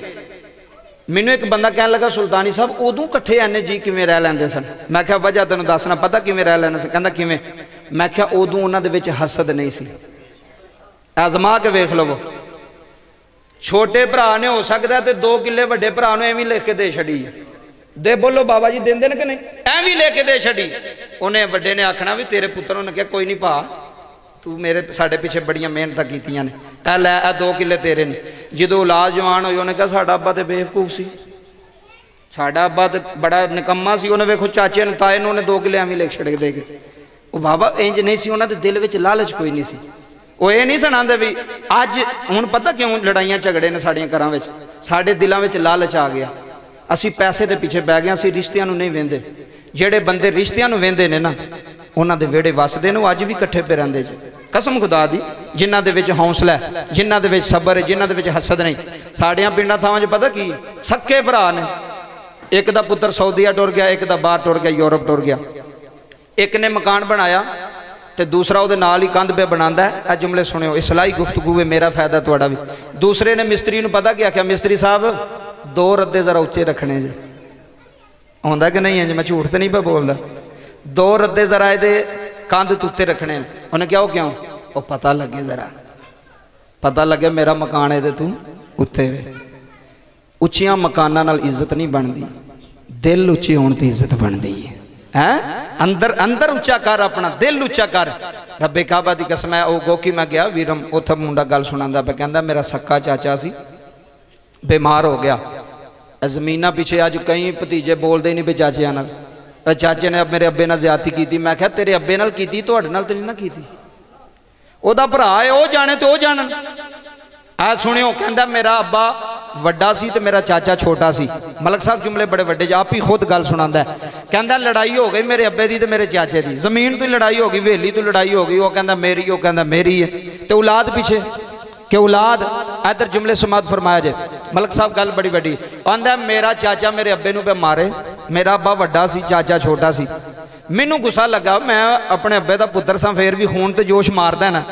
ਮੈਨੂੰ ਇੱਕ ਬੰਦਾ ਕਹਿਣ ਲੱਗਾ, ਸੁਲਤਾਨੀ ਸਾਹਿਬ, ਉਦੋਂ ਇਕੱਠੇ ਐਨੇ ਜੀ ਕਿਵੇਂ ਰਹਿ ਲੈਂਦੇ ਸਨ? ਮੈਂ ਕਿਹਾ, ਵਜ੍ਹਾ ਤੈਨੂੰ ਦੱਸਣਾ, ਪਤਾ ਕਿਵੇਂ ਰਹਿ ਲੈਂਦੇ ਸੀ ਕਹਿੰਦਾ, ਕਿਵੇਂ? ਮੈਂ ਕਿਹਾ, ਉਦੋਂ ਉਹਨਾਂ ਦੇ ਵਿੱਚ ਹਸਦ ਨਹੀਂ ਸੀ। ਆਜ਼ਮਾ ਕੇ ਵੇਖ ਲਵੋ। ਛੋਟੇ ਭਰਾ ਨੇ ਹੋ ਸਕਦਾ ਤੇ ਦੋ ਕਿੱਲੇ ਵੱਡੇ ਭਰਾ ਨੂੰ ਐਵੇਂ ਲਿਖ ਕੇ ਦੇ ਛੜੀ ਦੇ ਬੋਲੋ, ਬਾਬਾ ਜੀ ਦਿੰਦੇ ਨੇ ਕਿ ਨਹੀਂ? ਐਵੇਂ ਲੈ ਕੇ ਦੇ ਛੜੀ ਉਹਨੇ ਵੱਡੇ ਨੇ ਆਖਣਾ ਵੀ ਤੇਰੇ ਪੁੱਤਰ ਉਹਨੇ ਕਿਹਾ, ਕੋਈ ਨਹੀਂ ਭਾ, ਤੂੰ ਮੇਰੇ ਸਾਡੇ ਪਿੱਛੇ ਬੜੀਆਂ ਮਿਹਨਤਾਂ ਕੀਤੀਆਂ ਨੇ। ਇਹ ਲੈ ਇਹ ਦੋ ਕਿੱਲੇ ਤੇਰੇ ਨੇ। ਜਦੋਂ ਔਲਾਦ ਜਵਾਨ ਹੋਈ, ਉਹਨੇ ਕਿਹਾ, ਸਾਡਾ ਅੱਬਾ ਤੇ ਬੇਵਕੂਫ ਸੀ। ਸਾਡਾ ਅੱਬਾ ਤੇ ਬੜਾ ਨਿਕੰਮਾ ਸੀ। ਉਹਨੇ ਵੇਖੋ, ਚਾਚੇ ਨੂੰ, ਤਾਏ ਨੂੰ ਉਹਨੇ ਦੋ ਕਿੱਲੇ ਐਵੇਂ ਲਿਖ ਛੜ ਦੇ ਕੇ। ਉਹ ਬਾਬਾ ਇੰਜ ਨਹੀਂ ਸੀ, ਉਹਨਾਂ ਦੇ ਦਿਲ ਵਿੱਚ ਲਾਲਚ ਕੋਈ ਨਹੀਂ ਸੀ। ਉਹ ਇਹ ਨਹੀਂ ਸੁਣਾਉਂਦੇ ਵੀ ਅੱਜ ਹੁਣ ਪਤਾ ਕਿਉਂ ਲੜਾਈਆਂ ਝਗੜੇ ਨੇ ਸਾਡੀਆਂ ਘਰਾਂ ਵਿੱਚ? ਸਾਡੇ ਦਿਲਾਂ ਵਿੱਚ ਲਾਲਚ ਆ ਗਿਆ। ਅਸੀਂ ਪੈਸੇ ਦੇ ਪਿੱਛੇ ਬਹਿ ਗਏ, ਅਸੀਂ ਰਿਸ਼ਤਿਆਂ ਨੂੰ ਨਹੀਂ ਵੇਂਦੇ। ਜਿਹੜੇ ਬੰਦੇ ਰਿਸ਼ਤਿਆਂ ਨੂੰ ਵੇਂਦੇ ਨੇ ਨਾ, ਉਹਨਾਂ ਦੇ ਵਿਹੜੇ ਵਸਦੇ ਨੇ, ਉਹ ਅੱਜ ਵੀ ਇਕੱਠੇ ਪੇ ਰਹਿੰਦੇ ਜੀ। ਕਸਮ ਖੁਦਾ ਦੀ, ਜਿਨ੍ਹਾਂ ਦੇ ਵਿੱਚ ਹੌਸਲਾ ਹੈ, ਜਿਨ੍ਹਾਂ ਦੇ ਵਿੱਚ ਸਬਰ ਹੈ, ਜਿਨ੍ਹਾਂ ਦੇ ਵਿੱਚ ਹਸਦ ਨਹੀਂ। ਸਾਡੀਆਂ ਪਿੰਡਾਂ ਥਾਵਾਂ 'ਚ ਪਤਾ ਕੀ ਸੱਕੇ ਭਰਾ ਨੇ। ਇੱਕ ਦਾ ਪੁੱਤਰ ਸਾਊਦੀਆ ਟੁਰ ਗਿਆ, ਇੱਕ ਦਾ ਬਾਹਰ ਟੁਰ ਗਿਆ, ਯੂਰਪ ਟੁਰ ਗਿਆ। ਇੱਕ ਨੇ ਮਕਾਨ ਬਣਾਇਆ ਤੇ ਦੂਸਰਾ ਉਹਦੇ ਨਾਲ ਹੀ ਕੰਧ ਪੇ ਬਣਾਉਂਦਾ ਇਹ ਜੁਮਲੇ ਸੁਣਿਓ ਇਸਲਾਈ ਗੁਫ਼ਤਗੂ ਹੈ, ਮੇਰਾ ਫਾਇਦਾ ਤੁਹਾਡਾ ਵੀ। ਦੂਸਰੇ ਨੇ ਮਿਸਤਰੀ ਨੂੰ ਪਤਾ ਕੀ ਆਖਿਆ ਮਿਸਤਰੀ ਸਾਹਿਬ, ਦੋ ਰੱਦੇ ਜ਼ਰਾ ਉੱਚੇ ਰੱਖਣੇ ਜੀ। ਆਉਂਦਾ ਕਿ ਨਹੀਂ ਹੈ ਇੰਜ? ਮੈਂ ਝੂਠ ਤੇ ਨਹੀਂ ਪਿਆ ਬੋਲਦਾ। ਦੋ ਰੱਦੇ ਜ਼ਰਾ ਇਹਦੇ ਕੰਧ ਤੋਂ ਉੱਤੇ ਰੱਖਣੇ ਉਹਨੇ ਕਿਹਾ, ਉਹ ਕਿਉਂ? ਉਹ ਪਤਾ ਲੱਗੇ ਜ਼ਰਾ। ਪਤਾ ਲੱਗੇ ਮੇਰਾ ਮਕਾਨ ਇਹਦੇ ਤੂੰ ਉੱਤੇ ਵੇ। ਉੱਚੀਆਂ ਮਕਾਨਾਂ ਨਾਲ ਇੱਜ਼ਤ ਨਹੀਂ ਬਣਦੀ। ਦਿਲ ਉੱਚੇ ਹੋਣ ਤੇ ਇੱਜ਼ਤ ਬਣਦੀ ਹੈ। ਹੈ? ਅੰਦਰ ਅੰਦਰ ਉੱਚਾ ਕਰ, ਆਪਣਾ ਦਿਲ ਉੱਚਾ ਕਰ। ਰੱਬੇ ਕਾਬਾ ਦੀ ਕਸਮ ਹੈ, ਉਹ ਗੋਕੀ ਮੈਂ ਗਿਆ, ਵੀਰਮ, ਉੱਥੇ ਮੁੰਡਾ ਗੱਲ ਸੁਣਾਉਂਦਾ ਪਿਆ, ਕਹਿੰਦਾ ਮੇਰਾ ਸੱਕਾ ਚਾਚਾ ਸੀ, ਬਿਮਾਰ ਹੋ ਗਿਆ। ਜ਼ਮੀਨਾਂ ਪਿੱਛੇ ਅੱਜ ਕਈ ਭਤੀਜੇ ਬੋਲਦੇ ਨਹੀਂ ਵੀ ਚਾਚਿਆਂ ਨਾਲ। ਚਾਚੇ ਨੇ ਮੇਰੇ ਅੱਬੇ ਨਾਲ ਜ਼ਿਆਦਤੀ ਕੀਤੀ, ਮੈਂ ਕਿਹਾ ਤੇਰੇ ਅੱਬੇ ਨਾਲ ਕੀਤੀ, ਤੁਹਾਡੇ ਨਾਲ ਤੇ ਨਹੀਂ ਨਾ ਕੀਤੀ। ਉਹਦਾ ਭਰਾ ਹੈ, ਉਹ ਜਾਣੇ ਤੇ ਉਹ ਜਾਣਨ। ਆ ਸੁਣਿਓ ਕਹਿੰਦਾ ਮੇਰਾ ਅੱਬਾ ਵੱਡਾ ਸੀ ਤੇ ਮੇਰਾ ਚਾਚਾ ਛੋਟਾ ਸੀ ਮਲਕ ਸਾਹਿਬ ਜੁਮਲੇ ਬੜੇ ਵੱਡੇ ਜੀ ਆਪ ਹੀ ਖੁਦ ਗੱਲ ਸੁਣਾਉਂਦਾ ਹੈ। ਕਹਿੰਦਾ ਲੜਾਈ ਹੋ ਗਈ ਮੇਰੇ ਅੱਬੇ ਦੀ ਤੇ ਮੇਰੇ ਚਾਚੇ ਦੀ ਜ਼ਮੀਨ ਤੋਂ ਹੀ ਲੜਾਈ ਹੋ ਗਈ ਵੇਲੀ ਤੋਂ ਲੜਾਈ ਹੋ ਗਈ ਉਹ ਕਹਿੰਦਾ ਮੇਰੀ ਉਹ ਕਹਿੰਦਾ ਮੇਰੀ ਹੈ ਤੇ ਔਲਾਦ ਪਿੱਛੇ ਕਿ ਔਲਾਦ ਇਧਰ ਜੁਮਲੇ ਸਮਾਤ ਫਰਮਾਇਆ ਜੇ ਮਲਕ ਸਾਹਿਬ ਗੱਲ ਬੜੀ ਵੱਡੀ ਆਂਦਾ ਮੇਰਾ ਚਾਚਾ ਮੇਰੇ ਅੱਬੇ ਨੂੰ ਪੇ ਮਾਰੇ ਮੇਰਾ ਅੱਬਾ ਵੱਡਾ ਸੀ ਚਾਚਾ ਛੋਟਾ ਸੀ ਮੈਨੂੰ ਗੁੱਸਾ ਲੱਗਾ ਮੈਂ ਆਪਣੇ ਅੱਬੇ ਦਾ ਪੁੱਤਰ ਸਾਂ ਫੇਰ ਵੀ ਖੂਨ ਤੇ ਜੋਸ਼ ਮਾਰਦਾ ਨਾ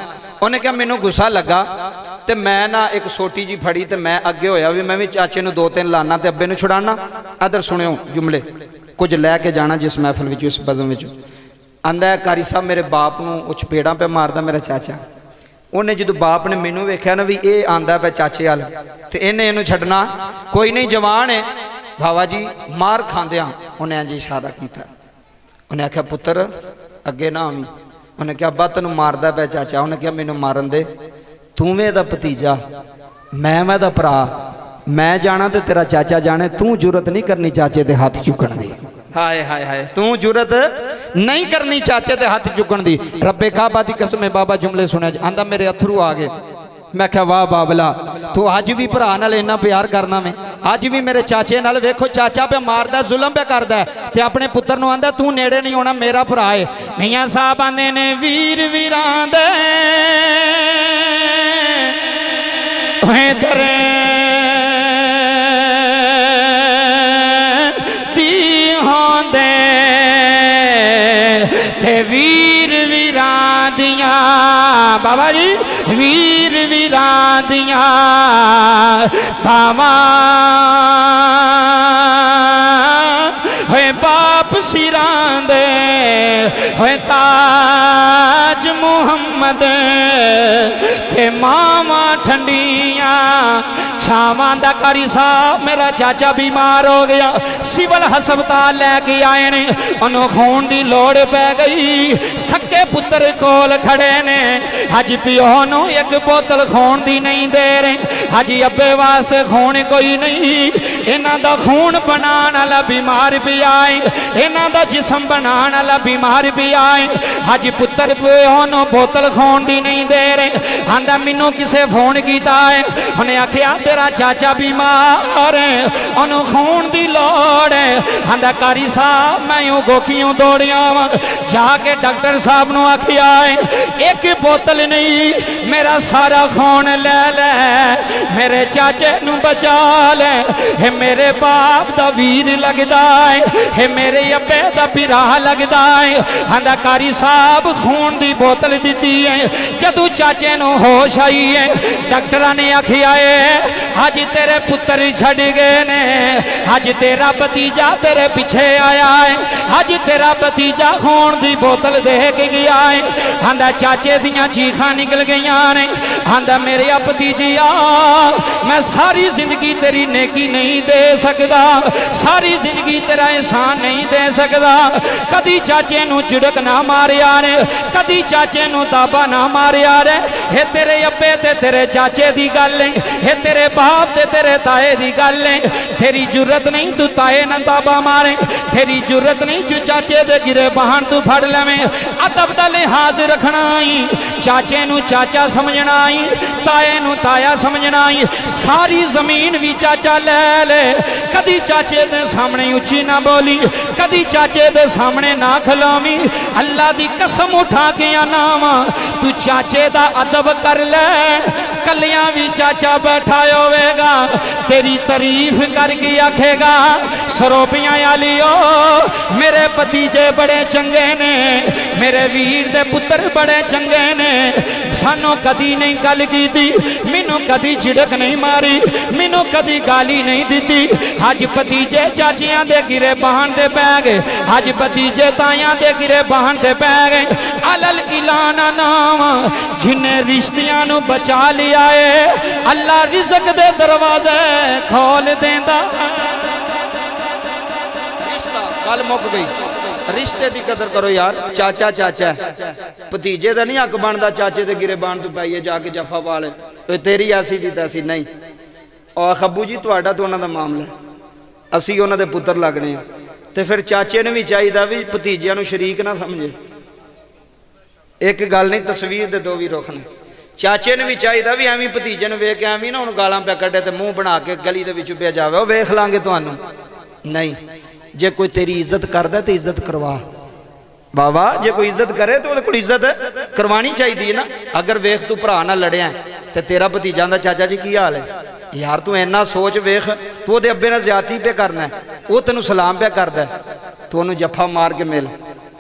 ਉਹਨੇ ਕਿਹਾ, ਮੈਨੂੰ ਗੁੱਸਾ ਲੱਗਾ ਤੇ ਮੈਂ ਨਾ ਇੱਕ ਛੋਟੀ ਜੀ ਫੜੀ ਤੇ ਮੈਂ ਅੱਗੇ ਹੋਇਆ ਵੀ ਮੈਂ ਵੀ ਚਾਚੇ ਨੂੰ ਦੋ ਤਿੰਨ ਲਾਣਾ ਤੇ ਅੱਬੇ ਨੂੰ ਛੁਡਾਣਾ ਅਦਰ ਸੁਣਿਓ ਜੁਮਲੇ, ਕੁਝ ਲੈ ਕੇ ਜਾਣਾ ਜਿਸ ਮਹਿਫਲ ਵਿੱਚ, ਇਸ ਬਜ਼ਮ ਵਿੱਚ। ਆਂਦਾ ਹੈ ਕਾਰੀ ਸਾਹਿਬ, ਮੇਰੇ ਬਾਪ ਨੂੰ ਉਹ ਚਪੇੜਾਂ ਪੇ ਮਾਰਦਾ ਮੇਰਾ ਚਾਚਾ। ਉਹਨੇ ਜਦੋਂ ਬਾਪ ਨੇ ਮੈਨੂੰ ਵੇਖਿਆ ਨਾ ਵੀ ਇਹ ਆਂਦਾ ਪਿਆ ਚਾਚੇ ਵਾਲ, ਤੇ ਇਹਨੇ ਇਹਨੂੰ ਛੱਡਣਾ। ਕੋਈ ਨਹੀਂ, ਜਵਾਨ ਹੈ ਬਾਬਾ ਜੀ, ਮਾਰ ਖਾਂਦਿਆਂ ਉਹਨੇ ਇੰਜ ਇਸ਼ਾਰਾ ਕੀਤਾ। ਉਹਨੇ ਆਖਿਆ, ਪੁੱਤਰ, ਅੱਗੇ ਨਾ ਆਵੀਂ। ਉਹਨੇ ਕਿਹਾ ਅੱਬਾ ਤੈਨੂੰ ਮਾਰਦਾ ਪਿਆ ਚਾਚਾ। ਉਹਨੇ ਕਿਹਾ, ਮੈਨੂੰ ਮਾਰਨ ਦੇ। ਤੂੰ ਵੇ ਦਾ ਭਤੀਜਾ। ਮੈਂ ਮੈਂ ਦਾ ਭਰਾ। ਮੈਂ ਜਾਣਾ ਤੇ ਤੇਰਾ ਚਾਚਾ ਜਾਣੇ। ਤੂੰ ਜੁਰਤ ਨਹੀਂ ਕਰਨੀ ਚਾਚੇ ਦੇ ਹੱਥ ਚੁੱਕਣ ਦੀ। ਹਾਏ ਹਾਏ ਹਾਏ। ਤੂੰ ਜੁਰਤ ਨਹੀਂ ਕਰਨੀ ਚਾਚੇ ਦੇ ਹੱਥ ਚੁੱਕਣ ਦੀ। ਰੱਬੇ ਕਾਬਾ ਦੀ ਕਸਮ ਬਾਬਾ, ਜੁਮਲੇ ਸੁਣਿਆ ਆਂਦਾ, ਮੇਰੇ ਅਥਰੂ ਆ ਗਏ। ਮੈਂ ਕਿਹਾ, ਵਾਹ ਬਾਬਲਾ, ਤੂੰ ਅੱਜ ਵੀ ਭਰਾ ਨਾਲ ਇੰਨਾ ਪਿਆਰ ਕਰਨਾ ਮੈਂ ਅੱਜ ਵੀ ਮੇਰੇ ਚਾਚੇ ਨਾਲ ਵੇਖੋ, ਚਾਚਾ ਪਿਆ ਮਾਰਦਾ, ਜ਼ੁਲਮ ਪਿਆ ਕਰਦਾ ਤੇ ਆਪਣੇ ਪੁੱਤਰ ਨੂੰ ਆਂਦਾ, ਤੂੰ ਨੇੜੇ ਨਹੀਂ ਆਉਣਾ, ਮੇਰਾ ਭਰਾ ਏ। ਮੀਆਂ ਸਾਹਿਬ ਆਂਦੇ ਨੇ ਵੀਰ ਵੀਰਾਂ ਦੇ। ਓਏ ਤਰੇ ਤੇ ਵੀਰ ਵੀਰਾਂ ਦੀਆਂ, ਬਾਬਾ ਜੀ, ਵੀਰ दिया भावा है बाप सिरांद है ताज मुहम्मद के मामा ठंडिया छावा का करिशा मेरा चाचा बीमार हो गया। सिविल हस्पताल लैके आए ने खून की लड़ पै गई। सके पुत्र कोल खड़े ने, हज प्यो एक बोतल खून की नहीं दे रहे हजी अबे वास्ते खून कोई नहीं। इन्हों का खून बनाने वाला बीमार भी आए। इन्हों का जिसम बनाने वाला बीमार भी आए। हज पुत्र प्यो बोतल खून की नहीं दे रहे आंदा, मैनू किसे फ़ोन किया है? उन्हें आख्या तेरा चाचा बीमार है ओनू खून की लौड़ है। आंदा कारी साहब, मैं यूँ गोखियों दौड़िया वा। जाके डॉक्टर साहब न आखिया है एक बोतल नहीं, मेरा सारा खून लै लै। मेरे चाचे न बचा लै। मेरे बाप का वीर लगता है, हे मेरे अबे का बिरा लगता है। आंदा कारी साहब खून की बोतल दी है, जदू चाचे न होश आई है, डॉक्टर ने आखिया है अज तेरे पुत्र छड़ गए ने। अज तेरा भतीजा तेरे पिछे आया है। अज तेरा भतीजा खोन की बोतल दे के गया है। आंदा चाचे दियाँ चीखा निकल गई ने। आंदा मेरे भतीजिया मैं सारी ज़िंदगी तेरी नेकी नहीं दे सकता सारी ज़िंदगी तेरा इंसान नहीं दे सकता कभी चाचे न झिड़क ना मारिया ने। कदी चाचे न दाबा ना मारिया रे ये तेरे अब्बे ते तेरे चाचे की गल है हे तेरे बाप ते तेरे ताए की गल है तेरी ज़रूरत नहीं तू ताए ना ताबा मारे। तेरी ज़रूरत नहीं तू चाचे दे गिरे बहन तू फड़ लवे। अदब का लिहाज रखना आई। चाचे नू चाचा समझना आई। ताए नु ताया समझना आई। सारी ज़मीन भी चाचा ले ले। कदी चाचे दे सामने उची ना बोली। कदी चाचे दे सामने ना खलावी अल्लाह की कसम उठा के आना वा। तू चाचे का अदब कर ले। कलिया भी चाचा बैठाया। होवेगा, तेरी तारीफ़ करके आखेगा, सरोपिया सरोपियाँ ओ मेरे भतीजे बड़े चंगे ने, मेरे वीर दे पुत्र बड़े चंगे ने, सानू कदी नहीं गल की मैनू कदी झिड़क नहीं मारी, मैनू कदी गाली नहीं दी अज भतीजे चाचिया के गिरे बहन दे पै गए अज भतीजे ताइया के गिरे बहन दे पै गए। अलल इलाना नाम जिन्हें रिश्तिया बचा लिया है, अल्लाह रिजक ਰਿਸ਼ਤਿਆਂ ਦੇ ਦਰਵਾਜ਼ੇ ਖੋਲ ਦੇਂਦਾ। ਰਿਸ਼ਤਾ, ਗੱਲ ਮੁੱਕ ਗਈ। ਰਿਸ਼ਤੇ ਦੀ ਕਦਰ ਕਰੋ ਯਾਰ, ਚਾਚਾ ਚਾਚਾ। ਭਤੀਜੇ ਦਾ ਨਹੀਂ ਹੱਕ ਬਣਦਾ, ਚਾਚੇ ਦੇ ਗਿਰੇ ਬਾਣ ਤੋਂ ਪਾਈਏ, ਜਾ ਕੇ ਜੱਫਾ ਵਾਲੇ ਓਏ, ਤੇਰੀ ਐਸੀ ਦੀ ਤੈਸੀ ਨਹੀਂ। ਔਰ ਖੱਬੂ ਜੀ, ਤੁਹਾਡਾ ਤਾਂ ਉਹਨਾਂ ਦਾ ਮਾਮਲਾ ਅਸੀਂ ਉਹਨਾਂ ਦੇ ਪੁੱਤਰ ਲੱਗਣੇ ਆ ਤੇ ਫਿਰ ਚਾਚੇ ਨੂੰ ਵੀ ਚਾਹੀਦਾ ਵੀ ਭਤੀਜਿਆਂ ਨੂੰ ਸ਼ਰੀਕ ਨਾ ਸਮਝੇ। ਇੱਕ ਗੱਲ ਨਹੀਂ, ਤਸਵੀਰ ਦੇ ਦੋ ਵੀ ਰੁੱਖ ਨੇ। ਚਾਚੇ ਨੂੰ ਵੀ ਚਾਹੀਦਾ ਵੀ ਐਵੇਂ ਭਤੀਜੇ ਨੂੰ ਵੇਖ ਕੇ ਐਵੇਂ ਨਾ ਹੁਣ ਗਾਲਾਂ ਪਿਆ ਕੱਢੇ ਤੇ ਮੂੰਹ ਬਣਾ ਕੇ ਗਲੀ ਦੇ ਵਿੱਚ ਪਿਆ ਜਾਵੇ। ਉਹ ਵੇਖ ਲਾਂਗੇ ਤੁਹਾਨੂੰ। ਨਹੀਂ, ਜੇ ਕੋਈ ਤੇਰੀ ਇੱਜ਼ਤ ਕਰਦਾ ਤੇ ਇੱਜ਼ਤ ਕਰਵਾ। ਬਾਬਾ, ਜੇ ਕੋਈ ਇੱਜ਼ਤ ਕਰੇ ਤਾਂ ਉਹਦੇ ਕੋਲ ਇੱਜ਼ਤ ਕਰਵਾਣੀ ਚਾਹੀਦੀ ਹੈ ਨਾ। ਅਗਰ ਵੇਖ ਤੂੰ ਭਰਾ ਨਾਲ ਲੜਿਆ ਤੇ ਤੇਰਾ ਭਤੀਜਾ ਦਾ ਚਾਚਾ ਜੀ, ਕੀ ਹਾਲ ਹੈ? ਯਾਰ, ਤੂੰ ਇੰਨਾ ਸੋਚ ਵੇਖ, ਤੂੰ ਉਹਦੇ ਅੱਬੇ ਨਾਲ ਜਿਆਤੀ ਪੇ ਕਰਨਾ ਉਹ ਤੈਨੂੰ ਸਲਾਮ ਪਿਆ ਕਰਦਾ ਤੂੰ ਉਹਨੂੰ ਜੱਫਾ ਮਾਰ ਕੇ ਮਿਲ।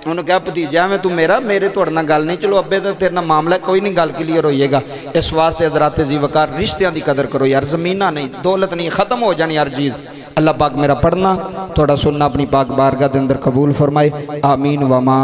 ਉਹਨੂੰ ਕਿਹਾ ਭਤੀਜਾ ਮੈਂ ਤੂੰ ਮੇਰਾ ਮੇਰੇ ਤੁਹਾਡੇ ਨਾਲ ਗੱਲ ਨਹੀਂ ਚਲੋ ਅੱਬੇ ਦਾ ਤੇਰੇ ਨਾਲ ਮਾਮਲਾ ਕੋਈ ਨਹੀਂ ਗੱਲ ਕਲੀਅਰ ਹੋਈਏਗਾ ਇਸ ਵਾਸਤੇ ਹਜ਼ਰਤ ਜੀ ਵਕਾਰ ਰਿਸ਼ਤਿਆਂ ਦੀ ਕਦਰ ਕਰੋ ਯਾਰ ਜ਼ਮੀਨਾਂ ਨਹੀਂ ਦੌਲਤ ਨਹੀਂ ਖਤਮ ਹੋ ਜਾਣੀ ਹਰ ਚੀਜ਼ अल्लाह पाक मेरा पढ़ना थोड़ा सुनना अपनी पाक बारगाह के अंदर कबूल फरमाए आमीन वमा